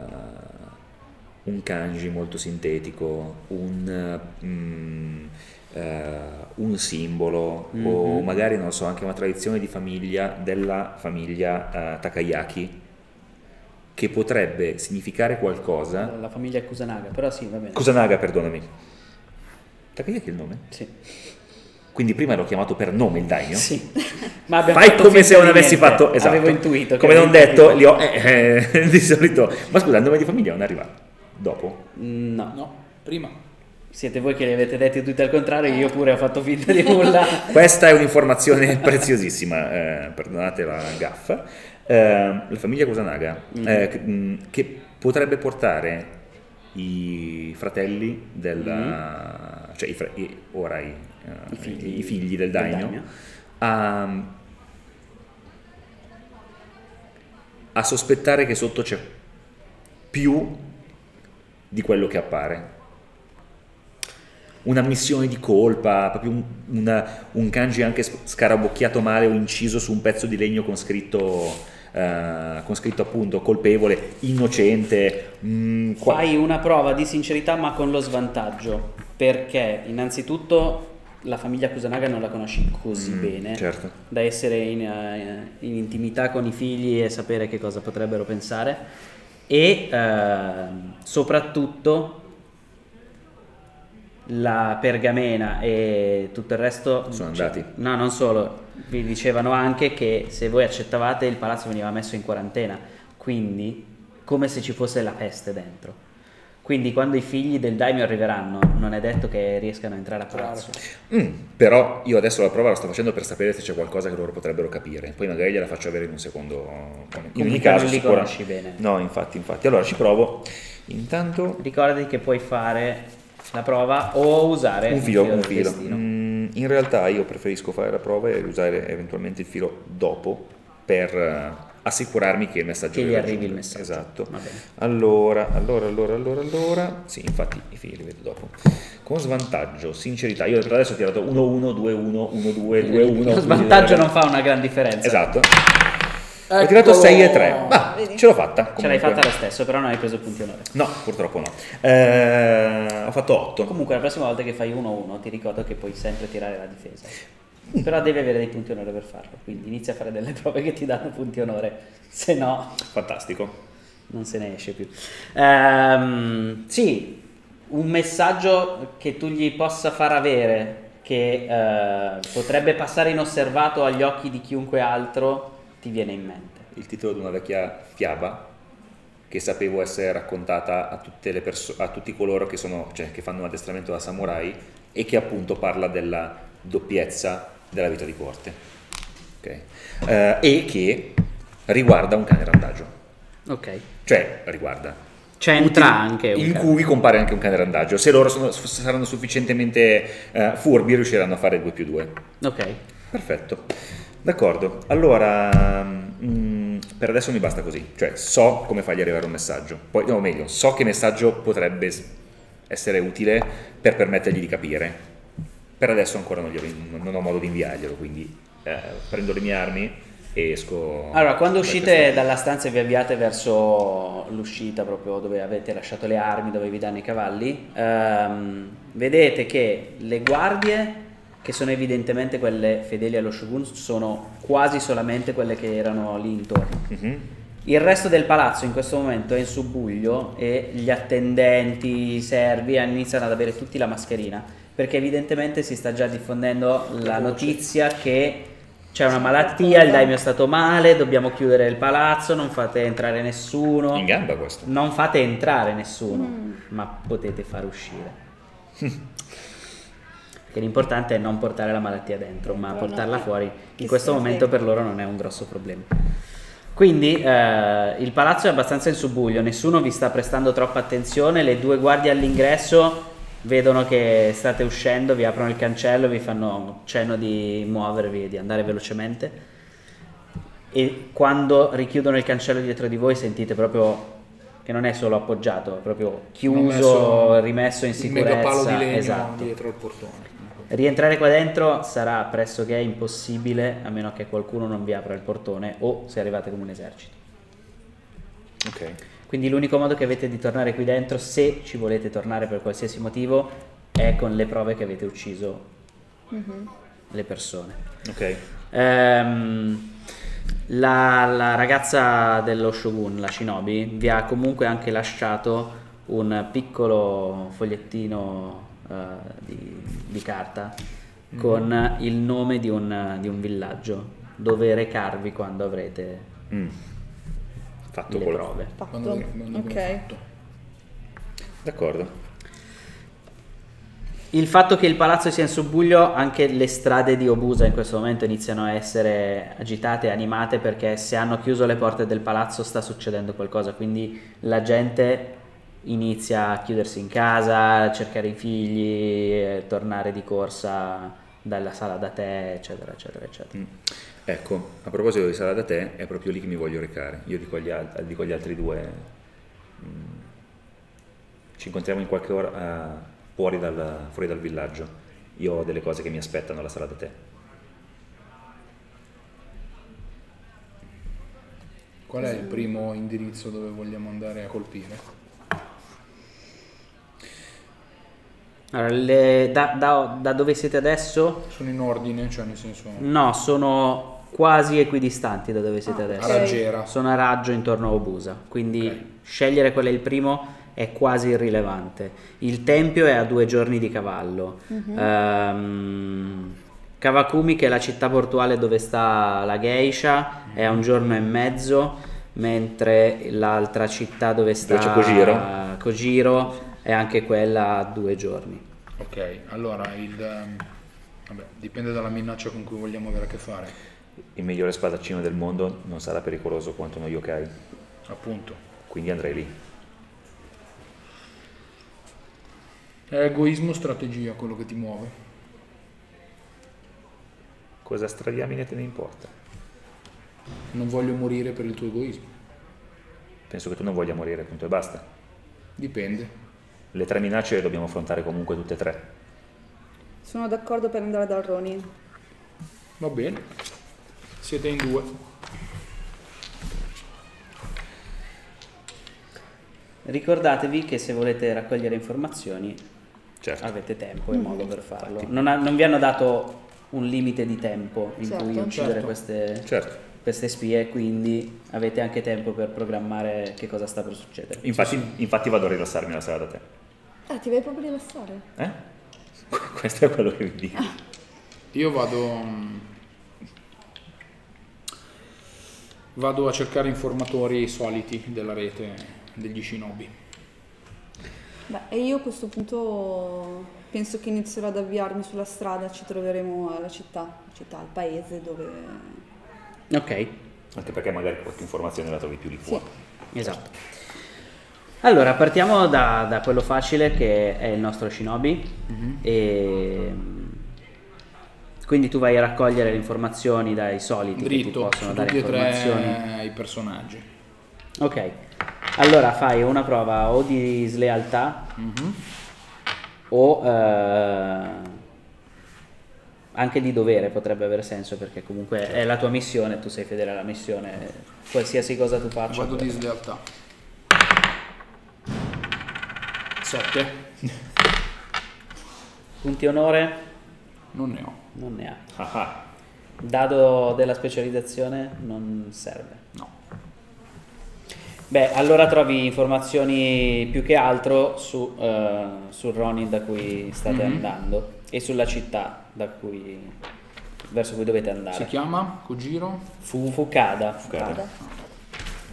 un kanji molto sintetico, un, mm, eh, un simbolo o Mhm. magari, non so, anche una tradizione di famiglia della famiglia eh, Takayaki che potrebbe significare qualcosa. La famiglia Kusanaga, però sì, va bene. Kusanaga, perdonami. Takayaki è il nome? Sì. Quindi prima ero chiamato per nome il daimyo? Sì. Ma abbiamo Fai fatto come se non avessi niente. fatto esatto. Avevo intuito. Come non detto, li ho eh, eh, di solito. Ma scusa, il nome di famiglia non è arrivato. Dopo. No. No, prima. Siete voi che li avete detti tutti al contrario, io pure ho fatto finta di nulla. Questa è un'informazione preziosissima, eh, perdonate la gaffa. Eh, la famiglia Kusanaga, Mhm. eh, che, mh, che potrebbe portare i fratelli del, cioè i, i- ora i, Mhm. I figli i figli del daimyo, a, a sospettare che sotto c'è più di quello che appare. Una missione di colpa, proprio un, una- un kanji anche sc- scarabocchiato male o inciso su un pezzo di legno con scritto, eh, con scritto appunto colpevole, innocente. mm, Fai una prova di sincerità ma con lo svantaggio, perché innanzitutto la famiglia Kusanagi non la conosci così Mm, bene certo. da essere in, eh, in intimità con i figli e sapere che cosa potrebbero pensare e ehm, soprattutto la pergamena e tutto il resto Sono cioè, andati. no non solo vi dicevano anche che se voi accettavate il palazzo veniva messo in quarantena quindi come se ci fosse la peste dentro quindi quando i figli del daimyo arriveranno non è detto che riescano a entrare a palazzo Mm, però io adesso la prova la sto facendo per sapere se c'è qualcosa che loro potrebbero capire. Poi magari gliela faccio avere in un secondo. In ogni Comunque caso, non li sicura- conosci bene. No, infatti, infatti. Allora ci provo. Intanto Ricordati che puoi fare la prova o usare un filo, un filo. Mm, in realtà io preferisco fare la prova e usare eventualmente il filo dopo per assicurarmi che il messaggio Che gli li arrivi il messaggio. Esatto. Va bene. Allora, allora, allora, allora, allora. Sì, infatti i fili li vedo dopo. Con svantaggio, sincerità. Io per adesso ho tirato 1 1 2 1 1 2 2 1. Lo svantaggio non fa una gran differenza. Esatto. Ho tirato 6 e 3. Ma Vedi? ce l'ho fatta. Ce l'hai comunque. fatta lo stesso, però non hai preso punti onore. No, purtroppo no. Eh, ho fatto 8. Comunque la prossima volta che fai 1-1 ti ricordo che puoi sempre tirare la difesa. Però devi avere dei punti onore per farlo, quindi inizia a fare delle prove che ti danno punti onore, se no Fantastico. non se ne esce più. Ehm, sì, un messaggio che tu gli possa far avere che eh, potrebbe passare inosservato agli occhi di chiunque altro ti viene in mente. Il titolo di una vecchia fiaba che sapevo essere raccontata a, tutte le perso- a tutti coloro che, sono, cioè, che fanno un addestramento da samurai e che appunto parla della doppiezza della vita di corte. Ok? Eh, e che riguarda un cane randagio. Ok. Cioè, riguarda. C'entra anche in cane. cui compare anche un cane randagio. Se loro sono- saranno sufficientemente eh, furbi, riusciranno a fare 2 più 2. Ok. Perfetto, d'accordo. Allora, mm, per adesso mi basta così, cioè so come fargli arrivare un messaggio. Poi, no, meglio, so che messaggio potrebbe essere utile per permettergli di capire. Per adesso ancora non, glielo- non ho modo di inviarglielo, quindi eh, prendo le mie armi e esco. Allora, quando uscite questa- dalla stanza e vi avviate verso l'uscita, proprio dove avete lasciato le armi, dove vi danno i cavalli, ehm, vedete che le guardie, che sono evidentemente quelle fedeli allo shogun, sono quasi solamente quelle che erano lì intorno. Mhm. Il resto del palazzo in questo momento è in subbuglio e gli attendenti, i servi iniziano ad avere tutti la mascherina perché evidentemente si sta già diffondendo la notizia che c'è una malattia, il daimyo è stato male, dobbiamo chiudere il palazzo, non fate entrare nessuno. In gamba questo. Non fate entrare nessuno, ma potete far uscire. Perché l'importante è non portare la malattia dentro, ma portarla fuori. In questo momento per loro non è un grosso problema. Quindi eh, il palazzo è abbastanza in subbuglio, nessuno vi sta prestando troppa attenzione, le due guardie all'ingresso vedono che state uscendo, vi aprono il cancello, vi fanno cenno di muovervi e di andare velocemente e quando richiudono il cancello dietro di voi sentite proprio che non è solo appoggiato, è proprio chiuso, messo rimesso in sicurezza. di legno esatto. dietro il portone. Rientrare qua dentro sarà pressoché impossibile a meno che qualcuno non vi apra il portone o se arrivate come un esercito. Ok. Quindi l'unico modo che avete di tornare qui dentro, se ci volete tornare per qualsiasi motivo, è con le prove che avete ucciso le persone. Ok. Ehm, la, la ragazza dello Shogun, la Shinobi, vi ha comunque anche lasciato un piccolo fogliettino eh, di, di carta con il nome di un, di un villaggio dove recarvi quando avrete Mm. Fatto le prove. Fatto. Quando, quando ok. fatto. D'accordo. Il fatto che il palazzo sia in subbuglio, anche le strade di Obusa in questo momento iniziano a essere agitate animate perché se hanno chiuso le porte del palazzo sta succedendo qualcosa, quindi la gente inizia a chiudersi in casa, a cercare i figli, eh, tornare di corsa dalla sala da tè, eccetera, eccetera, eccetera. Mm. Ecco, a proposito di sala da te, è proprio lì che mi voglio recare. Io dico agli, al- dico agli altri due, mm, ci incontriamo in qualche ora eh, fuori, dal, fuori dal villaggio. Io ho delle cose che mi aspettano alla sala da te. Qual è il primo indirizzo dove vogliamo andare a colpire? Allora, le- da, da- da dove siete adesso? Sono in ordine, cioè nel senso No, sono quasi equidistanti da dove siete Ah, adesso. raggiera. Sono a raggio intorno a Obusa, quindi Ok. scegliere qual è il primo è quasi irrilevante. Il tempio è a due giorni di cavallo. Ehm, Kawakumi, che è la città portuale dove sta la geisha, è a un giorno e mezzo, mentre l'altra città dove sta c'è Kojiro. Kojiro è anche quella a due giorni. Ok, allora il... ehm, Vabbè, dipende dalla minaccia con cui vogliamo avere a che fare, Il migliore spadaccino del mondo non sarà pericoloso quanto uno yokai, appunto. quindi andrei lì. È egoismo o strategia quello che ti muove? Cosa stradiamine te ne importa? Non voglio morire per il tuo egoismo. Penso che tu non voglia morire, punto e basta. Dipende. Le tre minacce le dobbiamo affrontare comunque tutte e tre. Sono d'accordo per andare dal Ronin. Va bene. Siete in due. Ricordatevi che se volete raccogliere informazioni Certo. avete tempo e modo per farlo. Non, ha- non vi hanno dato un limite di tempo in Certo. cui uccidere Certo. queste, Certo. queste spie, quindi avete anche tempo per programmare che cosa sta per succedere. Infatti, infatti vado a rilassarmi la sera da te. Ah, ti vai proprio a rilassare? Eh? Questo è quello che vi dico. Io vado... mm, Vado a cercare informatori soliti della rete degli shinobi. Beh, e io a questo punto penso che inizierò ad avviarmi sulla strada, ci troveremo alla città, città, al paese dove... Ok, Anche perché magari qualche informazione la trovi più lì Sì. fuori. esatto. Allora, partiamo da, da quello facile che è il nostro shinobi. E, quindi tu vai a raccogliere le informazioni dai soliti che ti Dritto, possono dare informazioni. tre i personaggi. Ok, allora fai una prova o di slealtà Mhm. o eh, anche di dovere potrebbe avere senso perché comunque è la tua missione, tu sei fedele alla missione, qualsiasi cosa tu faccia. Vado di slealtà. 7. Punti onore Non ne ho. Non ne ha. Ah ah. Dado della specializzazione non serve. No. Beh, allora trovi informazioni più che altro su, eh, sul Ronin da cui state Mhm. andando e sulla città da cui, verso cui dovete andare. Si chiama Kojiro? Fu, Fukada. Fukada.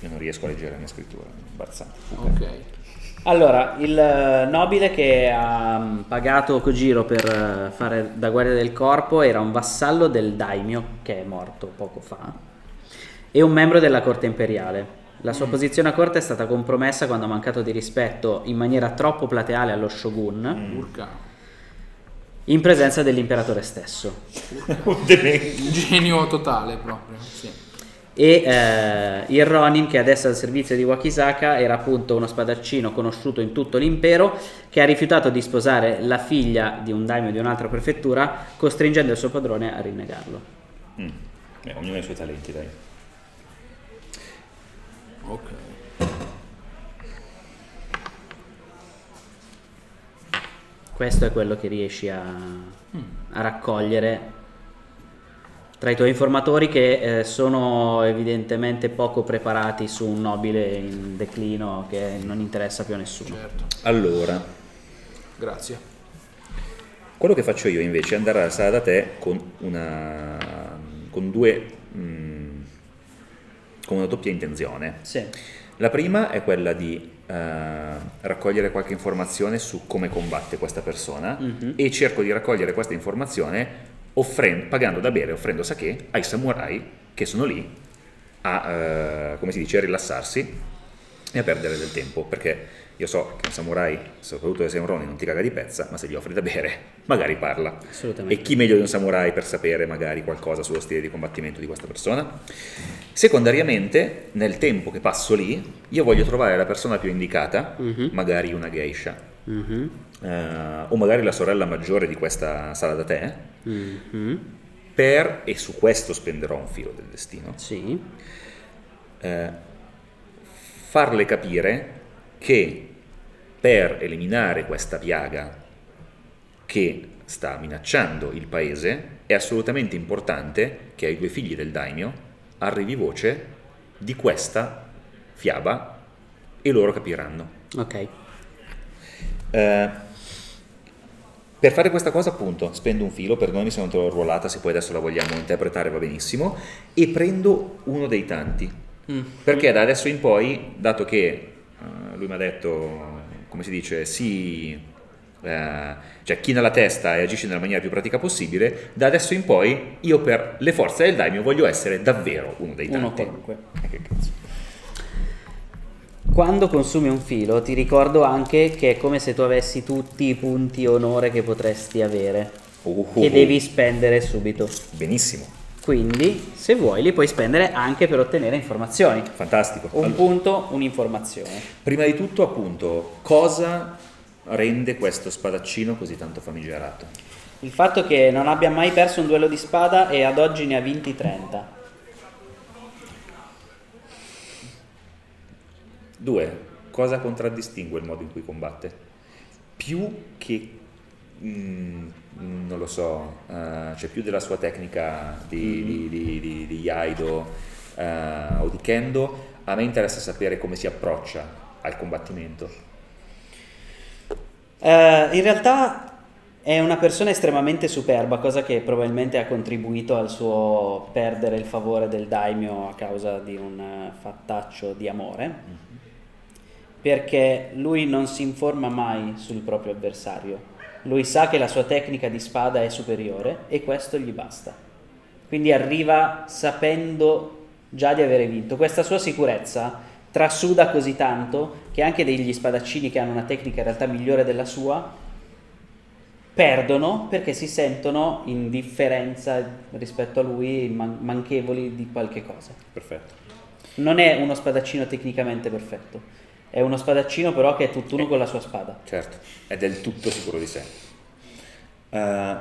Io non riesco a leggere la mia scrittura, imbarazzante. Ok. Allora, il eh, nobile che ha mm, pagato Kojiro per eh, fare da guardia del corpo era un vassallo del daimyo, che è morto poco fa, e un membro della corte imperiale. La sua posizione a corte è stata compromessa quando ha mancato di rispetto in maniera troppo plateale allo shogun, Urca. in presenza dell'imperatore stesso. Un genio totale proprio. Sì. E eh, il Ronin, che adesso è al servizio di Wakisaka, era appunto uno spadaccino conosciuto in tutto l'impero che ha rifiutato di sposare la figlia di un daimyo di un'altra prefettura, costringendo il suo padrone a rinnegarlo. Mm. Beh, ognuno ha i suoi talenti, dai. Ok. Questo è quello che riesci a, a raccogliere tra i tuoi informatori che eh, sono evidentemente poco preparati su un nobile in declino che non interessa più a nessuno. Certo. Allora, Grazie. quello che faccio io invece è andare alla sala da te con una. con due. mm, con una doppia intenzione. Sì. La prima è quella di eh, raccogliere qualche informazione su come combatte questa persona Mhm. e cerco di raccogliere questa informazione offren- pagando da bere, offrendo sake ai samurai che sono lì a, eh, come si dice, a rilassarsi e a perdere del tempo, perché io so che un samurai, soprattutto se sei un Ronin, non ti caga di pezza, ma se gli offri da bere, magari parla. Assolutamente. E chi meglio di un samurai per sapere magari qualcosa sullo stile di combattimento di questa persona? Secondariamente, nel tempo che passo lì, io voglio trovare la persona più indicata, Mhm. magari una geisha, Mhm. eh, o magari la sorella maggiore di questa sala da te, Mhm. per, e su questo spenderò un filo del destino, Sì. eh, farle capire che per eliminare questa piaga che sta minacciando il paese, è assolutamente importante che ai due figli del daimyo arrivi voce di questa fiaba e loro capiranno. Ok. Eh, per fare questa cosa, appunto, spendo un filo, perdonami se non te l'ho ruolata, se poi adesso la vogliamo interpretare va benissimo, e prendo uno dei tanti. Mm. Perché da adesso in poi, dato che eh, lui mi ha detto, come si dice, si eh, cioè china la testa e agisce nella maniera più pratica possibile, da adesso in poi io per le forze del daimyo voglio essere davvero uno dei tanti. Uno qualunque. Eh, che cazzo. Quando consumi un filo ti ricordo anche che è come se tu avessi tutti i punti onore che potresti avere, Uh, che devi spendere subito. Benissimo, Quindi, se vuoi, li puoi spendere anche per ottenere informazioni. fantastico. Un Allora, punto, un'informazione. Prima di tutto, appunto, cosa rende questo spadaccino così tanto famigerato? Il fatto che non abbia mai perso un duello di spada e ad oggi ne ha vinti 30. Due, cosa contraddistingue il modo in cui combatte? Più che, mm, non lo so, eh, cioè più della sua tecnica di, di, di, di- di Yaido eh, o di Kendo, a me interessa sapere come si approccia al combattimento. Eh, in realtà è una persona estremamente superba, cosa che probabilmente ha contribuito al suo perdere il favore del daimyo a causa di un fattaccio di amore. Perché lui non si informa mai sul proprio avversario. Lui sa che la sua tecnica di spada è superiore e questo gli basta. Quindi arriva sapendo già di avere vinto. Questa sua sicurezza trasuda così tanto che anche degli spadaccini che hanno una tecnica in realtà migliore della sua perdono perché si sentono in differenza rispetto a lui, man- manchevoli di qualche cosa. Perfetto. Non è uno spadaccino tecnicamente perfetto, è uno spadaccino però che è tutt'uno con la sua spada. Certo, è del tutto sicuro di sé. Eh,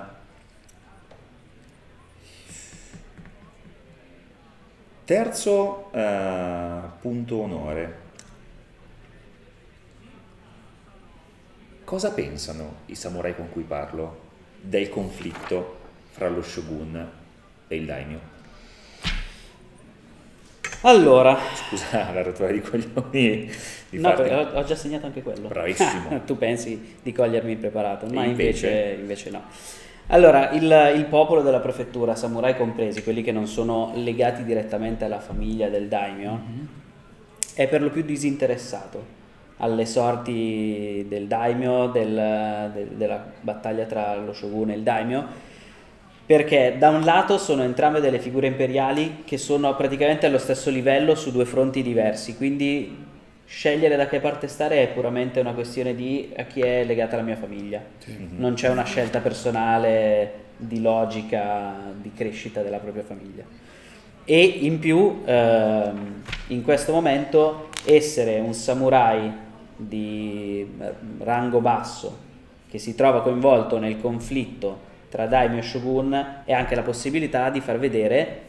terzo eh, punto onore. Cosa pensano i samurai con cui parlo del conflitto fra lo shogun e il daimyo? Allora, Scusa la rottura di coglioni di no, ho, ho già segnato anche quello. Bravissimo. tu pensi di cogliermi impreparato, ma invece, invece? invece no. Allora, il, il popolo della prefettura, samurai compresi, quelli che non sono legati direttamente alla famiglia del daimyo, è per lo più disinteressato alle sorti del daimyo, del- del- della battaglia tra lo shogun e il daimyo, perché da un lato sono entrambe delle figure imperiali che sono praticamente allo stesso livello su due fronti diversi, quindi scegliere da che parte stare è puramente una questione di a chi è legata la mia famiglia. Non c'è una scelta personale di logica, di crescita della propria famiglia. E in più, ehm, in questo momento, essere un samurai di eh, rango basso che si trova coinvolto nel conflitto tra daimyo e shogun è anche la possibilità di far vedere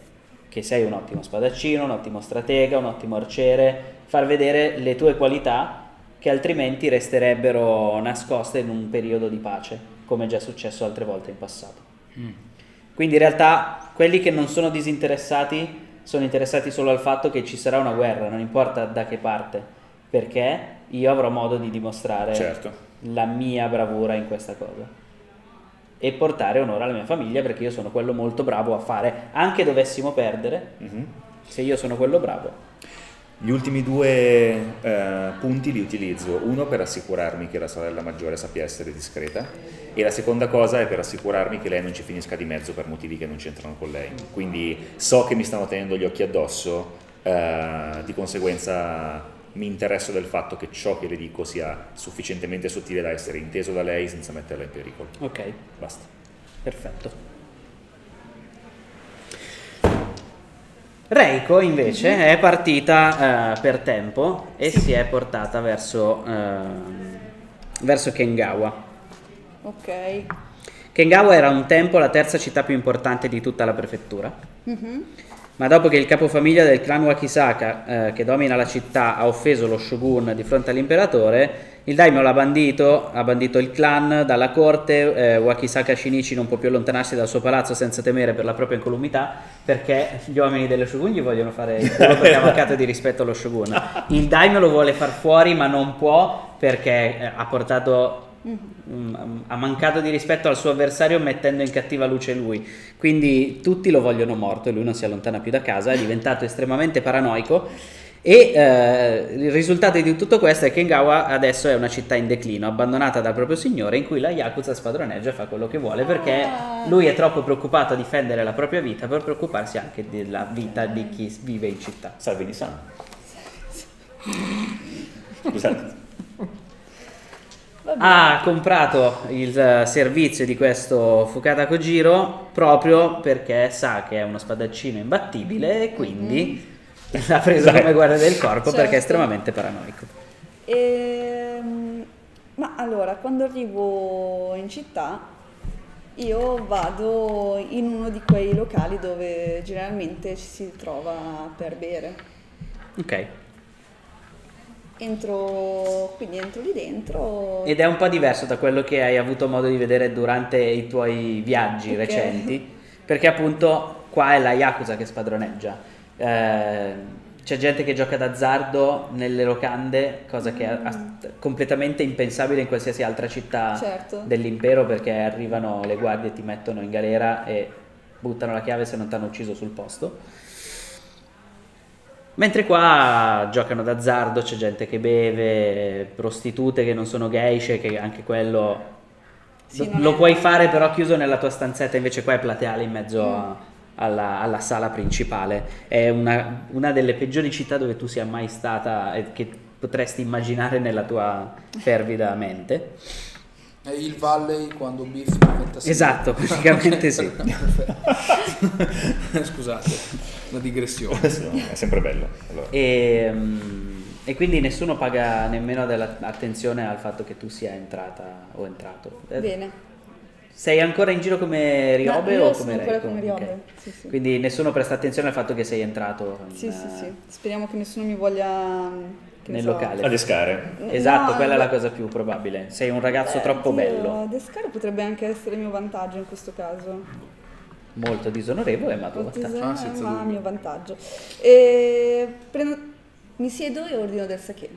che sei un ottimo spadaccino, un ottimo stratega, un ottimo arciere, far vedere le tue qualità che altrimenti resterebbero nascoste in un periodo di pace, come è già successo altre volte in passato. Quindi in realtà quelli che non sono disinteressati sono interessati solo al fatto che ci sarà una guerra, non importa da che parte, perché io avrò modo di dimostrare Certo. la mia bravura in questa cosa e portare onore alla mia famiglia perché io sono quello molto bravo a fare, anche dovessimo perdere, Mhm. se io sono quello bravo. Gli ultimi due eh, punti li utilizzo, uno per assicurarmi che la sorella maggiore sappia essere discreta e la seconda cosa è per assicurarmi che lei non ci finisca di mezzo per motivi che non c'entrano con lei. Quindi so che mi stanno tenendo gli occhi addosso, eh, di conseguenza mi interesso del fatto che ciò che le dico sia sufficientemente sottile da essere inteso da lei senza metterla in pericolo. Ok, Basta. perfetto. Reiko invece è partita eh, per tempo e si è portata verso, ehm, verso Kengawa. Ok. Kengawa era un tempo la terza città più importante di tutta la prefettura. Mhm. Ma dopo che il capofamiglia del clan Wakisaka, eh, che domina la città, ha offeso lo shogun di fronte all'imperatore, Il daimyo l'ha bandito, ha bandito il clan dalla corte, eh, Wakisaka Shinichi non può più allontanarsi dal suo palazzo senza temere per la propria incolumità perché gli uomini dello shogun gli vogliono fare il culo perché ha mancato di rispetto allo shogun. Il daimyo lo vuole far fuori ma non può perché eh, ha portato mm, ha mancato di rispetto al suo avversario mettendo in cattiva luce lui quindi tutti lo vogliono morto e lui non si allontana più da casa è diventato estremamente paranoico e eh, il risultato di tutto questo è che Ngawa adesso è una città in declino, abbandonata dal proprio signore, in cui la Yakuza spadroneggia e fa quello che vuole, perché lui è troppo preoccupato a difendere la propria vita per preoccuparsi anche della vita di chi vive in città. Salve di San. Scusate. Ha comprato il eh, servizio di questo Fukata Kojiro proprio perché sa che è uno spadaccino imbattibile e quindi l'ha preso come guardia del corpo perché è Certo. estremamente paranoico. Ehm, ma allora, quando arrivo in città, io vado in uno di quei locali dove generalmente ci si trova per bere. Ok. Entro, quindi entro lì dentro. Ed è un po' diverso da quello che hai avuto modo di vedere durante i tuoi viaggi Ok. recenti, perché appunto qua è la Yakuza che spadroneggia. Eh, c'è gente che gioca d'azzardo nelle locande, cosa che è ass- completamente impensabile in qualsiasi altra città Certo. dell'impero perché arrivano le guardie ti mettono in galera e buttano la chiave se non ti hanno ucciso sul posto. Mentre qua giocano d'azzardo, c'è gente che beve, prostitute che non sono geishe, che anche quello Sì, lo- puoi fare però chiuso nella tua stanzetta, invece qua è plateale in mezzo a- alla, alla sala principale. È una, una delle peggiori città dove tu sia mai stata e che potresti immaginare nella tua fervida mente. È il Valley quando Biff diventa. Esatto, praticamente sì. Scusate, la digressione. È sempre bello. Allora. E, mm, e quindi nessuno paga nemmeno dell'attenzione al fatto che tu sia entrata o entrato. Eh, Bene. Sei ancora in giro come Ryobe io o sono come ancora Reiko? come Ryobe, Ok. sì, sì. Quindi nessuno presta attenzione al fatto che sei entrato in, Sì, sì, eh, sì. Speriamo che nessuno mi voglia. nel so- locale. Adescare. Esatto, No, quella è la cosa più probabile. Sei un ragazzo beh, troppo oddio, bello, Descare potrebbe anche essere il mio vantaggio in questo caso. Molto disonorevole, ma tuo Ottis- vantaggio. Ah, senza ma a mio vantaggio. E prendo- mi siedo e ordino del sake.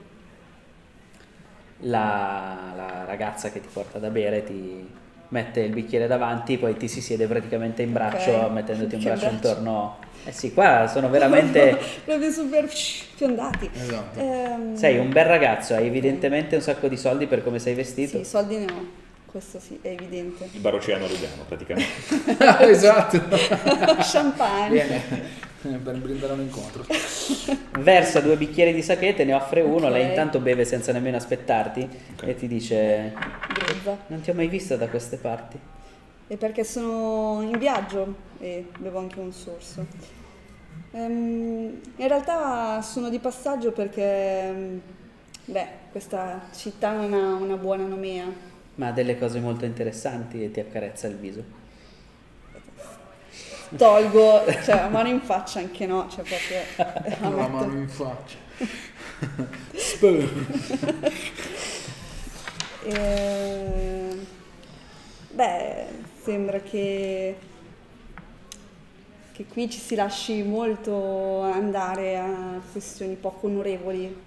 La, la ragazza che ti porta da bere ti mette il bicchiere davanti, poi ti si siede praticamente in braccio, Ok. mettendoti un braccio braccio. intorno. Eh sì, qua sono veramente... Proprio super fiondati. Esatto. Ehm, Sei un bel ragazzo, hai evidentemente un sacco di soldi per come sei vestito. Sì, soldi ne ho. Questo sì, è evidente. Il baroceano Lugano praticamente. esatto. Champagne. Bene. Per brindare un incontro. Versa due bicchieri di sake, te ne offre uno, Ok. lei intanto beve senza nemmeno aspettarti Ok. e ti dice Grezza. non ti ho mai vista da queste parti. E perché sono in viaggio e bevo anche un sorso. Ehm, in realtà sono di passaggio perché ehm, beh, questa città non ha una buona nomea. Ma ha delle cose molto interessanti e ti accarezza il viso. Tolgo, cioè la mano in faccia anche no, cioè proprio la la mano in faccia. Spur. Ehm, beh, sembra che, che qui ci si lasci molto andare a questioni poco onorevoli.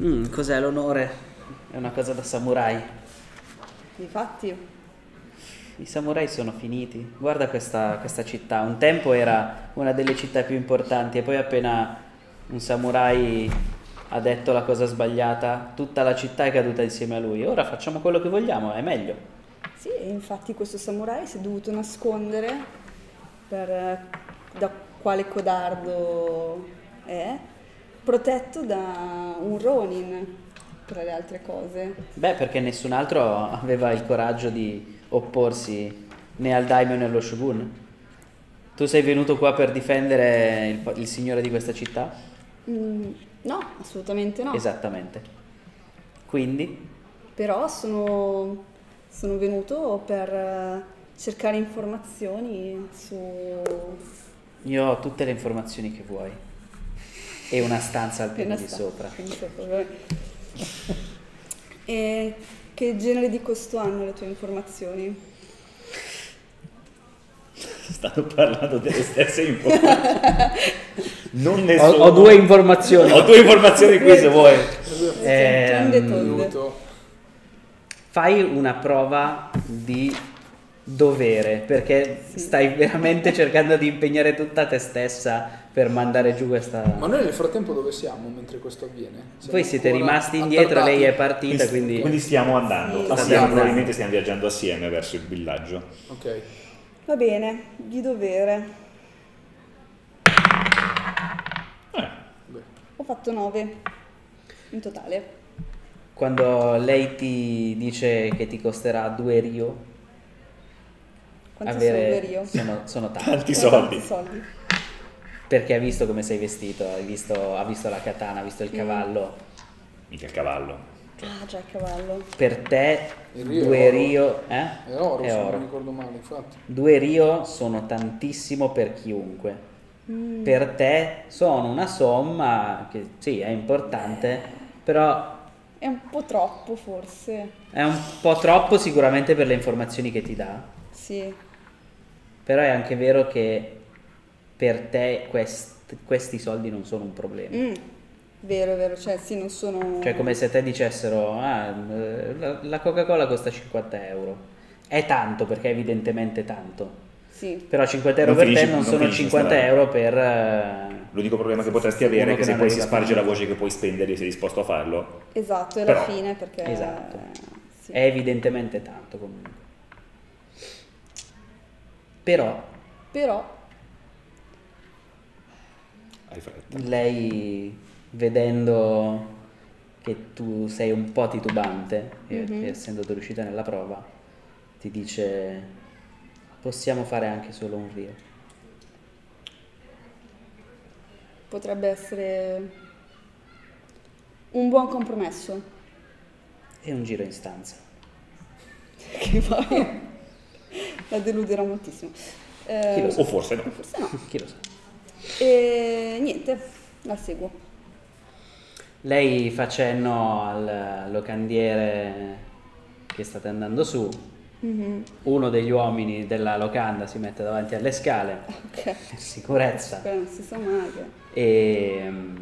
Mm, cos'è l'onore? È una cosa da samurai. Difatti, I samurai sono finiti. Guarda questa, questa città. Un tempo era una delle città più importanti e poi appena un samurai ha detto la cosa sbagliata, tutta la città è caduta insieme a lui. Ora facciamo quello che vogliamo, è meglio. sì, e infatti questo samurai si è dovuto nascondere per eh, da quale codardo è, protetto da un Ronin, tra le altre cose. Beh, perché nessun altro aveva il coraggio di opporsi né al daimyo né allo shogun. Tu sei venuto qua per difendere il, il signore di questa città? Mm, no, assolutamente no. Esattamente. Quindi, Però sono, sono venuto per eh, cercare informazioni su... io ho tutte le informazioni che vuoi. E una stanza al piano di sopra. quindi. E che genere di costo hanno le tue informazioni? Stanno parlando delle stesse informazioni. Non ne Ho, sono- ho due informazioni. Ho due informazioni qui se vuoi. Aiuto. Fai una prova di dovere perché stai veramente cercando di impegnare tutta te stessa per mandare giù questa. Ma noi nel frattempo dove siamo mentre questo avviene? Siamo Voi siete rimasti indietro, attardati? lei è partita, quindi Quindi stiamo andando. Sì. Stiamo- Stiamo andando. probabilmente stiamo viaggiando assieme verso il villaggio. Ok. Va bene, di dovere. Eh. Ho fatto 9 in totale. quando lei ti dice che ti costerà due Rio, Quanti avere sono io? sono, sono tanti. tanti Sono soldi. tanti soldi. Perché ha visto come sei vestito, hai visto- ha visto la katana, ha visto Mm. il cavallo. Mica il cavallo. Ah, già il cavallo. Per te Rio due. Rio, eh? È oro, È se oro. non ricordo male, infatti. Due Rio sono tantissimo per chiunque. Mm. Per te sono una somma che sì, è importante, però È un po' troppo forse. è un po' troppo sicuramente per le informazioni che ti dà. Sì. Però è anche vero che per te quest- questi soldi non sono un problema. Mm. Vero, è vero, cioè sì, non sono... Cioè come se te dicessero, ah, eh, la, la Coca-Cola costa 50 euro. È tanto perché è evidentemente tanto. Sì, Però 50 euro Non per finisci- te non, non sono finisci in 50 strada. euro per... eh, L'unico problema che potresti avere è che che se poi si sparge la voce che puoi spenderli sei disposto a farlo. esatto, è Però- la fine perché... Esatto. sì. È evidentemente tanto comunque. Però Però, Hai fretta. lei vedendo che tu sei un po' titubante, e essendo riuscita nella prova, ti dice possiamo fare anche solo un rio. potrebbe essere un buon compromesso. E un giro in stanza. Che poi la deluderà moltissimo. Eh, Chi lo sa? O forse no. Forse no. Chi lo sa. E niente, la seguo. Lei fa cenno al locandiere che state andando su. Mhm. Uno degli uomini della locanda si mette davanti alle scale Ok, per sicurezza Spero non si sa mai. e mm,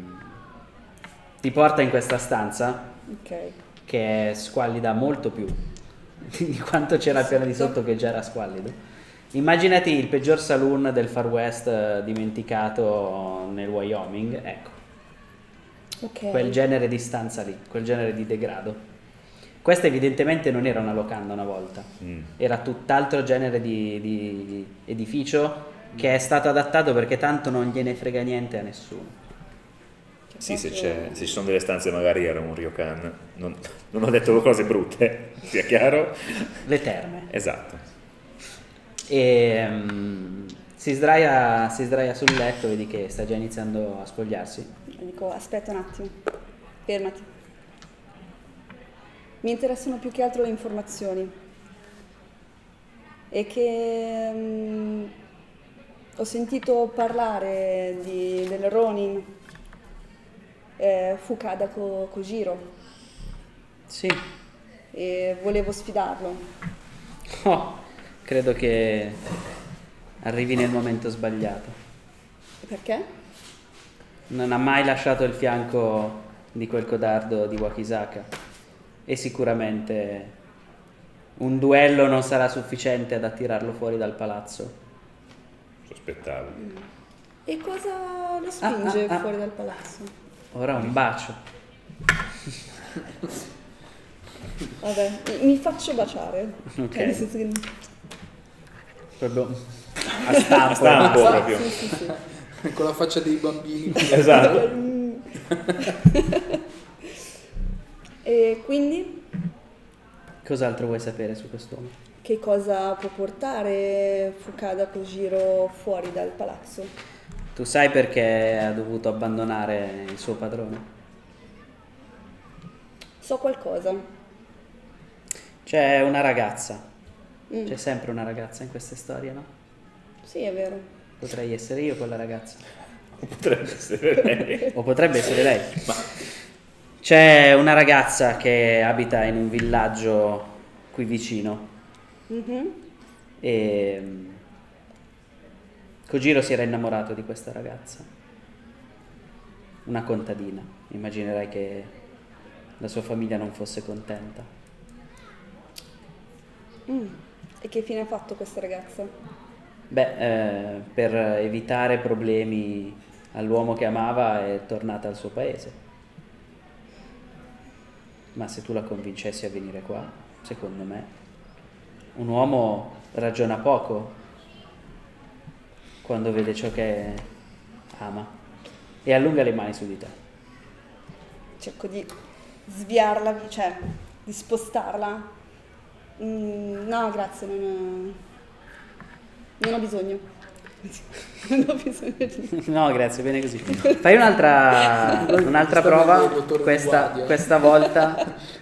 ti porta in questa stanza Ok, che è squallida molto più di quanto c'era piano di sotto che già era squallido. Immaginati il peggior saloon del Far West eh, dimenticato nel Wyoming, ecco, ok. quel genere di stanza lì, quel genere di degrado. Questa evidentemente non era una locanda una volta, Mm. era tutt'altro genere di, di edificio che è stato adattato perché tanto non gliene frega niente a nessuno. Sì, se, se ci sono delle stanze magari era un ryokan. Non, non ho detto cose brutte, sia chiaro. Le terme. Esatto. E mm, si, sdraia, si sdraia sul letto, vedi che sta già iniziando a spogliarsi. Dico, aspetta un attimo, fermati. Mi interessano più che altro le informazioni. E che mm, ho sentito parlare di, del Ronin eh, Fukada Ko- Kojiro Sì, e volevo sfidarlo. Oh, credo che arrivi nel momento sbagliato. Perché? Non ha mai lasciato il fianco di quel codardo di Wakisaka e sicuramente un duello non sarà sufficiente ad attirarlo fuori dal palazzo. Sospettavo. E cosa lo spinge ah, ah. fuori dal palazzo? Ora un bacio. Vabbè, mi- mi faccio baciare. Ok. Cioè, nel senso che- Proprio a stampo. A stampo proprio. Sì, sì, sì. Con la faccia dei bambini. Esatto. E quindi Cos'altro vuoi sapere su quest'uomo? che cosa può portare Fukada Kojiro fuori dal palazzo? Tu sai perché ha dovuto abbandonare il suo padrone? So qualcosa. C'è una ragazza. Mm, C'è sempre una ragazza in queste storie, no? Sì, è vero. Potrei essere io quella ragazza. Potrebbe essere lei. O potrebbe essere lei. C'è una ragazza che abita in un villaggio qui vicino Mhm. e mm, Kojiro si era innamorato di questa ragazza. Una contadina. Immaginerai che la sua famiglia non fosse contenta. Mm. E che fine ha fatto questa ragazza? Beh, eh, per evitare problemi all'uomo che amava è tornata al suo paese. Ma se tu la convincessi a venire qua, secondo me, un uomo ragiona poco quando vede ciò che ama e allunga le mani su di te. Cerco di sviarla, cioè di spostarla. Mm, no, grazie, non, non ho bisogno. non ho bisogno di... No, grazie, bene così. Fai un'altra, un'altra prova, questa, questa volta.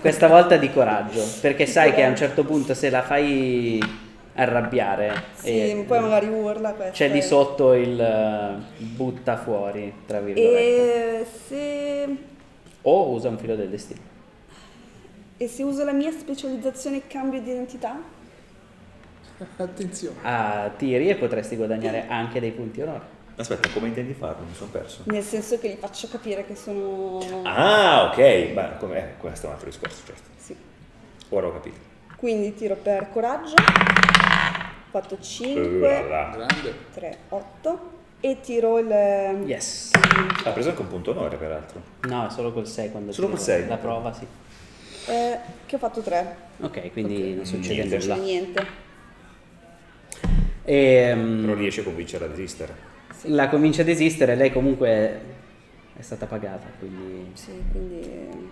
questa volta di coraggio, perché sai che a un certo punto se la fai arrabbiare Sì, e poi magari urla c'è di sotto il eh, butta fuori, tra virgolette. E se, O usa un filo del destino. E se uso la mia specializzazione cambio di identità? Attenzione. Ah, tiri e potresti guadagnare anche dei punti onore. Aspetta, come intendi farlo? Mi sono perso. Nel senso che gli faccio capire che sono... Ah, ok. Beh, come- eh, questo è un altro discorso, certo. Sì. Ora ho capito. Quindi tiro per coraggio. Fatto Eh, 5, là. Grande. 3, 8 e tiro il... Yes. Ha preso anche un punto onore, peraltro. No, è solo col 6 quando Solo col sei? La prova, sì. Eh, che ho fatto 3. Ok, quindi non succede Niente. nulla. Niente. E, Però mm, riesce a convincere a desistere. la convince a desistere, lei comunque è stata pagata, quindi Sì, quindi...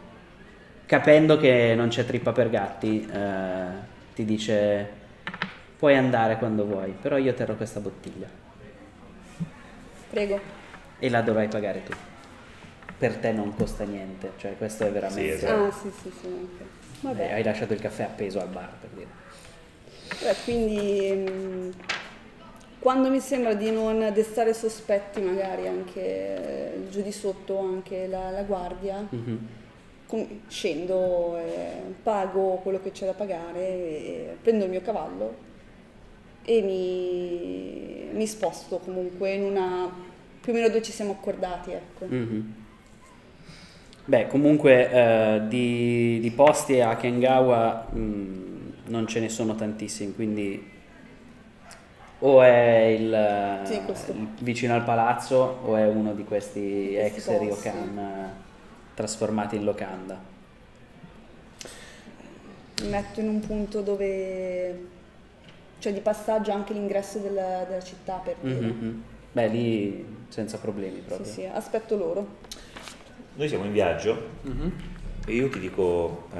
capendo che non c'è trippa per gatti, eh, ti dice puoi andare quando vuoi, però io terrò questa bottiglia Prego. e la dovrai pagare tu. Per te non costa niente, cioè questo è veramente... Sì, esatto. Ah, sì, sì, sì. Vabbè. Eh, hai lasciato il caffè appeso al bar, per dire. Beh, quindi mh, quando mi sembra di non destare sospetti, magari anche eh, giù di sotto, anche la, la guardia, Mhm. com- scendo, e pago quello che c'è da pagare, e prendo il mio cavallo e mi, mi sposto comunque in una più o meno dove ci siamo accordati, ecco. Mhm. Beh, comunque eh, di, di posti a Kengawa mh, non ce ne sono tantissimi, quindi o è il, Sì, questo. il- vicino al palazzo o è uno di questi ex Questi posti. ryokan eh, trasformati in locanda. Mi metto in un punto dove cioè di passaggio anche l'ingresso della, della città per dire. Mhm. Beh, lì senza problemi Sì, proprio. sì, aspetto loro. Noi siamo in viaggio Mhm. e io ti dico, eh,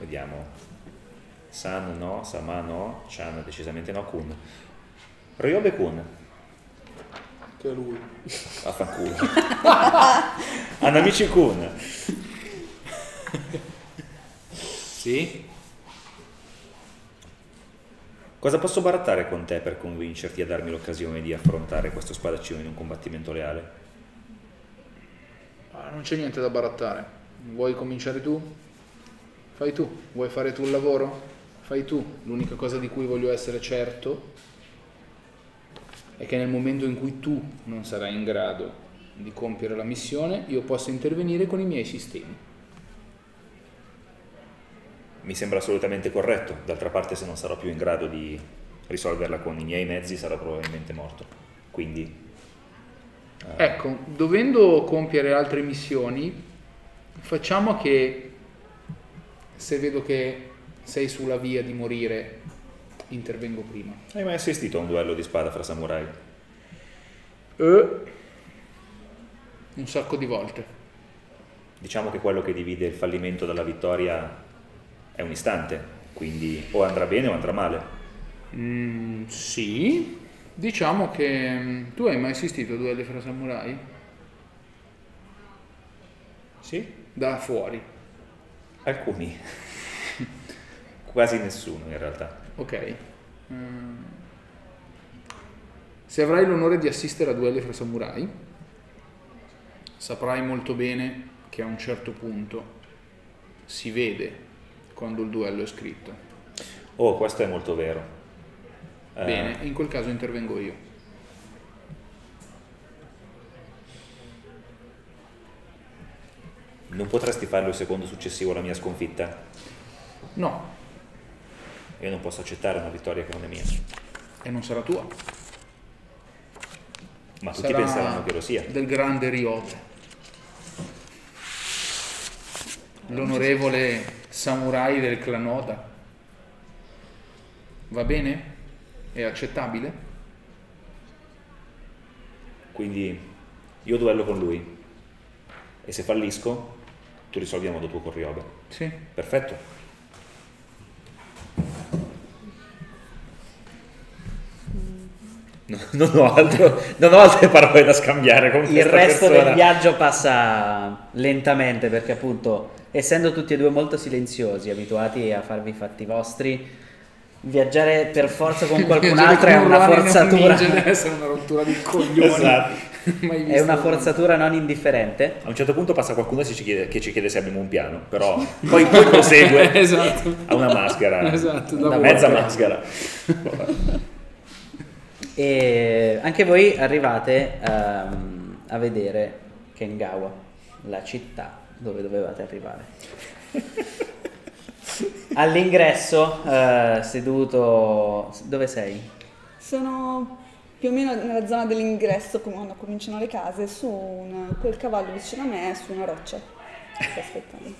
vediamo, San no, Sama no, Chan decisamente no, Kun. Ryobe Kun, Che è lui. affanculo. Anamici Kun. Sì. Cosa posso barattare con te per convincerti a darmi l'occasione di affrontare questo spadaccino in un combattimento leale? Ah, non c'è niente da barattare. Vuoi cominciare tu? Fai tu. Vuoi fare tu il lavoro? Fai tu. L'unica cosa di cui voglio essere certo è che nel momento in cui tu non sarai in grado di compiere la missione, io possa intervenire con i miei sistemi. Mi sembra assolutamente corretto, d'altra parte se non sarò più in grado di risolverla con i miei mezzi sarò probabilmente morto. Quindi Ecco, dovendo compiere altre missioni, facciamo che se vedo che sei sulla via di morire, intervengo prima. hai mai assistito a un duello di spada fra samurai? Eh, un sacco di volte. Diciamo che quello che divide il fallimento dalla vittoria è un istante, quindi o andrà bene o andrà male. Mm, sì, diciamo che mm, tu hai mai assistito a duelli fra samurai? Sì? Da fuori, Alcuni. Quasi nessuno in realtà. ok. Mm. Se avrai l'onore di assistere a duelli fra samurai, saprai molto bene che a un certo punto si vede quando il duello è scritto. Oh, questo è molto vero. Eh, Bene, in quel caso intervengo io. Non potresti farlo il secondo successivo alla mia sconfitta? No, Io non posso accettare una vittoria che non è mia. e non sarà tua. Ma tutti Sarà penseranno che lo sia. Del grande Ryote. L'onorevole samurai del clan Oda. Va bene? È accettabile? Quindi io duello con lui. E se fallisco, tu risolvi a modo tuo con Ryobe. Sì. Perfetto. No, non, ho altro- non ho altre parole da scambiare con Il resto persona. del viaggio passa lentamente perché appunto essendo tutti e due molto silenziosi, abituati a farvi i fatti vostri, viaggiare per forza con qualcun altro è una forzatura. Deve essere una rottura di coglioni. Esatto. Mai È una forzatura non indifferente. A un certo punto passa qualcuno e ci chiede- che ci chiede se abbiamo un piano, però poi, poi prosegue esatto. a una maschera, Esatto, una mezza maschera. E anche voi arrivate ehm, a vedere Kengawa, la città dove dovevate arrivare. All'ingresso, eh, seduto... Dove sei? Sono più o meno nella zona dell'ingresso, come quando cominciano le case, su un, quel cavallo vicino a me, su una roccia. Sto aspettando.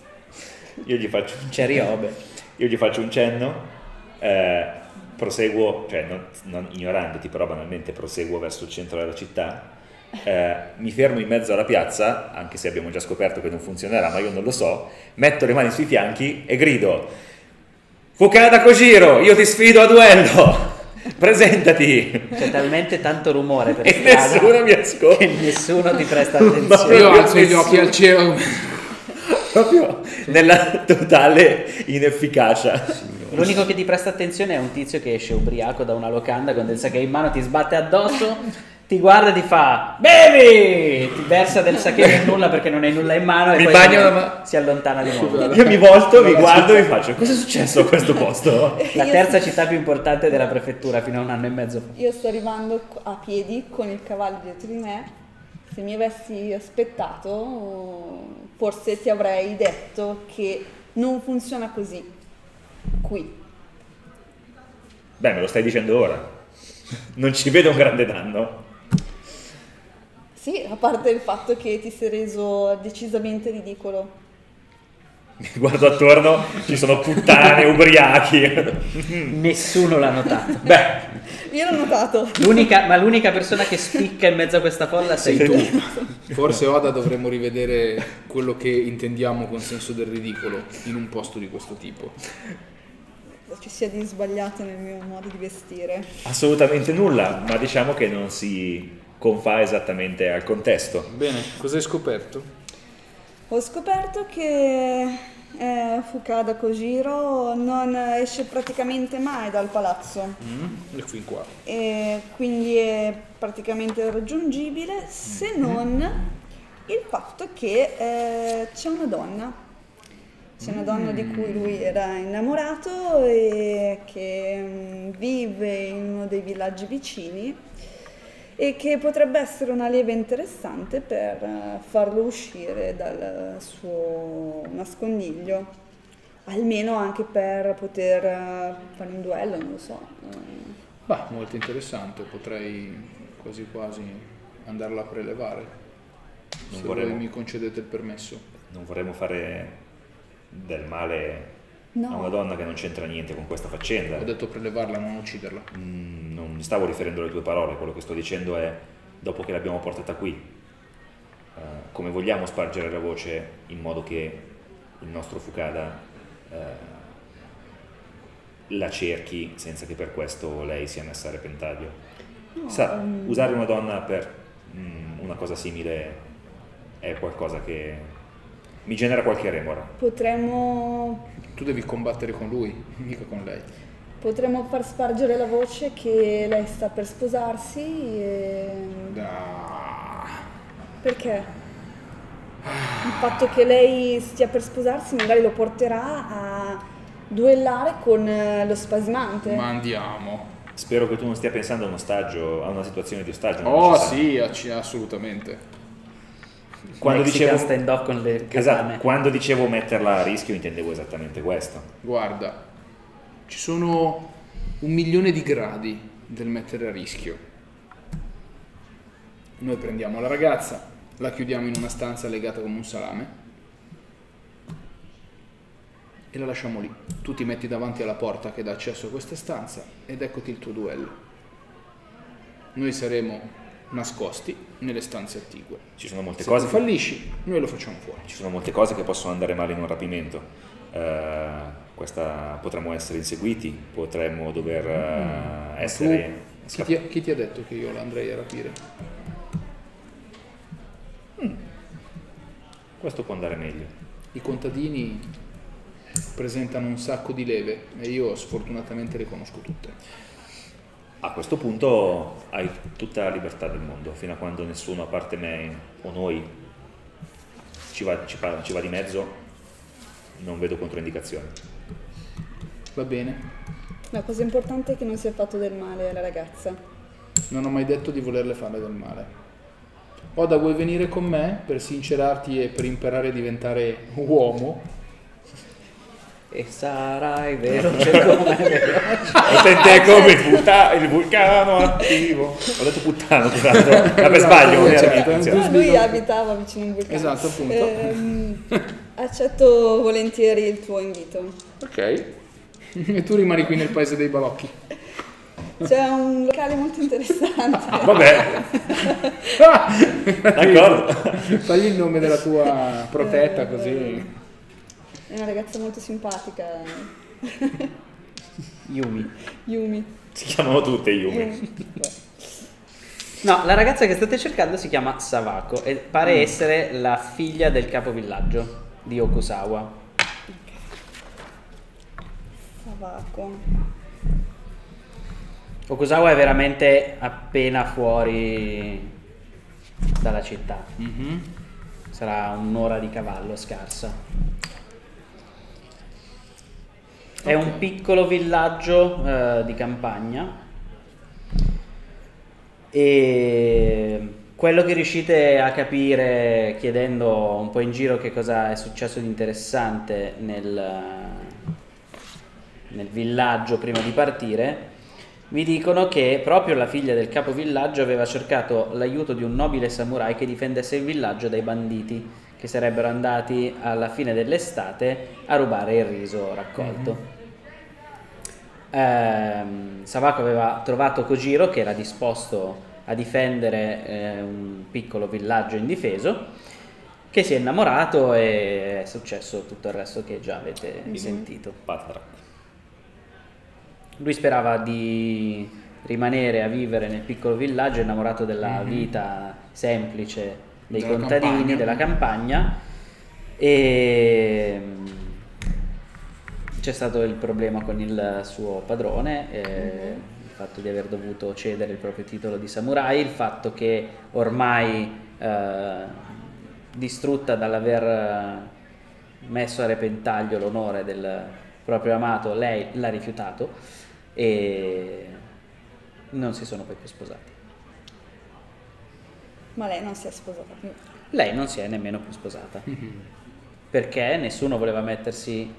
Io gli faccio un C'è Riobe. Io gli faccio un cenno, eh, proseguo, cioè non, non ignorandoti, però banalmente proseguo verso il centro della città. Eh, mi fermo in mezzo alla piazza, anche se abbiamo già scoperto che non funzionerà, ma io non lo so. Metto le mani sui fianchi e grido: Fukada Kojiro, io ti sfido a duello! Presentati! C'è talmente tanto rumore per E strada nessuno mi ascolta. che nessuno ti presta Io attenzione. alzo gli occhi al cielo. Proprio nella totale inefficacia. L'unico che ti presta attenzione è un tizio che esce ubriaco da una locanda con del sake in mano, ti sbatte addosso, ti guarda e ti fa bevi! Ti versa del sake nel nulla perché non hai nulla in mano e Mi poi bagno ma- si allontana di nuovo. Io mi volto, mi guardo e mi faccio: Cosa è successo a questo posto? La terza città più importante della prefettura fino a un anno e mezzo fa. Io sto arrivando a piedi con il cavallo dietro di me. Se mi avessi aspettato, forse ti avrei detto che non funziona così. Qui. Beh, me lo stai dicendo ora. Non ci vedo un grande danno. Sì, a parte il fatto che ti sei reso decisamente ridicolo. Mi guardo attorno, ci sono puttane, ubriachi. Nessuno l'ha notato. Beh, Io l'ho notato. L'unica, ma l'unica persona che spicca in mezzo a questa folla sei tu. Forse Oda dovremmo rivedere quello che intendiamo con senso del ridicolo in un posto di questo tipo. Ci sia di sbagliato nel mio modo di vestire. assolutamente nulla, ma diciamo che non si confà esattamente al contesto. Bene, cosa hai scoperto? Ho scoperto che eh, Fukada Kojiro non esce praticamente mai dal palazzo E fin qua. e quindi è praticamente irraggiungibile se non il fatto che eh, c'è una donna. C'è una donna di cui lui era innamorato e che mm, vive in uno dei villaggi vicini e che potrebbe essere una leva interessante per eh, farlo uscire dal suo nascondiglio, almeno anche per poter eh, fare un duello, non lo so. eh. Bah, molto interessante, potrei quasi quasi andarla a prelevare. Non se vorremmo. voi mi concedete il permesso. Non vorremmo fare del male No. a una donna che non c'entra niente con questa faccenda. Ho detto prelevarla, non ucciderla. Mm, non mi stavo riferendo alle tue parole, quello che sto dicendo è, dopo che l'abbiamo portata qui, eh, come vogliamo spargere la voce in modo che il nostro Fukada eh, la cerchi senza che per questo lei sia messa a repentaglio. No, Sa, ehm, usare una donna per mm, una cosa simile è qualcosa che mi genera qualche remora. Potremmo, Tu devi combattere con lui, mica con lei. potremmo far spargere la voce che lei sta per sposarsi e... Ah, Perché? il fatto che lei stia per sposarsi magari lo porterà a duellare con eh, lo spasimante. Ma andiamo. Spero che tu non stia pensando a un ostaggio, a una situazione di ostaggio. Oh sì, assolutamente. Quando Mexican dicevo, con le esatto, quando dicevo metterla a rischio intendevo esattamente questo. Guarda, ci sono un milione di gradi del mettere a rischio. Noi prendiamo la ragazza, la chiudiamo in una stanza legata come un salame e la lasciamo lì. Tu ti metti davanti alla porta che dà accesso a questa stanza ed eccoti il tuo duello. Noi saremo nascosti nelle stanze attigue. Ci sono molte Se cose che- fallisci, noi lo facciamo fuori. Ci sono molte cose che possono andare male in un rapimento. Eh, questa- potremmo essere inseguiti, potremmo dover eh, essere. Tu, chi, ti, chi ti ha detto che io la andrei a rapire? Questo può andare meglio. I contadini presentano un sacco di leve e io sfortunatamente le conosco tutte. A questo punto hai tutta la libertà del mondo, fino a quando nessuno, a parte me o noi, ci va, ci ci va di mezzo, non vedo controindicazioni. Va bene? La cosa importante è che non sia fatto del male alla ragazza. Non ho mai detto di volerle fare del male. Oda, vuoi venire con me per sincerarti e per imparare a diventare uomo? E sarai veloce come veloce. Potente come il, puta- il vulcano attivo. Ho detto puttano, l'altro, ma per sbaglio, non era Certo, mia è un intenzione. Ah, lui abitava vicino a un vulcano. Esatto, appunto. Ehm, accetto volentieri il tuo invito. Ok. E tu rimani qui nel paese dei balocchi. C'è un locale molto interessante. Vabbè, d'accordo. Fagli il nome della tua protetta così. È una ragazza molto simpatica. Yumi. Yumi. Si chiamano tutte Yumi. Yumi. No, la ragazza che state cercando si chiama Savako e pare essere la figlia del capovillaggio di Okusawa. Savako. Okusawa è veramente appena fuori dalla città. Sarà un'ora di cavallo scarsa. È un piccolo villaggio eh, di campagna. E quello che riuscite a capire chiedendo un po' in giro che cosa è successo di interessante nel, nel villaggio prima di partire, vi dicono che proprio la figlia del capovillaggio aveva cercato l'aiuto di un nobile samurai che difendesse il villaggio dai banditi che sarebbero andati alla fine dell'estate a rubare il riso raccolto. Ehm, Savako aveva trovato Kojiro che era disposto a difendere eh, un piccolo villaggio indifeso che si è innamorato e è successo tutto il resto che già avete sentito. Patra. Lui sperava di rimanere a vivere nel piccolo villaggio, innamorato della vita semplice dei Della contadini, campagna. della campagna e c'è stato il problema con il suo padrone, eh, il fatto di aver dovuto cedere il proprio titolo di samurai, il fatto che ormai eh, distrutta dall'aver eh, messo a repentaglio l'onore del proprio amato, lei l'ha rifiutato e non si sono poi più sposati. Ma lei non si è sposata più. Lei non si è nemmeno più sposata perché nessuno voleva mettersi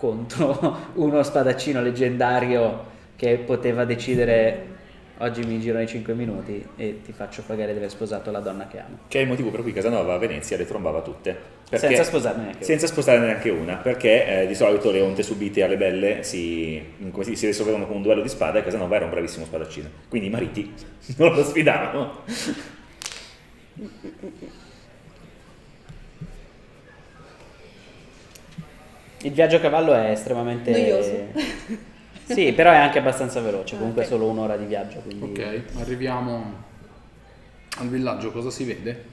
contro uno spadaccino leggendario che poteva decidere oggi mi giro nei 5 minuti e ti faccio pagare di aver sposato la donna che amo. Che è il motivo per cui Casanova a Venezia le trombava tutte. Senza sposarne neanche Senza spostare neanche una, perché eh, di solito le onte subite alle belle si, come si, si risolvevano con un duello di spada e Casanova era un bravissimo spadaccino. Quindi i mariti non lo sfidavano. Il viaggio a cavallo è estremamente Noioso. Sì, però è anche abbastanza veloce, comunque ok. è solo un'ora di viaggio, quindi Ok, arriviamo al villaggio, cosa si vede?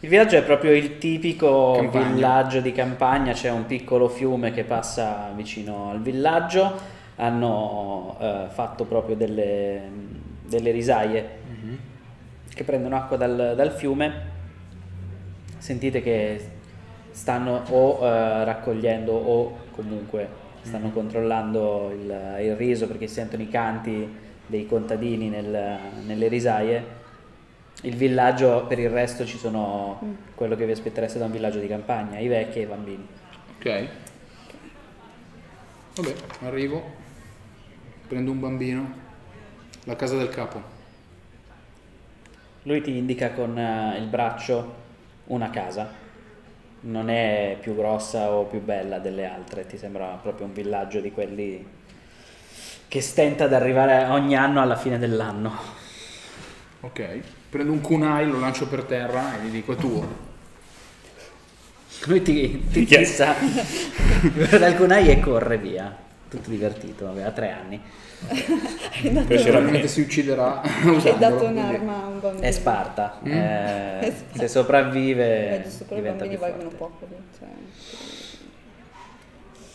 Il villaggio è proprio il tipico Campagna. villaggio di campagna, c'è un piccolo fiume che passa vicino al villaggio, hanno eh, fatto proprio delle, delle risaie che prendono acqua dal, dal fiume sentite che stanno o eh, raccogliendo o comunque stanno Mm. controllando il, il riso perché si sentono i canti dei contadini nel- nelle risaie. Il villaggio, per il resto, ci sono Mm. quello che vi aspettereste da un villaggio di campagna, i vecchi e i bambini. Ok. Vabbè, arrivo, prendo un bambino, la casa del capo. Lui ti indica con eh, il braccio una casa. Non è più grossa o più bella delle altre, ti sembra proprio un villaggio di quelli che stenta ad arrivare ogni anno alla fine dell'anno. Ok. Prendo un kunai, lo lancio per terra e gli dico è tuo. Lui ti, ti Chi è? fissa dal kunai e corre via. Tutto divertito, aveva tre anni. Dato, bene. si ucciderà hai dato un'arma a un bambino. È Sparta. Mm. eh, È Sparta. se sopravvive giusto, però i diventa bambini valgono poco. Cioè.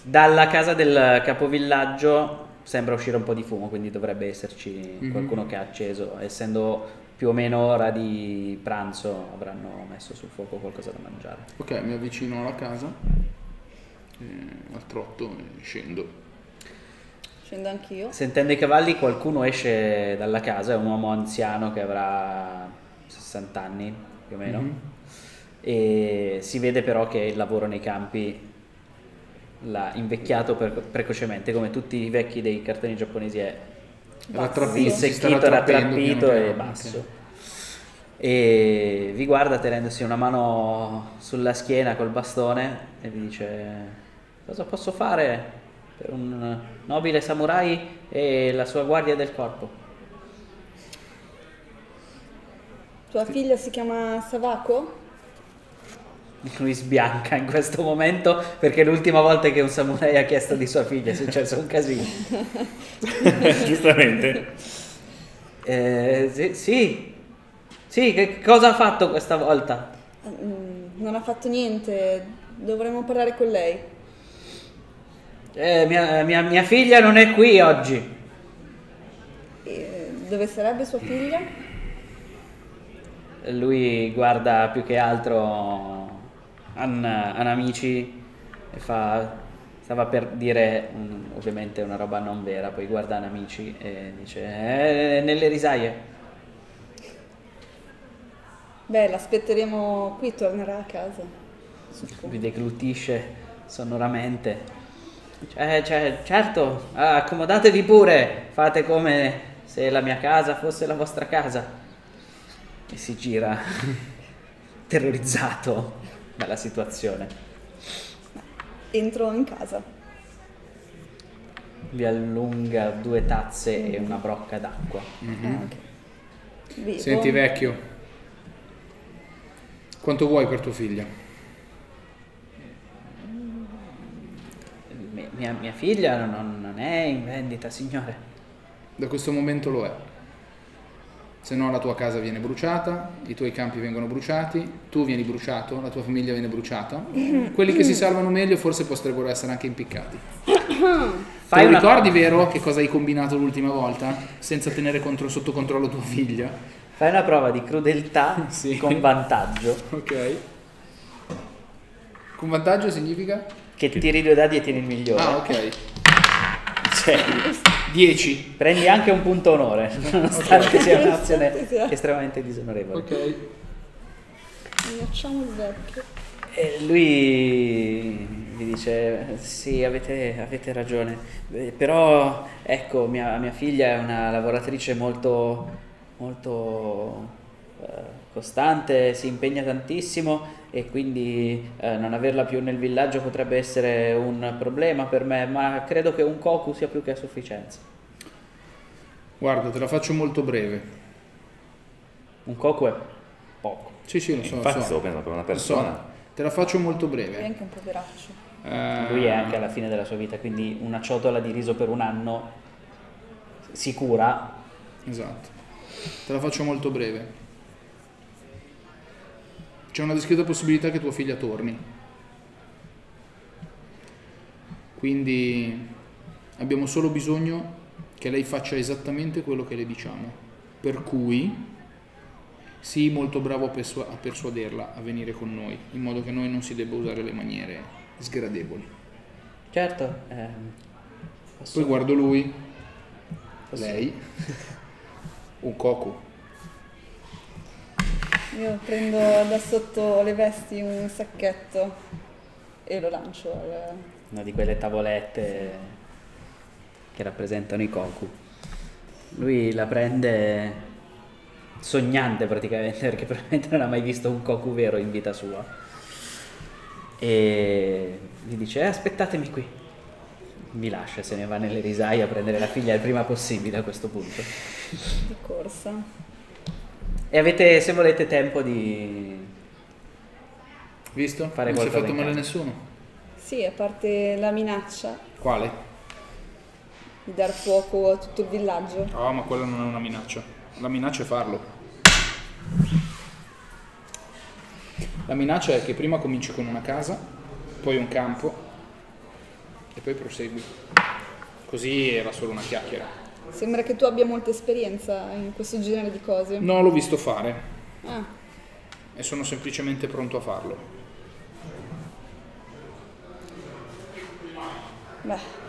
Dalla casa del capovillaggio sembra uscire un po' di fumo, quindi dovrebbe esserci Mhm. qualcuno che ha acceso. Essendo più o meno ora di pranzo, avranno messo sul fuoco qualcosa da mangiare. Ok, mi avvicino alla casa, eh, al trotto e scendo. Scendo anch'io. Sentendo i cavalli, qualcuno esce dalla casa, è un uomo anziano che avrà 60 anni più o meno. Mhm. E si vede però che il lavoro nei campi l'ha invecchiato per- precocemente, come tutti i vecchi dei cartoni giapponesi è Insecchito, rattrappito e basso. ok. E vi guarda tenendosi una mano sulla schiena col bastone e vi dice cosa posso fare per un nobile samurai e la sua guardia del corpo. Tua figlia si chiama Savako? Lui sbianca in questo momento perché l'ultima volta che un samurai ha chiesto di sua figlia è successo un casino. Giustamente. Eh, sì, sì, sì, che cosa ha fatto questa volta? Mm, Non ha fatto niente, dovremmo parlare con lei. Eh, mia, mia- mia figlia non è qui oggi. Dove sarebbe sua figlia? Lui guarda più che altro An, An amici e fa stava per dire mm, ovviamente una roba non vera poi guarda An amici e dice "Eh, nelle risaie Beh, l'aspetteremo qui, tornerà a casa. suppongo. vi deglutisce sonoramente "Eh, cioè, certo accomodatevi pure fate come se la mia casa fosse la vostra casa e si gira terrorizzato dalla situazione Entro in casa. vi allunga due tazze e una brocca d'acqua. Mhm. Ah, ok. Vivo. Senti vecchio, quanto vuoi per tua figlia? Mi- Mia, mia figlia non, non è in vendita, signore. Da questo momento lo è. Se no la tua casa viene bruciata, i tuoi campi vengono bruciati, tu vieni bruciato, la tua famiglia viene bruciata. Quelli che si salvano meglio forse potrebbero essere anche impiccati. Fai Te lo una- ricordi vero che cosa hai combinato l'ultima volta? Senza tenere contro- sotto controllo tua figlia? Fai una prova di crudeltà Sì. con vantaggio. Ok. Con vantaggio significa? Che tiri due dadi e tieni il migliore. Ah, ok. Cioè, 10. prendi anche un punto onore, nonostante sia un'azione estremamente disonorevole. Ok. Minacciamo il vecchio. E lui mi dice: Sì, avete, avete ragione. Eh, Però, ecco, mia, mia figlia è una lavoratrice molto, molto costante, si impegna tantissimo e quindi eh, non averla più nel villaggio potrebbe essere un problema per me, ma credo che un Koku sia più che a sufficienza. Guarda, te la faccio molto breve. Un Koku è poco. Sì, sì, lo so. lo Infatti so. stavo pensando per una Lo so. persona. Te la faccio molto breve. anche un poveraccio. Eh, Lui è anche alla fine della sua vita, quindi una ciotola di riso per un anno sicura Esatto. Te la faccio molto breve. C'è una discreta possibilità che tua figlia torni. Quindi abbiamo solo bisogno che lei faccia esattamente quello che le diciamo. Per cui sii molto bravo a, persua- a persuaderla a venire con noi, in modo che noi non si debba usare le maniere sgradevoli. Certo. ehm, posso- Poi guardo lui, posso- lei, un coco. Io prendo da sotto le vesti un sacchetto e lo lancio al... Una di quelle tavolette che rappresentano i Koku. Lui la prende sognante praticamente perché probabilmente non ha mai visto un Koku vero in vita sua. E gli dice "Eh, aspettatemi qui. Mi lascia, se ne va nelle risaie a prendere la figlia il prima possibile a questo punto. di corsa. E avete, se volete, tempo di... Visto? Fare non si è fatto male casa. nessuno. Sì, a parte la minaccia Quale? di dar fuoco a tutto il villaggio. Ah, ma quella non è una minaccia. La minaccia è farlo. La minaccia è che prima cominci con una casa, poi un campo e poi prosegui. Così era solo una chiacchiera. Sembra che tu abbia molta esperienza in questo genere di cose. No, l'ho visto fare Ah, e sono semplicemente pronto a farlo. beh.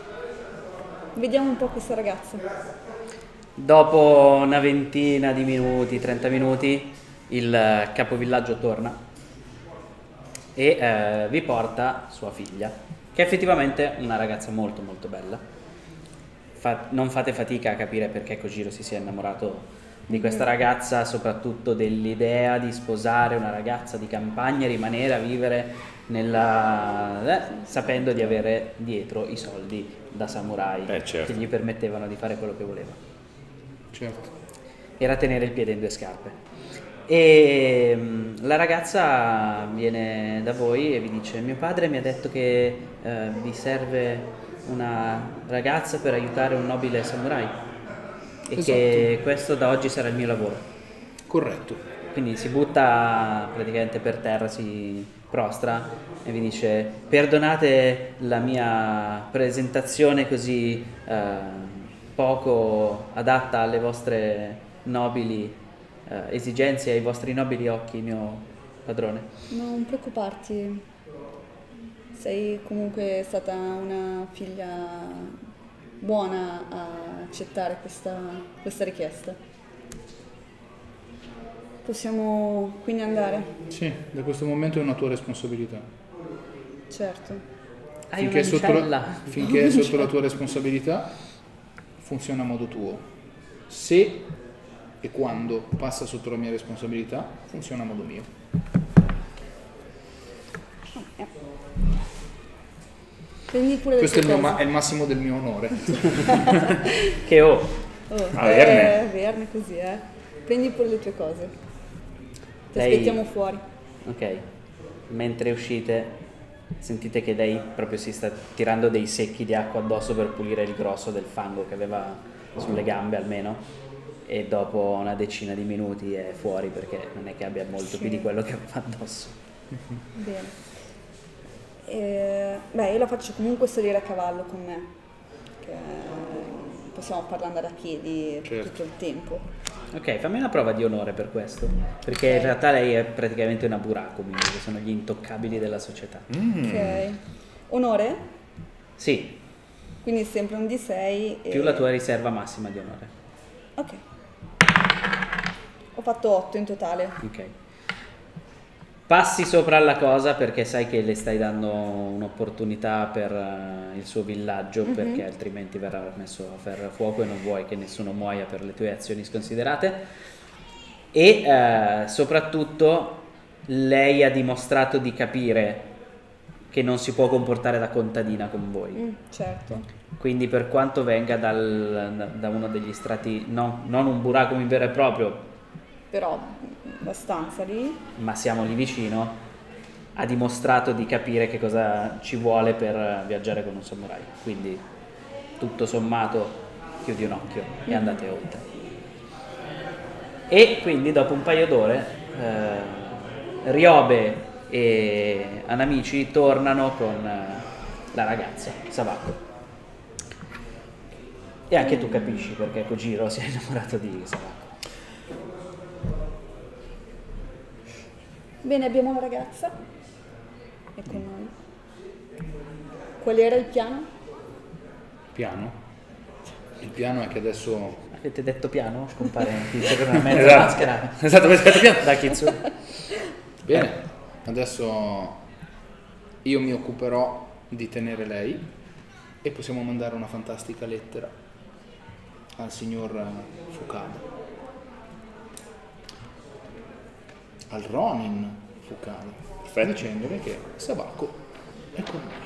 Vediamo un po' questa ragazza. Dopo una ventina di minuti, 30 minuti, il capovillaggio torna e eh, vi porta sua figlia, che è effettivamente una ragazza molto molto bella. Fa- non fate fatica a capire perché Kojiro si sia innamorato di questa ragazza, soprattutto dell'idea di sposare una ragazza di campagna e rimanere a vivere nella... eh, sapendo di avere dietro i soldi da samurai Eh, certo. che gli permettevano di fare quello che voleva Certo. era tenere il piede in due scarpe. E mm, la ragazza viene da voi e vi dice: Mio padre mi ha detto che eh, vi serve una ragazza per aiutare un nobile samurai e che questo da oggi sarà il mio lavoro. Corretto. Quindi si butta praticamente per terra, si prostra e vi dice perdonate la mia presentazione così eh, poco adatta alle vostre nobili eh, esigenze e ai vostri nobili occhi, mio padrone. Non preoccuparti. Sei comunque stata una figlia buona a accettare questa, questa richiesta. Possiamo quindi andare? Sì, da questo momento è una tua responsabilità. Certo. Hai finché è sotto, la, finché è sotto la tua responsabilità, funziona a modo tuo. Se e quando passa sotto la mia responsabilità, funziona a modo mio. Pure le Questo è il, ma- è il massimo del mio onore. Che oh, Oh, Averne. Eh, averne così, eh. Prendi pure le tue cose. Ti Lei- aspettiamo fuori. ok. Mentre uscite sentite che lei proprio si sta tirando dei secchi di acqua addosso per pulire il grosso del fango che aveva sulle gambe almeno e dopo una decina di minuti è fuori perché non è che abbia molto Sì. più di quello che aveva addosso. Bene. Eh, beh, io la faccio comunque salire a cavallo con me. Che possiamo parlare a piedi Certo. tutto il tempo. Ok, fammi una prova di onore per questo, perché in realtà lei è praticamente una buracumi, che sono gli intoccabili della società. Mm. Ok. Onore? Sì, Quindi sempre un D6. e- più la tua riserva massima di onore. Ok. Ho fatto 8 in totale. Ok. Passi sopra alla cosa perché sai che le stai dando un'opportunità per eh, il suo villaggio perché altrimenti verrà messo a ferro e fuoco e non vuoi che nessuno muoia per le tue azioni sconsiderate. E eh, soprattutto lei ha dimostrato di capire che non si può comportare da contadina con voi. Mm, certo. Quindi per quanto venga dal- da, uno degli strati, no- non un buracumi vero e proprio, Però abbastanza lì. ma siamo lì vicino, ha dimostrato di capire che cosa ci vuole per eh, viaggiare con un samurai. Quindi tutto sommato chiudi un occhio e andate oltre. E quindi dopo un paio d'ore eh, Ryobe e Anamici tornano con eh, la ragazza, Savako. E anche tu capisci perché Kojiro si è innamorato di Savako. Bene, abbiamo una ragazza. È con noi. Qual era il piano? Piano. Il piano è che adesso Avete detto piano? Scompare con una mezza Esatto. maschera Esatto, aspetta, piano. da Kitsu. Bene, adesso io mi occuperò di tenere lei e possiamo mandare una fantastica lettera al signor Fukada. Al Ronin Fukada. Perfetto. Dicendole che Sabako è con noi.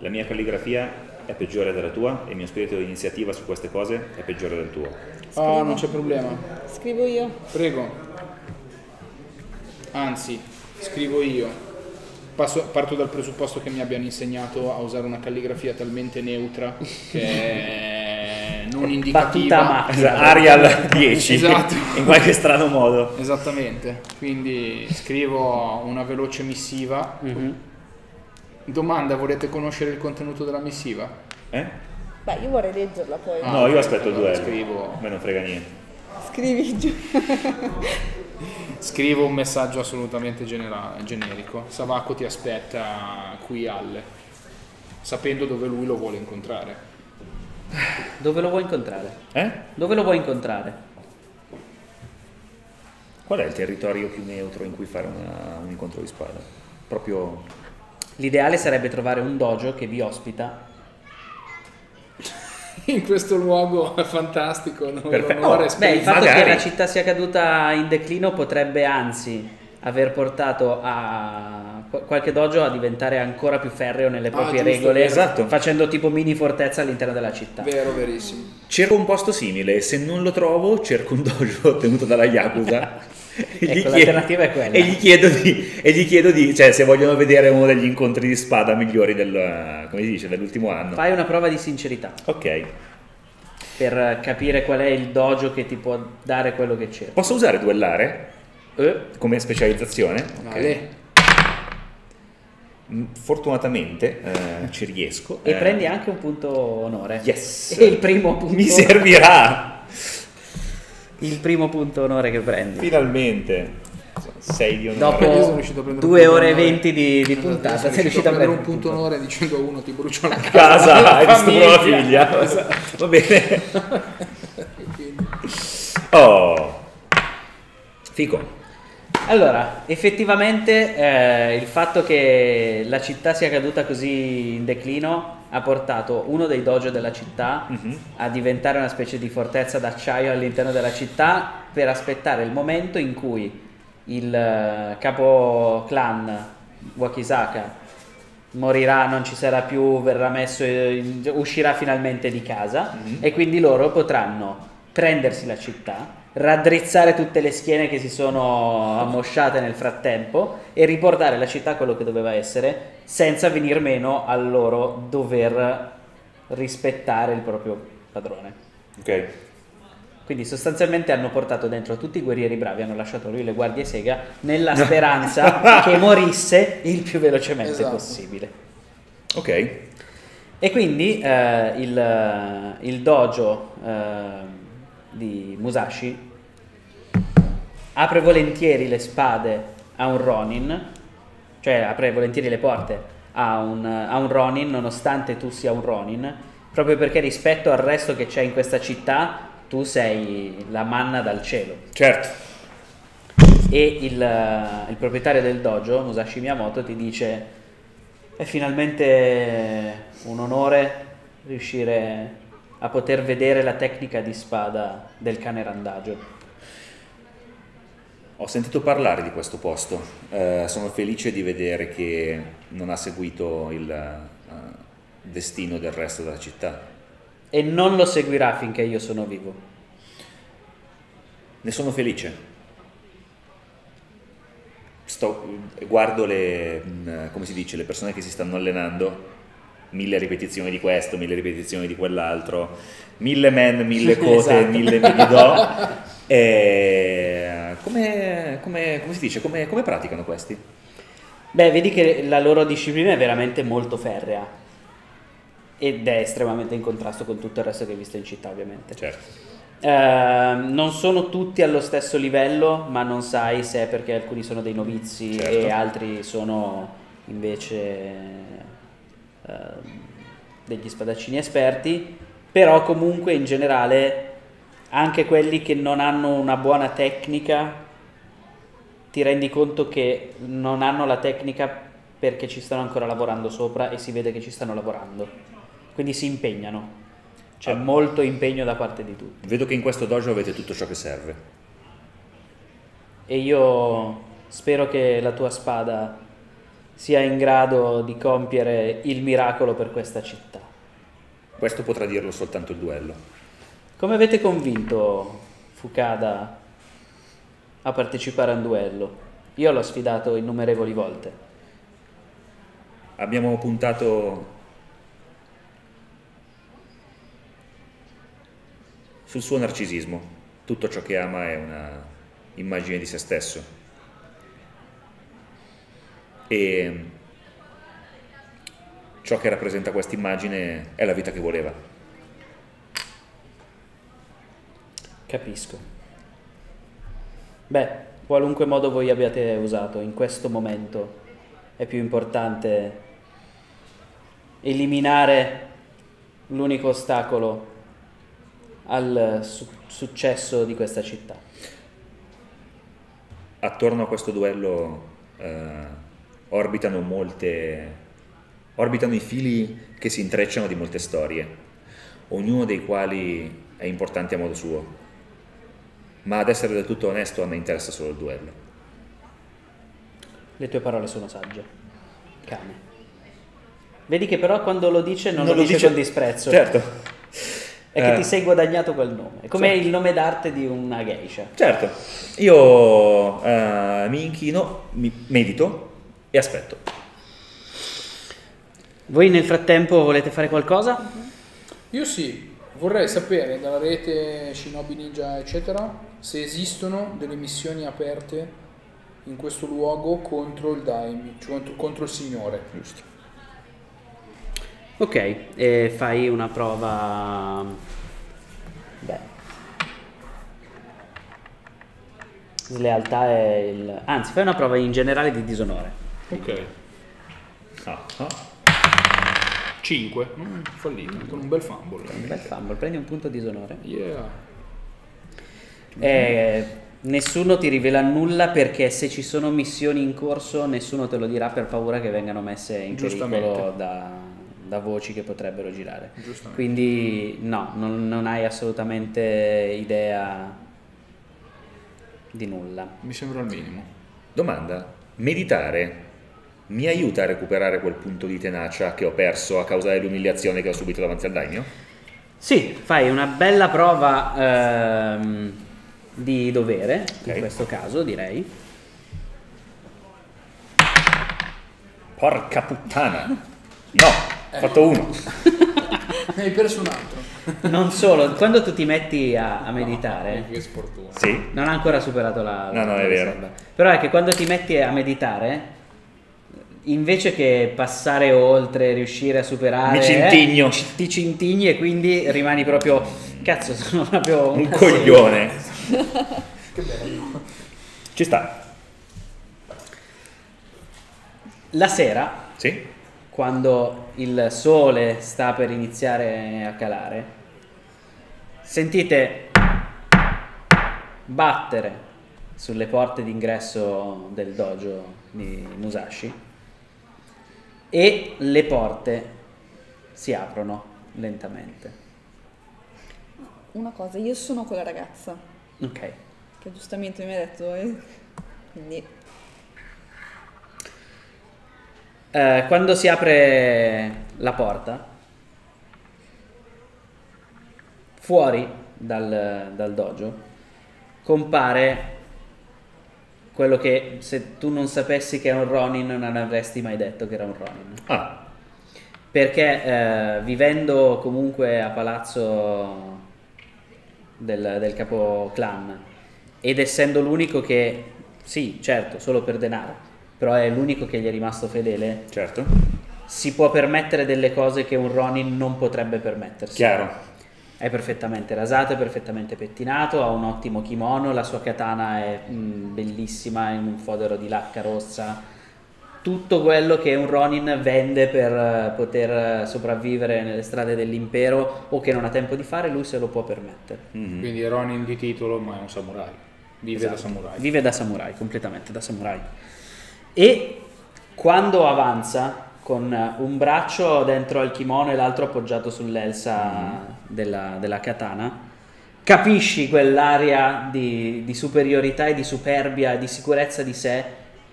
La mia calligrafia è peggiore della tua e il mio spirito di iniziativa su queste cose è peggiore del tuo. Ah, non c'è problema. Scrivo io. Prego. Anzi, scrivo io. Passo- parto dal presupposto che mi abbiano insegnato a usare una calligrafia talmente neutra che non Battuta a indicativa. macchina. Arial 10 Esatto. in qualche strano modo. Esattamente. Quindi scrivo una veloce missiva. Mhm. Domanda, volete conoscere il contenuto della missiva? Eh? Beh, io vorrei leggerla poi. Ah, No, io aspetto il allora duello. scrivo- me non frega niente. Scrivi giù. Scrivo un messaggio assolutamente genera- generico. Savacco ti aspetta qui alle, sapendo dove lui lo vuole incontrare. Dove lo vuoi incontrare? Eh? Dove lo vuoi incontrare? Qual è il territorio più neutro in cui fare una- un incontro di spada? Proprio L'ideale sarebbe trovare un dojo che vi ospita. In questo luogo fantastico dove Perfetto. Oh, Beh, il fatto Magari. che la città sia caduta in declino potrebbe anzi aver portato a qualche dojo a diventare ancora più ferreo nelle proprie Ah, giusto, regole. Esatto. facendo tipo mini fortezza all'interno della città. Vero, verissimo. cerco un posto simile e se non lo trovo cerco un dojo tenuto dalla Yakuza. E gli Ecco, chiedo- l'alternativa è quella. E gli chiedo di, e gli chiedo di, cioè se vogliono vedere uno degli incontri di spada migliori del, come si dice, dell'ultimo anno. Fai una prova di sincerità Ok. per capire qual è il dojo che ti può dare quello che cerchi. Posso usare duellare Eh? come specializzazione? Ok. Vale. Fortunatamente eh, ci riesco. E Eh, prendi anche un punto onore. Yes. E il primo punto Mi servirà! Il primo punto onore che prendi. Finalmente. 6 di onore. Dopo Io sono riuscito a prendere un 2 punto ore e onore. 20 di, di Esatto, puntata, sono sei riuscito a prendere un punto onore dicendo a uno ti brucio la casa. casa, hai distrutto la famiglia. figlia. Esatto. Va bene. Quindi- Oh. Fico. Allora, effettivamente eh, il fatto che la città sia caduta così in declino ha portato uno dei dojo della città Mhm. a diventare una specie di fortezza d'acciaio all'interno della città per aspettare il momento in cui il eh, capo clan Wakisaka morirà, non ci sarà più, verrà messo, in- uscirà finalmente di casa Mhm. e quindi loro potranno prendersi la città, raddrizzare tutte le schiene che si sono ammosciate nel frattempo e riportare la città a quello che doveva essere senza venir meno al loro dover rispettare il proprio padrone. Ok. Quindi sostanzialmente hanno portato dentro tutti i guerrieri bravi, hanno lasciato lui le guardie sega nella speranza che morisse il più velocemente Esatto. possibile. Ok. E quindi eh, il, il dojo eh, di Musashi apre volentieri le spade a un Ronin, cioè apre volentieri le porte a un, a un Ronin, nonostante tu sia un Ronin, proprio perché rispetto al resto che c'è in questa città tu sei la manna dal cielo. Certo. E il, il proprietario del dojo, Musashi Miyamoto, ti dice è finalmente un onore riuscire a poter vedere la tecnica di spada del cane randagio. Ho sentito parlare di questo posto. Eh, sono felice di vedere che non ha seguito il eh, destino del resto della città. E non lo seguirà finché io sono vivo. Ne sono felice. Sto- guardo le, mh, come si dice, le persone che si stanno allenando, mille ripetizioni di questo, mille ripetizioni di quell'altro, mille men, mille cote, Esatto. mille mini do. E come, come- come si dice, come, come praticano questi? Beh, vedi che la loro disciplina è veramente molto ferrea ed è estremamente in contrasto con tutto il resto che hai visto in città, ovviamente. Certo. Eh, non sono tutti allo stesso livello, ma non sai se è perché alcuni sono dei novizi Certo. e altri sono invece eh, degli spadaccini esperti. Però comunque in generale anche quelli che non hanno una buona tecnica ti rendi conto che non hanno la tecnica perché ci stanno ancora lavorando sopra e si vede che ci stanno lavorando. Quindi si impegnano. C'è Ah. molto impegno da parte di tutti. Vedo che in questo dojo avete tutto ciò che serve. E io spero che la tua spada sia in grado di compiere il miracolo per questa città. Questo potrà dirlo soltanto il duello. Come avete convinto Fukada a partecipare a un duello? Io l'ho sfidato innumerevoli volte. Abbiamo puntato sul suo narcisismo. Tutto ciò che ama è una immagine di se stesso. E ciò che rappresenta questa immagine è la vita che voleva. Capisco. Beh, qualunque modo voi abbiate usato in questo momento è più importante eliminare l'unico ostacolo al su- successo di questa città. Attorno a questo duello eh, orbitano molte orbitano i fili che si intrecciano di molte storie, ognuno dei quali è importante a modo suo. Ma ad essere del tutto onesto a me interessa solo il duello. Le tue parole sono sagge. Cane. Vedi che però quando lo dice non, Non lo dice, dice- con disprezzo. Certo. È che Eh. ti sei guadagnato quel nome. È come Sì. il nome d'arte di una geisha. Certo, io eh, mi inchino, mi medito e aspetto. Voi nel frattempo volete fare qualcosa? Io sì, vorrei sapere dalla rete Shinobi Ninja eccetera se esistono delle missioni aperte in questo luogo contro il Daimi, cioè contro, contro il Signore. Giusto. Ok, e fai una prova. Beh. Slealtà è il. Anzi, fai una prova in generale di disonore. Ok. Ah, ah. 5, mm, fallito, con un bel fumble. Un bel fumble, prendi un punto disonore. Yeah. Eh, nessuno ti rivela nulla perché se ci sono missioni in corso nessuno te lo dirà per paura che vengano messe in pericolo da, da voci che potrebbero girare. Quindi no, non, non hai assolutamente idea di nulla. Mi sembra il minimo. Domanda, meditare mi aiuta a recuperare quel punto di tenacia che ho perso a causa dell'umiliazione che ho subito davanti al daimyo? Sì, fai una bella prova ehm, di dovere, Ok. in questo caso direi. Porca puttana! No, ho fatto uno. Ne hai perso un altro. Non solo, quando tu ti metti a, a meditare, Che sfortuna. Sì, non ha ancora superato la, No, no, la è vero. riserva. Però è che quando ti metti a meditare, invece che passare oltre, riuscire a superare, Mi cintigno. eh, ti cintigni e quindi rimani proprio, cazzo, sono proprio un coglione. Che bello. Ci sta. La sera, Sì? quando il sole sta per iniziare a calare, sentite battere sulle porte d'ingresso del dojo di Musashi e le porte si aprono lentamente. Una cosa, io sono quella ragazza Ok. che giustamente mi ha detto, eh, quindi Eh, quando si apre la porta, fuori dal, dal dojo, compare quello che se tu non sapessi che è un Ronin non avresti mai detto che era un Ronin. Ah, Perché eh, vivendo comunque a palazzo del, del capo clan ed essendo l'unico che, sì, certo, solo per denaro, però è l'unico che gli è rimasto fedele, certo. si può permettere delle cose che un Ronin non potrebbe permettersi. Chiaro. È perfettamente rasato, è perfettamente pettinato, ha un ottimo kimono, la sua katana è mm, bellissima in un fodero di lacca rossa. Tutto quello che un Ronin vende per eh, poter eh, sopravvivere nelle strade dell'impero o che non ha tempo di fare, lui se lo può permettere. Mhm. Quindi è Ronin di titolo, ma è un samurai. Vive da Esatto. samurai. Vive da samurai, completamente da samurai. E quando avanza con un braccio dentro al kimono e l'altro appoggiato sull'elsa della, della katana, capisci quell'aria di, di superiorità e di superbia e di sicurezza di sé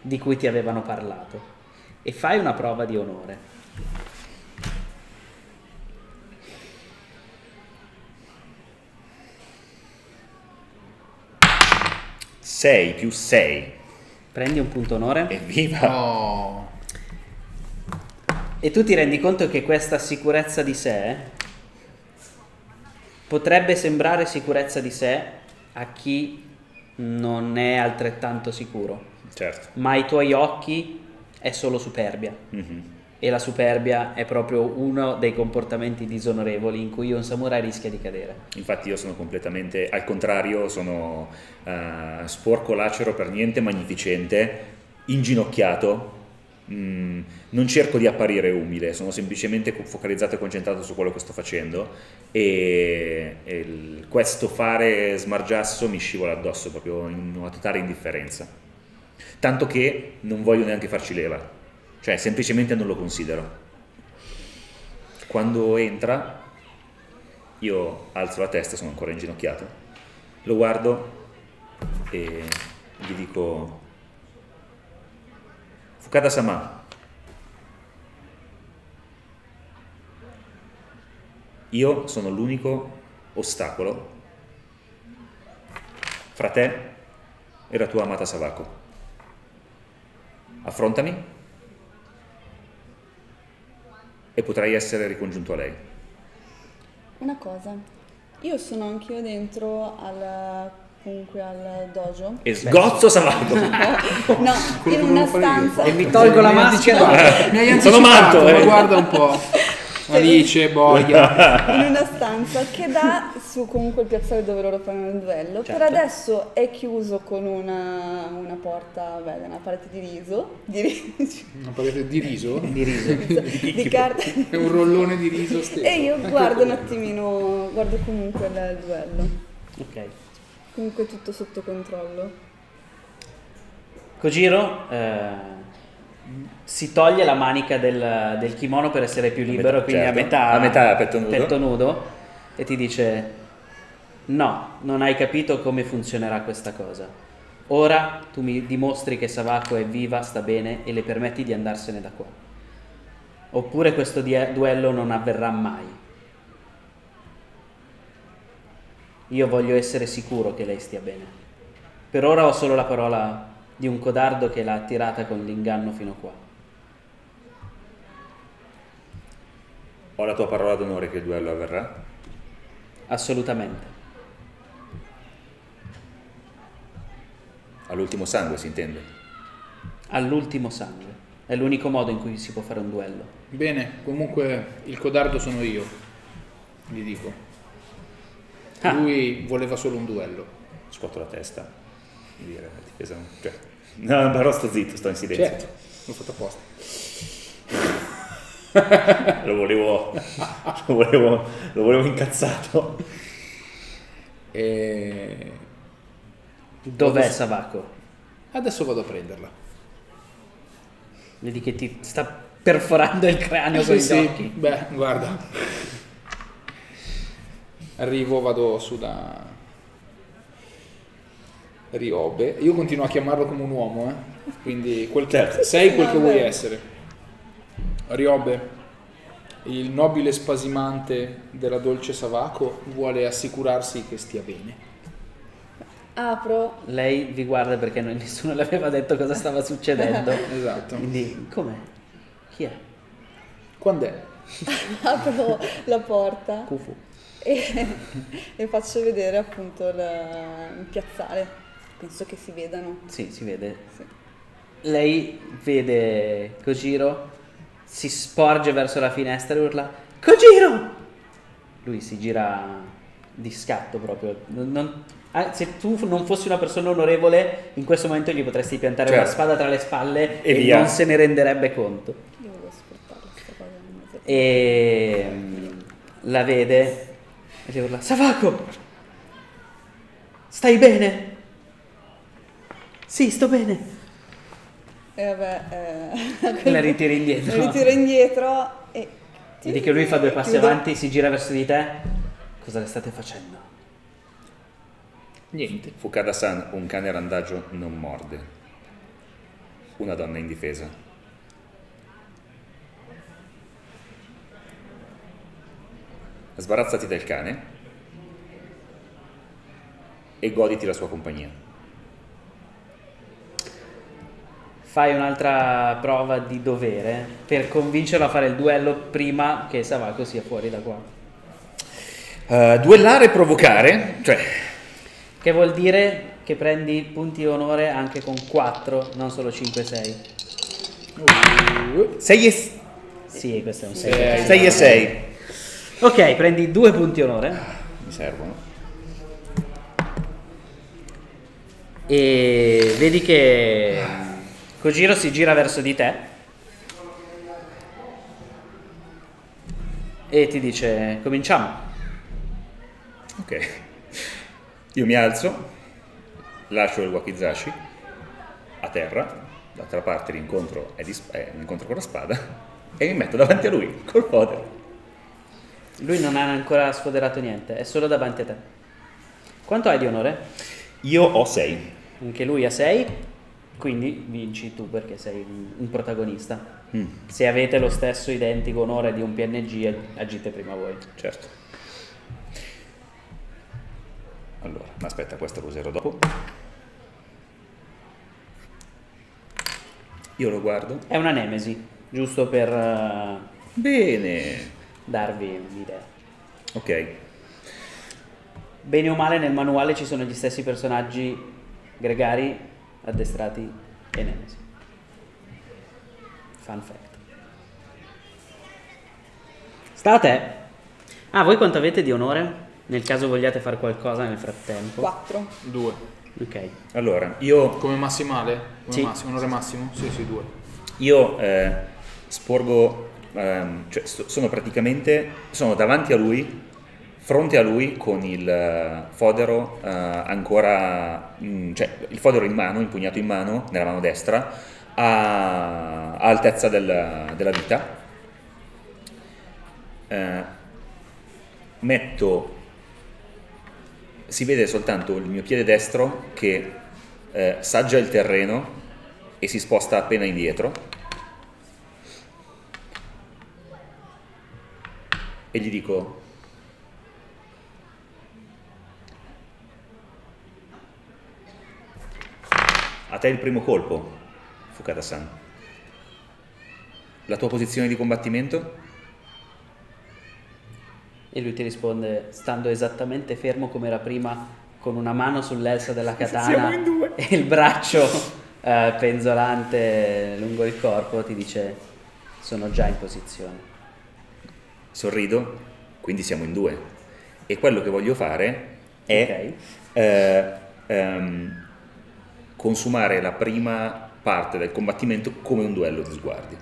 di cui ti avevano parlato. E fai una prova di onore. 6 più 6. Prendi un punto onore. Evviva! Oh, E tu ti rendi conto che questa sicurezza di sé potrebbe sembrare sicurezza di sé a chi non è altrettanto sicuro, Certo. ma ai tuoi occhi è solo superbia. Mhm. E la superbia è proprio uno dei comportamenti disonorevoli in cui un samurai rischia di cadere. Infatti io sono completamente al contrario, sono eh, sporco, lacero, per niente magnificente, inginocchiato, mm, non cerco di apparire umile, sono semplicemente focalizzato e concentrato su quello che sto facendo e, e il- questo fare smargiasso mi scivola addosso proprio in una totale indifferenza. Tanto che non voglio neanche farci leva, cioè semplicemente non lo considero. Quando entra io alzo la testa, sono ancora inginocchiato, lo guardo e gli dico Fukada-sama, io sono l'unico ostacolo fra te e la tua amata Savako. Affrontami e potrai essere ricongiunto a lei. Una cosa, io sono anch'io dentro al, comunque al dojo. E sgozzo Savako! No, in una stanza. E mi tolgo la maschera. anticipato, Mi hai Sono matto, ma eh. guarda un po'. Alice, boia. in una stanza che dà su comunque il piazzale dove loro fanno il duello. Certo. Per adesso è chiuso con una, una porta, beh, una parete di riso, di, riso, Una parete di riso. Di riso. di carta. È un rollone di riso stesso. E io guardo un attimino, guardo comunque il, il duello. Ok. Comunque tutto sotto controllo. Kojiro eh, si toglie la manica del, del kimono per essere più libero, metà, quindi certo. a metà, A metà petto nudo. petto nudo, e ti dice: No, non hai capito come funzionerà questa cosa. Ora tu mi dimostri che Savako è viva, sta bene e le permetti di andarsene da qua. Oppure questo die- duello non avverrà mai. Io voglio essere sicuro che lei stia bene. Per ora ho solo la parola di un codardo che l'ha attirata con l'inganno fino qua. Ho la tua parola d'onore che il duello avverrà? Assolutamente. All'ultimo sangue si intende. All'ultimo sangue. È l'unico modo in cui si può fare un duello. Bene, comunque il codardo sono io, gli dico. Ah. Lui voleva solo un duello. Scuoto la testa. Dire, difesa. Cioè, no, però sto zitto, sto in silenzio. Certo, l'ho fatto apposta. Lo volevo, lo volevo, lo volevo incazzato. E Dov'è Vado- Savako? adesso vado a prenderla. Vedi che ti sta perforando il cranio con Sì, gli sì, occhi. beh, guarda. Arrivo, vado su da Riobe. Io continuo a chiamarlo come un uomo, eh. Quindi quel che- Certo. sei quel che vuoi essere. Riobe, il nobile spasimante della dolce Savako vuole assicurarsi che stia bene. Apro, Lei vi guarda perché nessuno le aveva detto cosa stava succedendo. Esatto. Quindi, com'è? Chi è? Quando è? apro la porta Kufu. e, e faccio vedere appunto la- il piazzale. Penso che si vedano. Sì, si vede. Sì. Lei vede Kojiro, si sporge verso la finestra e urla Kojiro! Lui si gira di scatto proprio. Non- non- ah, se tu non fossi una persona onorevole, in questo momento gli potresti piantare Certo. una spada tra le spalle E e, non se ne renderebbe conto. Io volevo sfruttare questa cosa. E mm, la vede e le urla: Savako! Stai bene? Sì, sto bene. E vabbè, eh, La ritiri indietro. La ritiro indietro e... Vedi che lui fa due passi Chiudo. avanti, si gira verso di te. Cosa le state facendo? Niente. Fukada-san, un cane randagio non morde. Una donna indifesa. Sbarazzati del cane e goditi la sua compagnia. Fai un'altra prova di dovere per convincerlo a fare il duello prima che Savako sia fuori da qua. Eh, duellare e provocare, cioè Che vuol dire che prendi punti onore anche con 4, non solo 5 6. 6 e, Sì, questo è un 6. Sei. 6 e 6 Ok, prendi 2 punti onore mi servono. e vedi che Kojiro si gira verso di te e ti dice cominciamo. Ok. Io mi alzo, lascio il wakizashi a terra, d'altra parte l'incontro è, di, è un incontro con la spada e mi metto davanti a lui col fodero. Lui non ha ancora sfoderato niente, è solo davanti a te. Quanto hai di onore? Io ho 6. Anche lui ha 6, quindi vinci tu perché sei un protagonista. Mm, Se avete lo stesso identico onore di un PNG, ag- agite prima voi. certo. Allora, aspetta, questo lo userò dopo. Io lo guardo. È una nemesi, giusto per eh, Bene. Darvi un'idea. Ok. Bene o male nel manuale ci sono gli stessi personaggi gregari, addestrati e nemesi. Fun fact. Sta a te. Ah, voi quanto avete di onore? Nel caso vogliate fare qualcosa nel frattempo. 4. Due. Ok. Allora, io Come massimale? Come Sì. massimo, onore massimo? Sì, sì, due. Io eh, sporgo, ehm, cioè sto- sono praticamente, sono davanti a lui, fronte a lui con il eh, fodero eh, ancora, in- cioè il fodero in mano, impugnato in mano, nella mano destra, a, a altezza del- della vita. Eh, metto, si vede soltanto il mio piede destro che eh, saggia il terreno e si sposta appena indietro. E gli dico, a te il primo colpo, Fukada-san. La tua posizione di combattimento? E lui ti risponde stando esattamente fermo come era prima, con una mano sull'elsa della katana e il braccio eh, penzolante lungo il corpo, ti dice sono già in posizione. Sorrido, quindi siamo in due. E quello che voglio fare è Ok. eh, ehm, consumare la prima parte del combattimento come un duello di sguardi.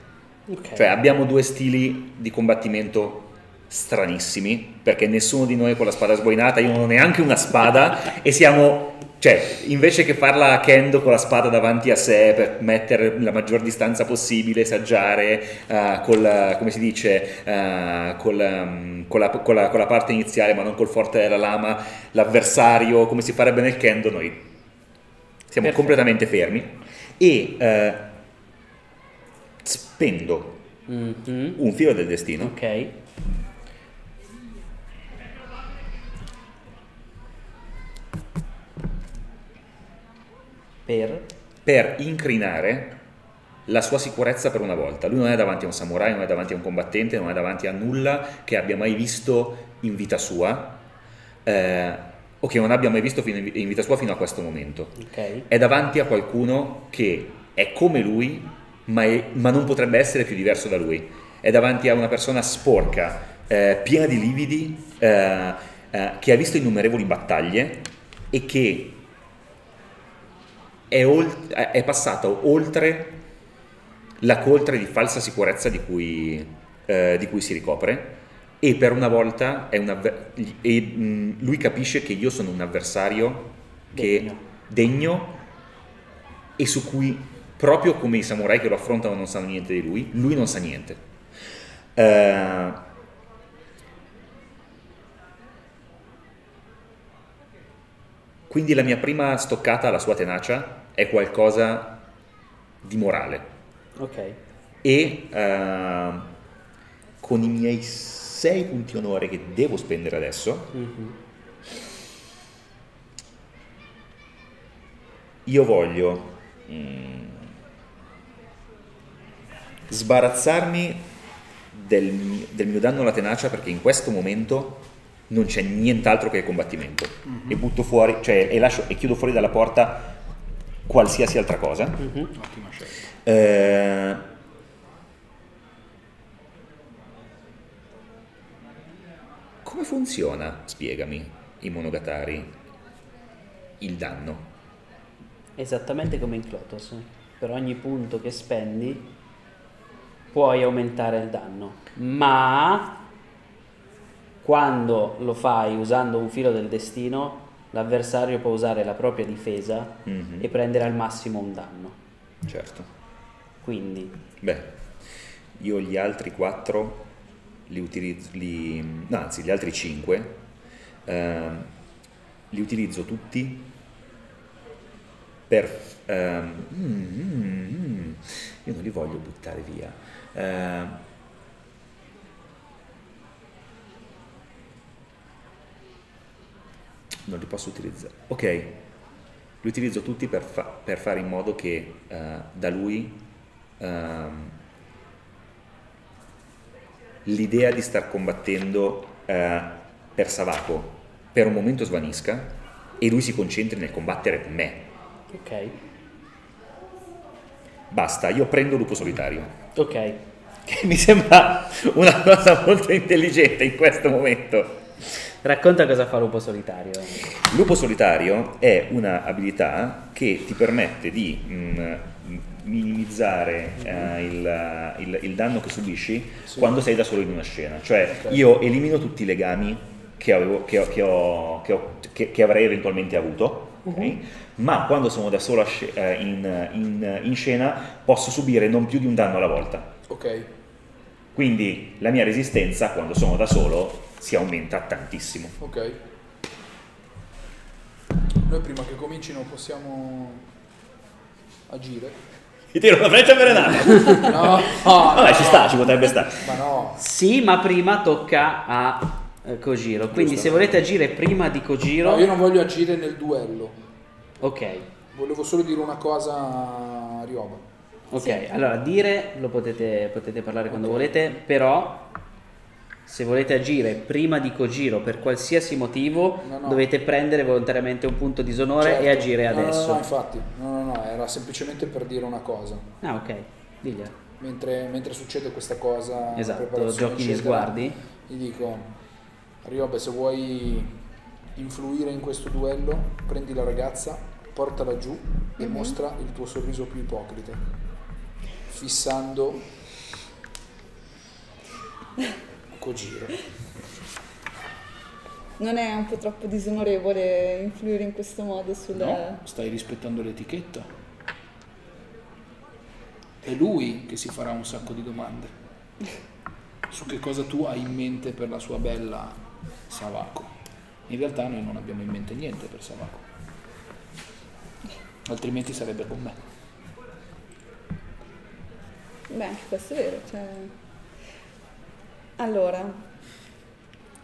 Ok. Cioè abbiamo due stili di combattimento stranissimi, perché nessuno di noi è con la spada sboinata, io non ho neanche una spada e siamo, cioè, invece che farla a kendo con la spada davanti a sé per mettere la maggior distanza possibile, saggiare eh, col, come si dice, eh, col, ehm, con, la, con la- con la parte iniziale ma non col forte della lama, l'avversario, come si farebbe nel kendo, noi siamo Perfetto. completamente fermi e eh, spendo Mhm. un filo del destino Ok. Per per incrinare la sua sicurezza per una volta. Lui non è davanti a un samurai, non è davanti a un combattente, non è davanti a nulla che abbia mai visto in vita sua eh, o che non abbia mai visto in vita sua fino a questo momento. ok. È davanti a qualcuno che è come lui, ma, è- ma non potrebbe essere più diverso da lui. È davanti a una persona sporca, eh, piena di lividi, eh, eh, che ha visto innumerevoli battaglie e che è, olt- è passato oltre la coltre di falsa sicurezza di cui, eh, di cui si ricopre e per una volta avver- e, mh, lui capisce che io sono un avversario che Degno. degno e su cui proprio come i samurai che lo affrontano non sanno niente di lui, lui non sa niente. Eh, quindi la mia prima stoccata alla sua tenacia è qualcosa di morale Ok. e eh, con i miei 6 punti onore che devo spendere adesso, Mhm. io voglio mm, sbarazzarmi del, mi- del mio danno alla tenacia perché in questo momento non c'è nient'altro che il combattimento e butto fuori, cioè e, lascio, e chiudo fuori dalla porta qualsiasi altra cosa. Ottima scelta. Eh, come funziona, spiegami, i monogatari, il danno? Esattamente come in Clotos. Per ogni punto che spendi puoi aumentare il danno. Ma quando lo fai usando un filo del destino, l'avversario può usare la propria difesa Mhm. e prendere al massimo un danno. Certo. Quindi, Beh, io gli altri quattro li utilizzo, li, no, anzi gli altri cinque ehm, li utilizzo tutti per... ehm, mm, mm, io non li voglio buttare via. Ehm, non li posso utilizzare. Ok, li utilizzo tutti per, fa- per fare in modo che eh, da lui ehm, l'idea di star combattendo eh, per Savako per un momento svanisca e lui si concentri nel combattere me. ok. Basta, io prendo Lupo Solitario, Ok. che mi sembra una cosa molto intelligente in questo momento. Racconta cosa fa Lupo Solitario. Lupo solitario è una abilità che ti permette di mm, minimizzare eh, il, il- il danno che subisci quando sei da solo in una scena. Cioè io elimino tutti i legami che, avevo- che ho- che ho- che ho- che- che avrei eventualmente avuto, ok? ma quando sono da solo eh, in, in- in scena posso subire non più di un danno alla volta. Ok. Quindi la mia resistenza quando sono da solo si aumenta tantissimo. Ok. Noi prima che comincino possiamo agire. Ti tiro una freccia avvelenata! No, Vabbè, ci sta, ci potrebbe stare. Ma no. Sì, ma prima tocca a eh, Kojiro. Quindi se volete agire prima di Kojiro... No, io non voglio agire nel duello. Ok. Volevo solo dire una cosa a Ryoba. Ok, allora dire lo potete, potete parlare quando volete, però se volete agire prima di Kojiro per qualsiasi motivo No, no. dovete prendere volontariamente un punto disonore Certo. e agire No, no, adesso. No, infatti, no, no, no, era semplicemente per dire una cosa. Ah, ok, diglia. Mentre, mentre succede questa cosa, Esatto, giochi gli sguardi. Gli dico, Ryobe, se vuoi influire in questo duello, prendi la ragazza, portala giù e mostra il tuo sorriso più ipocrita, fissando Kojiro. Non è un po' troppo disonorevole influire in questo modo sul... No, stai rispettando l'etichetta. È lui che si farà un sacco di domande su che cosa tu hai in mente per la sua bella Savako. In realtà noi non abbiamo in mente niente per Savako. Altrimenti sarebbe con me. Beh, anche questo è vero. Cioè... Allora,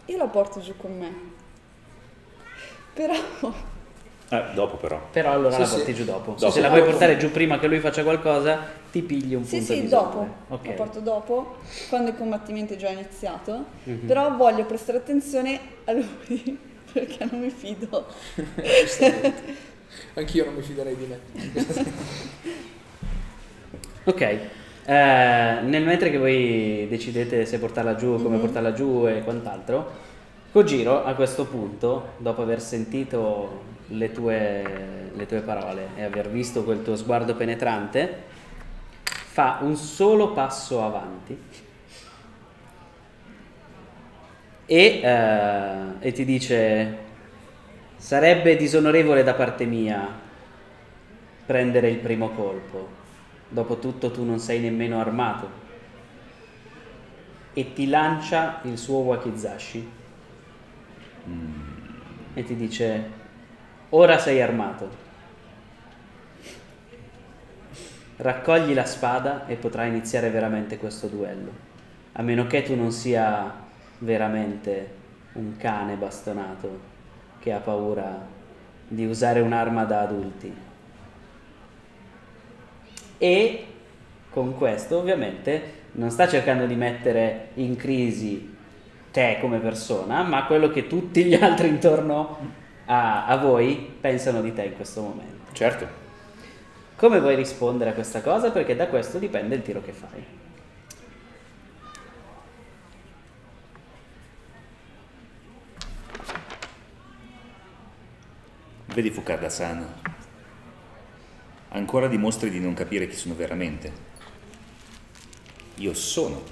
io la porto giù con me. Però Ah, dopo però. Però allora Sì, la sì. porti giù dopo. Dopo. Se la vuoi portare giù prima che lui faccia qualcosa, ti pigli un Sì, punto sì, disonore. dopo. Ok. Lo porto dopo, quando il combattimento è già iniziato. Mhm. Però voglio prestare attenzione a lui, perché non mi fido. Anch'io non mi fiderei di me. Ok, eh, nel mentre che voi decidete se portarla giù, come Mhm. portarla giù e quant'altro, Kojiro a questo punto, dopo aver sentito le tue, le tue parole e aver visto quel tuo sguardo penetrante, fa un solo passo avanti e, eh, e ti dice sarebbe disonorevole da parte mia prendere il primo colpo. Dopotutto tu non sei nemmeno armato. E ti lancia il suo wakizashi. E ti dice, ora sei armato. Raccogli la spada e potrai iniziare veramente questo duello. A meno che tu non sia veramente un cane bastonato che ha paura di usare un'arma da adulti. E con questo ovviamente non sta cercando di mettere in crisi te come persona, ma quello che tutti gli altri intorno a, a voi pensano di te in questo momento. Certo. Come vuoi rispondere a questa cosa? Perché da questo dipende il tiro che fai. Vedi Fukada-san, ancora dimostri di non capire chi sono veramente. Io sono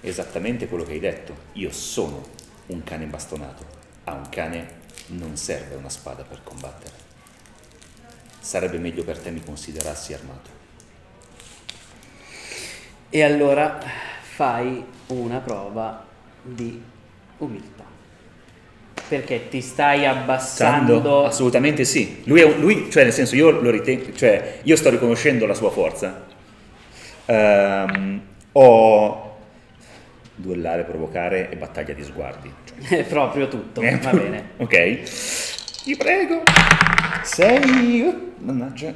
esattamente quello che hai detto. Io sono un cane bastonato. A un cane non serve una spada per combattere. Sarebbe meglio per te mi considerassi armato. E allora fai una prova di umiltà. Perché ti stai abbassando. Sando? Assolutamente sì. Lui, è un- lui, cioè nel senso, io lo ritengo, cioè io sto riconoscendo la sua forza. Ehm, ho duellare, provocare e battaglia di sguardi. Cioè, È proprio tutto, Eh, va bene. Ok. Ti prego. Sei. Mannaggia.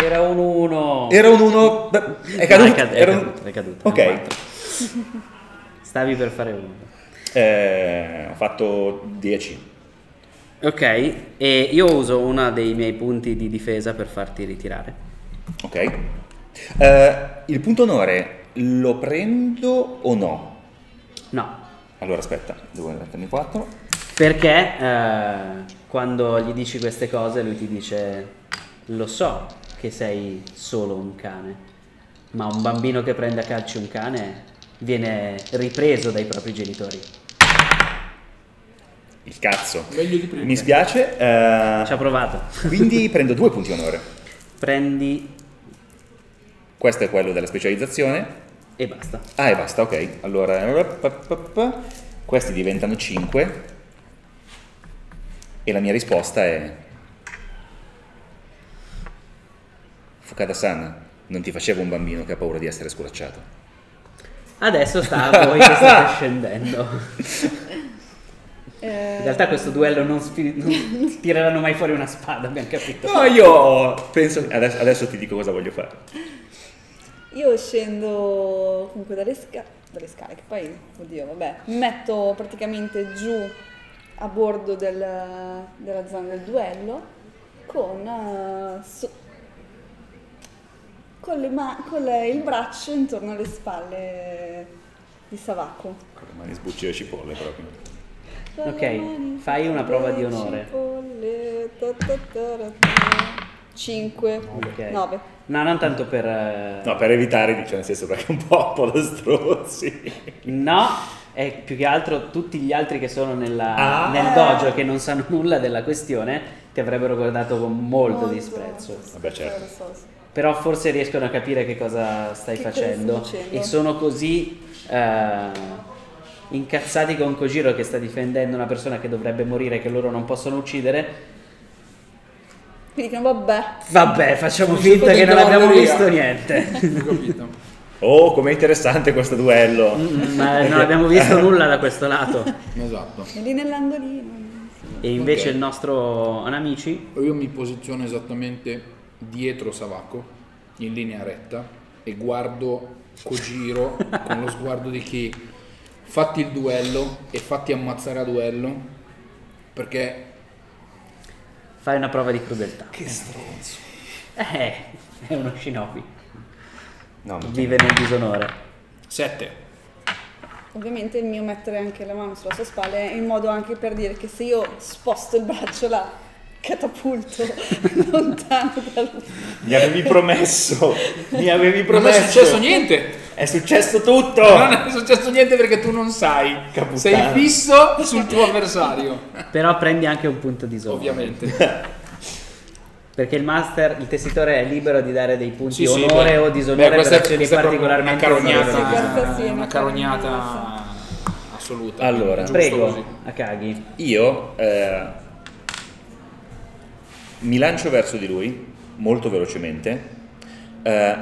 Era un 1. Era un 1. È caduto. è, caduto, è caduto. Ok. Stavi per fare uno. Eh, ho fatto 10. Ok, e io uso uno dei miei punti di difesa per farti ritirare. Ok. Eh, il punto onore lo prendo o no? No, Allora aspetta, devo mettermi 4. perché eh, quando gli dici queste cose lui ti dice lo so che sei solo un cane, ma un bambino che prende a calci un cane viene ripreso dai propri genitori. Il cazzo. Meglio di prima. Mi spiace. eh, Ci ha provato. quindi prendo due punti onore. Prendi Questo è quello della specializzazione. e basta. Ah, e basta, ok. Allora, pa. questi diventano 5. E la mia risposta è... Fukada-san, non ti faceva un bambino che ha paura di essere sculacciato. Adesso sta a voi che state scendendo. Eh, In realtà questo duello non, sfi- non tireranno mai fuori una spada, abbiamo capito. No, io penso... Adesso, adesso ti dico cosa voglio fare. Io scendo comunque dalle, sca- dalle scale, che poi, oddio, vabbè, mi metto praticamente giù a bordo del- della zona del duello con, eh, so- con, le ma- con le- il braccio intorno alle spalle di Savako. Con le mani sbucci le cipolle proprio. Ok, fai una prova di onore. cipolle, ta ta ta ra ta. 5, Ok. 9. No, non tanto per... eh, No, per evitare, cioè nel senso perché è un po', un po' da strozzi. No, è più che altro tutti gli altri che sono nella- Ah. nel dojo che non sanno nulla della questione ti avrebbero guardato con molto, disprezzo. Vabbè, certo. Però forse riescono a capire che cosa stai Che cosa facendo stai facendo. e sono così eh, incazzati con Kojiro che sta difendendo una persona che dovrebbe morire che loro non possono uccidere. Quindi dicono, vabbè, Vabbè, facciamo Sono finta che non abbiamo galleria. visto niente. Ho capito. Oh, com'è interessante questo duello. Mm, Ma non abbiamo visto nulla da questo lato. Esatto. è lì nell'angolino. E invece Ok. il nostro Anamici Io mi posiziono esattamente dietro Savako, in linea retta, e guardo Kojiro con lo sguardo di chi fatti il duello e fatti ammazzare a duello, perché fai una prova di crudeltà. Che stronzo. Eh, è uno shinobi. No, Vive nel disonore. 7. ovviamente il mio mettere anche la mano sulla sua spalla è in modo anche per dire che se io sposto il braccio la catapulto lontano da lui. Mi avevi promesso, mi avevi Non promesso. è successo niente. È successo tutto. Non è successo niente perché tu non sai. Caputtana. Sei fisso sul tuo avversario. Però prendi anche un punto di sonore. Ovviamente. Perché il master, il tessitore è libero di dare dei punti Sì, sì, onore beh. o disonore Beh, questa per è- azioni particolarmente una carognata, sì, una carognata assoluta. Allora. Prego, così. Akagi. Io eh, mi lancio verso di lui molto velocemente eh,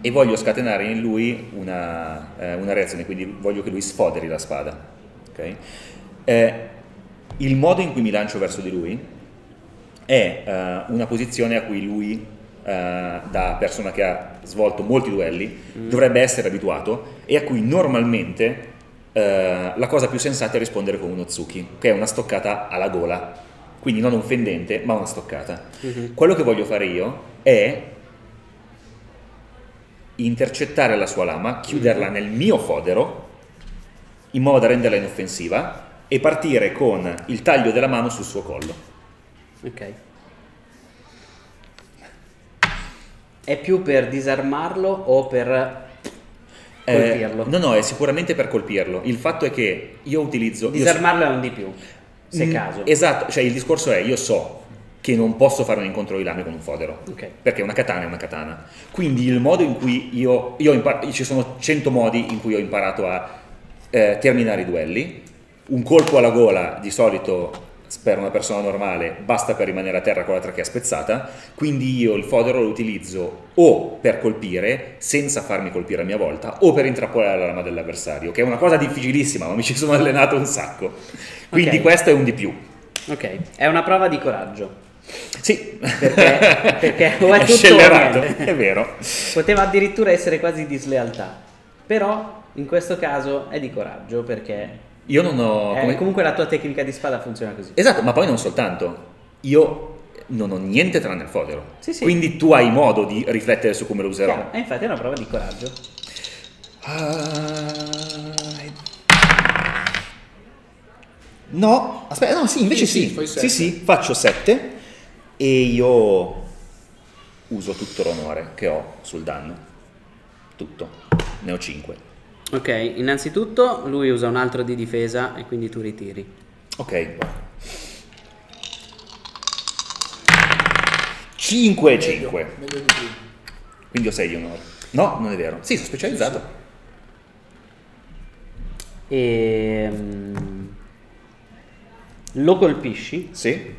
e voglio scatenare in lui una, eh, una reazione, quindi voglio che lui sfoderi la spada. ok? Eh, il modo in cui mi lancio verso di lui è eh, una posizione a cui lui, eh, da persona che ha svolto molti duelli, dovrebbe essere abituato e a cui normalmente eh, la cosa più sensata è rispondere con uno tsuki, che è una stoccata alla gola, quindi non un fendente, ma una stoccata. Quello che voglio fare io è intercettare la sua lama, chiuderla nel mio fodero, in modo da renderla inoffensiva, e partire con il taglio della mano sul suo collo. Ok. È più per disarmarlo o per Eh, colpirlo? no, no, è sicuramente per colpirlo. Il fatto è che io utilizzo... io Disarmarlo è un di più, se Mm, caso. Esatto, cioè il discorso è io so che non posso fare un incontro di lame con un fodero. Ok. Perché una katana è una katana. Quindi il modo in cui io, io impar- ci sono 100 modi in cui ho imparato a eh, terminare i duelli. Un colpo alla gola di solito per una persona normale basta per rimanere a terra con la trachea spezzata, quindi io il fodero lo utilizzo o per colpire senza farmi colpire a mia volta o per intrappolare la lama dell'avversario, che è una cosa difficilissima, ma mi ci sono allenato un sacco. Quindi Ok. questo è un di più. Ok, è una prova di coraggio. Sì, Perché, perché o è, tutto o scellerato, è vero. Poteva addirittura essere quasi di slealtà. Però in questo caso è di coraggio perché Io non ho... eh, come- comunque la tua tecnica di spada funziona così. Esatto, ma poi non soltanto. Io non ho niente tranne il fodero. Sì, sì. Quindi tu hai modo di riflettere su come lo userò. Chiaro, E infatti è una prova di coraggio. Ah, No, aspetta, no, sì, invece Sì, sì. sì, sì, faccio 7 e io uso tutto l'onore che ho sul danno. Tutto. Ne ho 5. Ok, innanzitutto lui usa un altro di difesa e quindi tu ritiri. Ok. 5 e 5. Meglio di prima. Quindi ho 6 di onore. No, non è vero. Sì, sono specializzato. E mm, lo colpisci, Sì.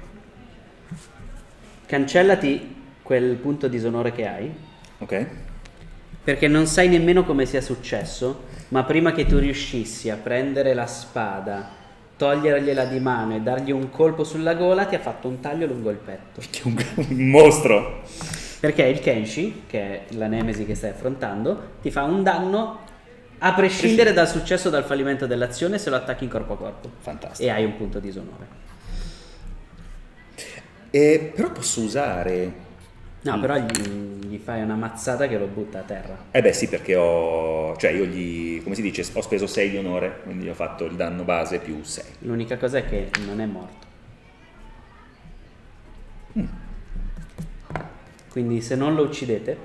cancellati quel punto disonore che hai, Ok. perché non sai nemmeno come sia successo, ma prima che tu riuscissi a prendere la spada, togliergliela di mano e dargli un colpo sulla gola, ti ha fatto un taglio lungo il petto. Che un, un mostro. Perché il Kenshi, che è la nemesi che stai affrontando, ti fa un danno a prescindere dal successo o dal fallimento dell'azione se lo attacchi in corpo a corpo. Fantastico. E hai un punto disonore. Eh, però posso usare... No, però gli, gli fai una mazzata che lo butta a terra. Eh beh sì, perché ho... Cioè io gli... Come si dice? Ho speso 6 di onore, quindi ho fatto il danno base più 6. L'unica cosa è che non è morto. Quindi se non lo uccidete,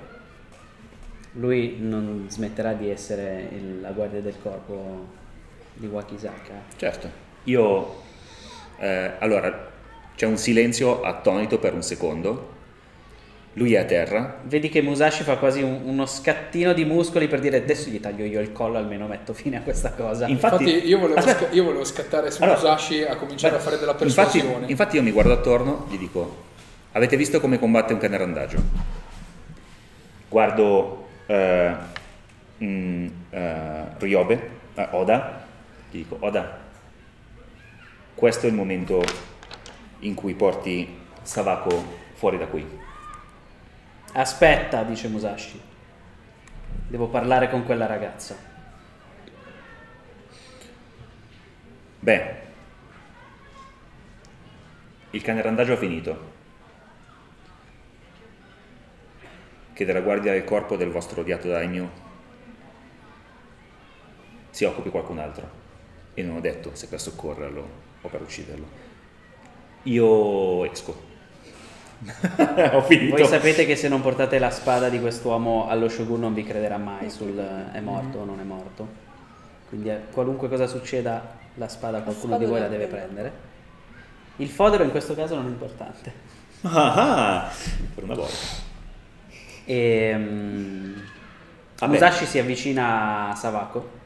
lui non smetterà di essere il- la guardia del corpo di Wakisaka. Certo. Io... eh, allora, c'è un silenzio attonito per un secondo. Lui è a terra. Vedi che Musashi fa quasi un- uno scattino di muscoli per dire adesso gli taglio io il collo, almeno metto fine a questa cosa. Infatti- Infatti, io, volevo Aspetta. sca- io volevo scattare su Allora, Musashi a cominciare a fare della Infatti, persuasione. infatti io mi guardo attorno, gli dico, avete visto come combatte un cane randagio? Guardo eh, mm, eh, Ryobe, eh, Oda, gli dico, Oda, questo è il momento in cui porti Savako fuori da qui. Aspetta, dice Musashi. Devo parlare con quella ragazza. Beh, il cane randagio ha finito. Chiede la guardia del corpo del vostro odiato daimyo si occupi qualcun altro. E non ho detto se per soccorrerlo o per ucciderlo. Io esco. ho finito. Voi sapete che se non portate la spada di quest'uomo allo shogun non vi crederà mai sul è morto o non è morto. Quindi eh, qualunque cosa succeda, la spada qualcuno spada di voi la la deve prendere. Il fodero in questo caso non è importante. Ah, ah, per una volta. E, mm, Vabbè. Musashi si avvicina a Savako.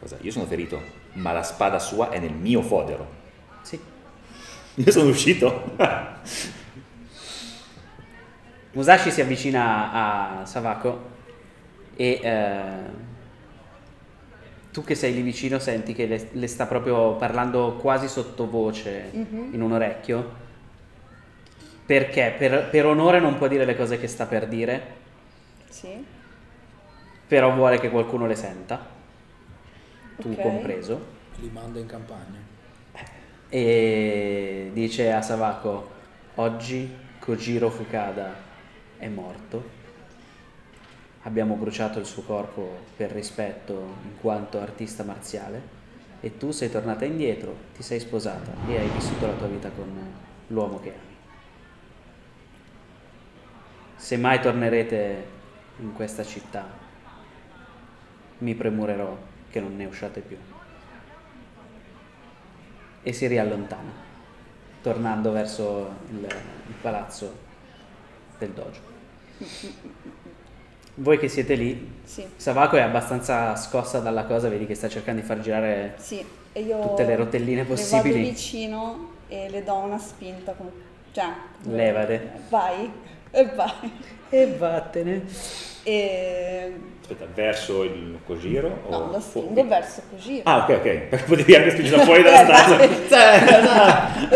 Cosa? Io sono ferito, ma la spada sua è nel mio fodero. Sì. Io sono uscito. Musashi si avvicina a Savako e eh, tu che sei lì vicino senti che le, le sta proprio parlando quasi sottovoce in un orecchio perché per, per onore non può dire le cose che sta per dire Sì. però vuole che qualcuno le senta tu Ok. compreso Li manda in campagna. e dice a Savako oggi Kojiro Fukada è morto. Abbiamo bruciato il suo corpo per rispetto in quanto artista marziale. E tu sei tornata indietro ti sei sposata e hai vissuto la tua vita con l'uomo che ami. Se mai tornerete in questa città mi premurerò che non ne usciate più. E si riallontana, tornando verso il, il palazzo del dojo. Voi che siete lì, Sì. Savako è abbastanza scossa dalla cosa, vedi che sta cercando di far girare Sì, e io Tutte le rotelline Le possibili. vado vicino e le do una spinta, con... cioè... Levate. Vai, e vai. e vattene. E... Aspetta, verso il Kojiro? No, o lo spingo verso così. Ah, ok, ok. Perché potevi anche spingere fuori dalla Eh, stanza. dai.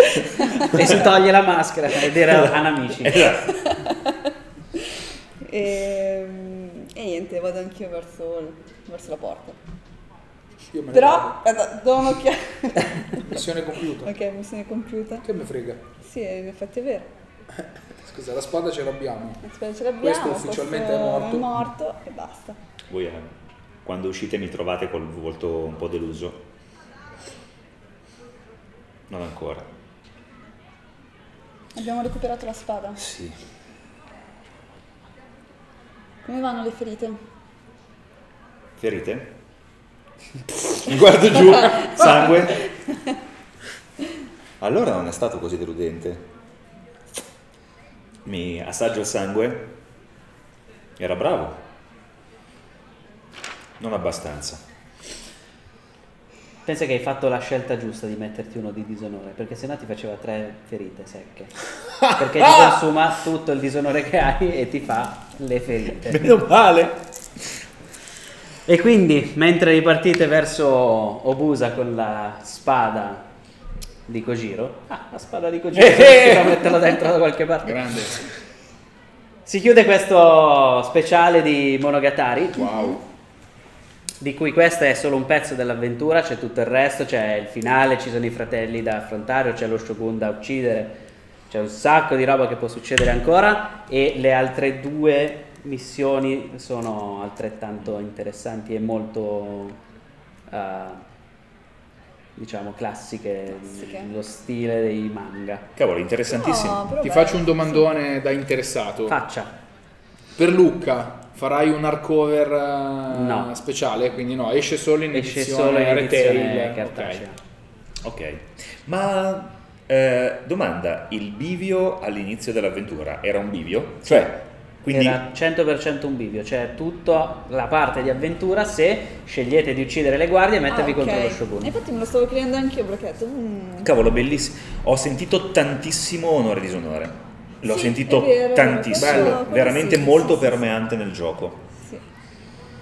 e si toglie la maschera ed era Anamici. Esatto. E... e niente, vado anch'io verso, verso la porta. Io me ne Però, aspetta, do un'occhiata. Missione compiuta. ok, mi sono compiuta. Che me frega. Sì, in effetti è vero. Scusa, la spada ce l'abbiamo. Aspetta, ce l'abbiamo. Questo ufficialmente è morto. È morto e basta. Voi eh, quando uscite mi trovate col volto un po' deluso. Non ancora. Abbiamo recuperato la spada. Sì. Come vanno le ferite? Ferite? Mi guardo giù, sangue. Allora non è stato così deludente. Mi assaggio il sangue. Era bravo. Non abbastanza. Pensa che hai fatto la scelta giusta di metterti uno di disonore, perché sennò ti faceva tre ferite secche. Perché ti consuma tutto il disonore che hai e ti fa le ferite. Meno male. E quindi, mentre ripartite verso Obusa con la spada di Kojiro, ah, la spada di Kojiro, riuscito a metterla dentro da qualche parte. Grande. Si chiude questo speciale di Monogatari. Wow. Di cui questo è solo un pezzo dell'avventura, c'è tutto il resto, c'è il finale, ci sono i fratelli da affrontare, c'è lo shogun da uccidere, c'è un sacco di roba che può succedere ancora e le altre due missioni sono altrettanto interessanti e molto eh, diciamo classiche, Classiche. lo stile dei manga. Cavolo, interessantissimo. No, Ti faccio un domandone da interessato. Faccia. Per Lucca farai un hardcover eh, No. speciale, quindi no, esce solo in Esce edizione solo in edizione cartacea. Ok. Ok. Ma eh, domanda, il bivio all'inizio dell'avventura era un bivio? Cioè, quindi Era 100% un bivio, cioè tutta la parte di avventura se scegliete di uccidere le guardie e mettervi Ah, ok. contro lo shogun. Infatti me lo stavo chiedendo anch'io perché mm, Cavolo, bellissimo. Ho sentito tantissimo onore e disonore. L'ho Sì, sentito vero, tantissimo. quello veramente sì, molto sì, sì, permeante nel gioco. sì.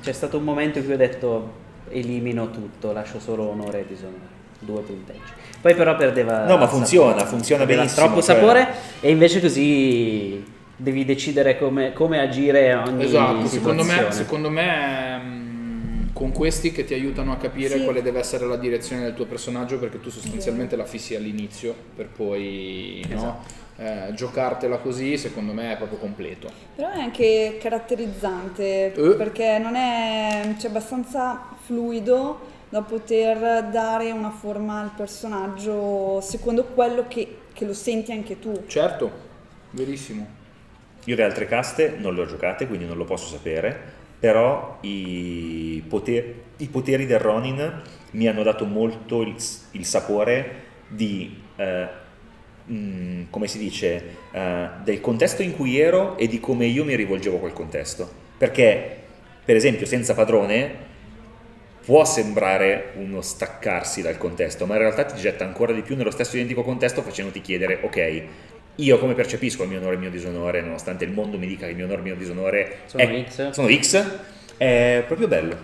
C'è stato un momento in cui ho detto elimino tutto, lascio solo onore e disonore, due punteggi. Poi però perdeva No, ma sapore, funziona, funziona perdeva benissimo, Troppo cioè- sapore e invece così devi decidere come, come agire ogni Esatto, secondo me, secondo me mm, con questi che ti aiutano a capire Sì. quale deve essere la direzione del tuo personaggio perché tu sostanzialmente la fissi all'inizio per poi no, Esatto. Eh, giocartela così secondo me è proprio completo. Però è anche caratterizzante Eh. perché non è cioè, abbastanza fluido da poter dare una forma al personaggio secondo quello che, che lo senti anche tu. Certo, verissimo. Io le altre caste non le ho giocate, quindi non lo posso sapere, però i, poter- i poteri del Ronin mi hanno dato molto il, il sapore di, eh, mm, come si dice, eh, del contesto in cui ero e di come io mi rivolgevo a quel contesto. Perché, per esempio, senza padrone può sembrare uno staccarsi dal contesto, ma in realtà ti getta ancora di più nello stesso identico contesto facendoti chiedere, ok, io come percepisco il mio onore e il mio disonore, nonostante il mondo mi dica che il mio onore e il mio disonore Sono è- X. sono X, è proprio bello.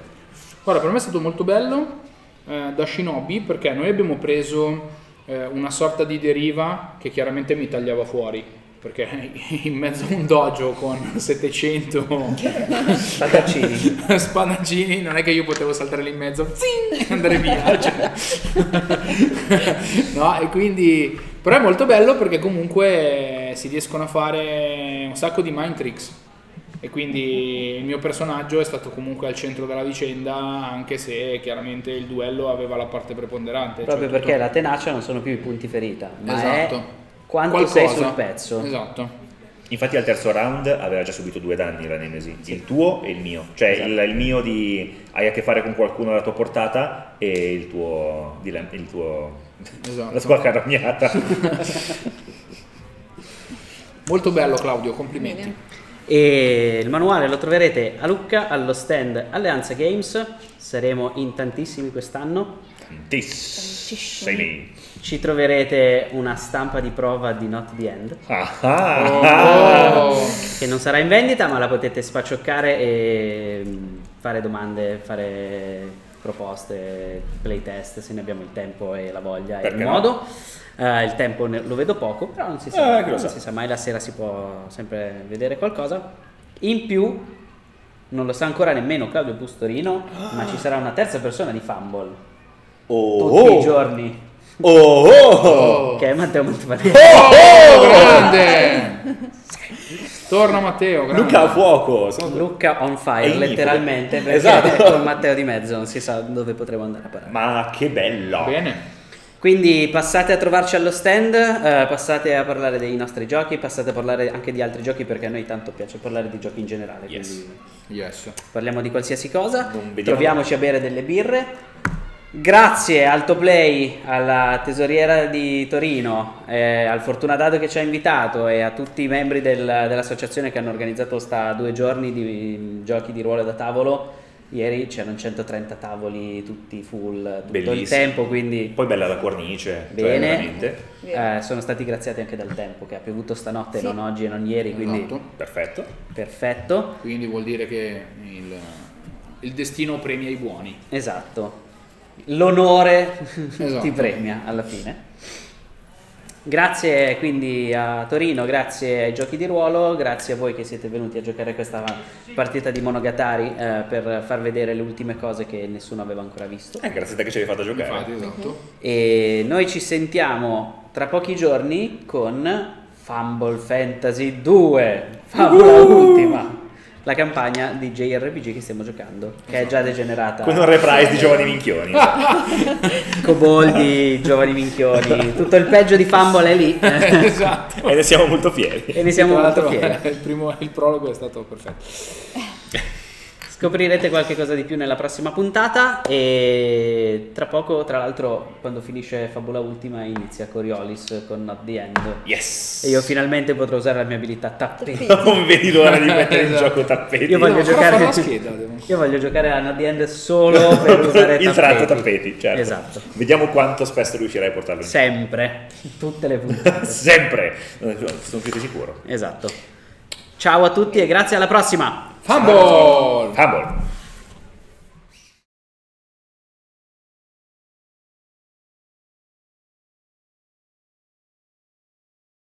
Guarda, per me è stato molto bello eh, da Shinobi perché noi abbiamo preso eh, una sorta di deriva che chiaramente mi tagliava fuori. Perché in mezzo a un dojo con 700 Spadaccini. spadaccini non è che io potevo saltare lì in mezzo zing, e andare via. cioè. no, e quindi. Però è molto bello perché comunque si riescono a fare un sacco di mind tricks. E quindi il mio personaggio è stato comunque al centro della vicenda, anche se chiaramente il duello aveva la parte preponderante. Proprio cioè perché tutto- la tenacia non sono più i punti ferita, ma Esatto. è quanto Qualcosa. sei sul pezzo. Esatto. Infatti al terzo round aveva già subito due danni la Nemesi, il tuo e il mio. Cioè Esatto. il, il mio di hai a che fare con qualcuno alla tua portata e il tuo, di, il tuo Esatto. la tua caragnata. Molto bello Claudio, complimenti. Bene. E il manuale lo troverete a Lucca allo stand Alleanza Games. Saremo in tantissimi quest'anno. Tantissimi. Ci troverete una stampa di prova di Not the End. Ah, ah. Oh. Che non sarà in vendita, ma la potete spaccioccare e fare domande, fare proposte, playtest se ne abbiamo il tempo e la voglia e Perché il no? modo. Eh, il tempo ne- lo vedo poco, però non si sa, Eh, non sa. si sa mai, la sera si può sempre vedere qualcosa. In più, non lo sa ancora nemmeno Claudio Bustorino, ma ci sarà una terza persona di Fumble Oh, tutti oh. i giorni, Oh, oh. Oh. che è Matteo Montevanelli. Oh, grande! Torna Matteo, grande. Luca a fuoco. Sono- Luca on fire, letteralmente, perché Esatto. con Matteo di mezzo non si sa dove potremo andare a parare. Ma che bello. Bene. Quindi passate a trovarci allo stand, eh, passate a parlare dei nostri giochi, passate a parlare anche di altri giochi perché a noi tanto piace parlare di giochi in generale. Yes. Quindi Yes. parliamo di qualsiasi cosa, Non vediamo troviamoci a bere delle birre. Grazie Alto Play, alla tesoriera di Torino, eh, al Fortunatato che ci ha invitato e a tutti i membri del- dell'associazione che hanno organizzato sta due giorni di giochi di ruolo da tavolo. Ieri c'erano 130 tavoli tutti full tutto il Bellissimo. tempo, quindi Poi bella la cornice. cioè, Bene. Vero. eh, sono stati graziati anche dal tempo che ha piovuto stanotte, Sì. non oggi e non ieri, quindi Esatto. Perfetto. perfetto. Quindi vuol dire che il, il destino premia i buoni. Esatto. L'onore Esatto. ti premia alla fine. Grazie quindi a Torino, grazie ai giochi di ruolo, grazie a voi che siete venuti a giocare questa partita di Monogatari eh, per far vedere le ultime cose che nessuno aveva ancora visto. Eh, grazie a te che ci hai fatto giocare. Infatti, esatto. E noi ci sentiamo tra pochi giorni con Fumble Fantasy 2, favola ultima, la campagna di JRPG che stiamo giocando, che è già degenerata. Con un reprise di giovani minchioni. Coboldi, giovani minchioni, tutto il peggio di Fumble è lì. esatto. e ne siamo molto fieri. e ne siamo molto fieri. Il, primo, il prologo è stato perfetto. Scoprirete qualche cosa di più nella prossima puntata e tra poco, tra l'altro, quando finisce Fabula Ultima inizia Coriolis con Not the End. Yes. E io finalmente potrò usare la mia abilità tappeti. Non vedi l'ora di mettere in Esatto. gioco tappeti. Io voglio ancora giocare scheda, Io voglio giocare a Not the End solo per usare il tratto tappeti, certo. Esatto. Vediamo quanto spesso riuscirai a portarlo in Sempre, tutte le puntate. Sempre. Sono più di sicuro. esatto. Ciao a tutti e grazie alla prossima. Fumble! Fumble.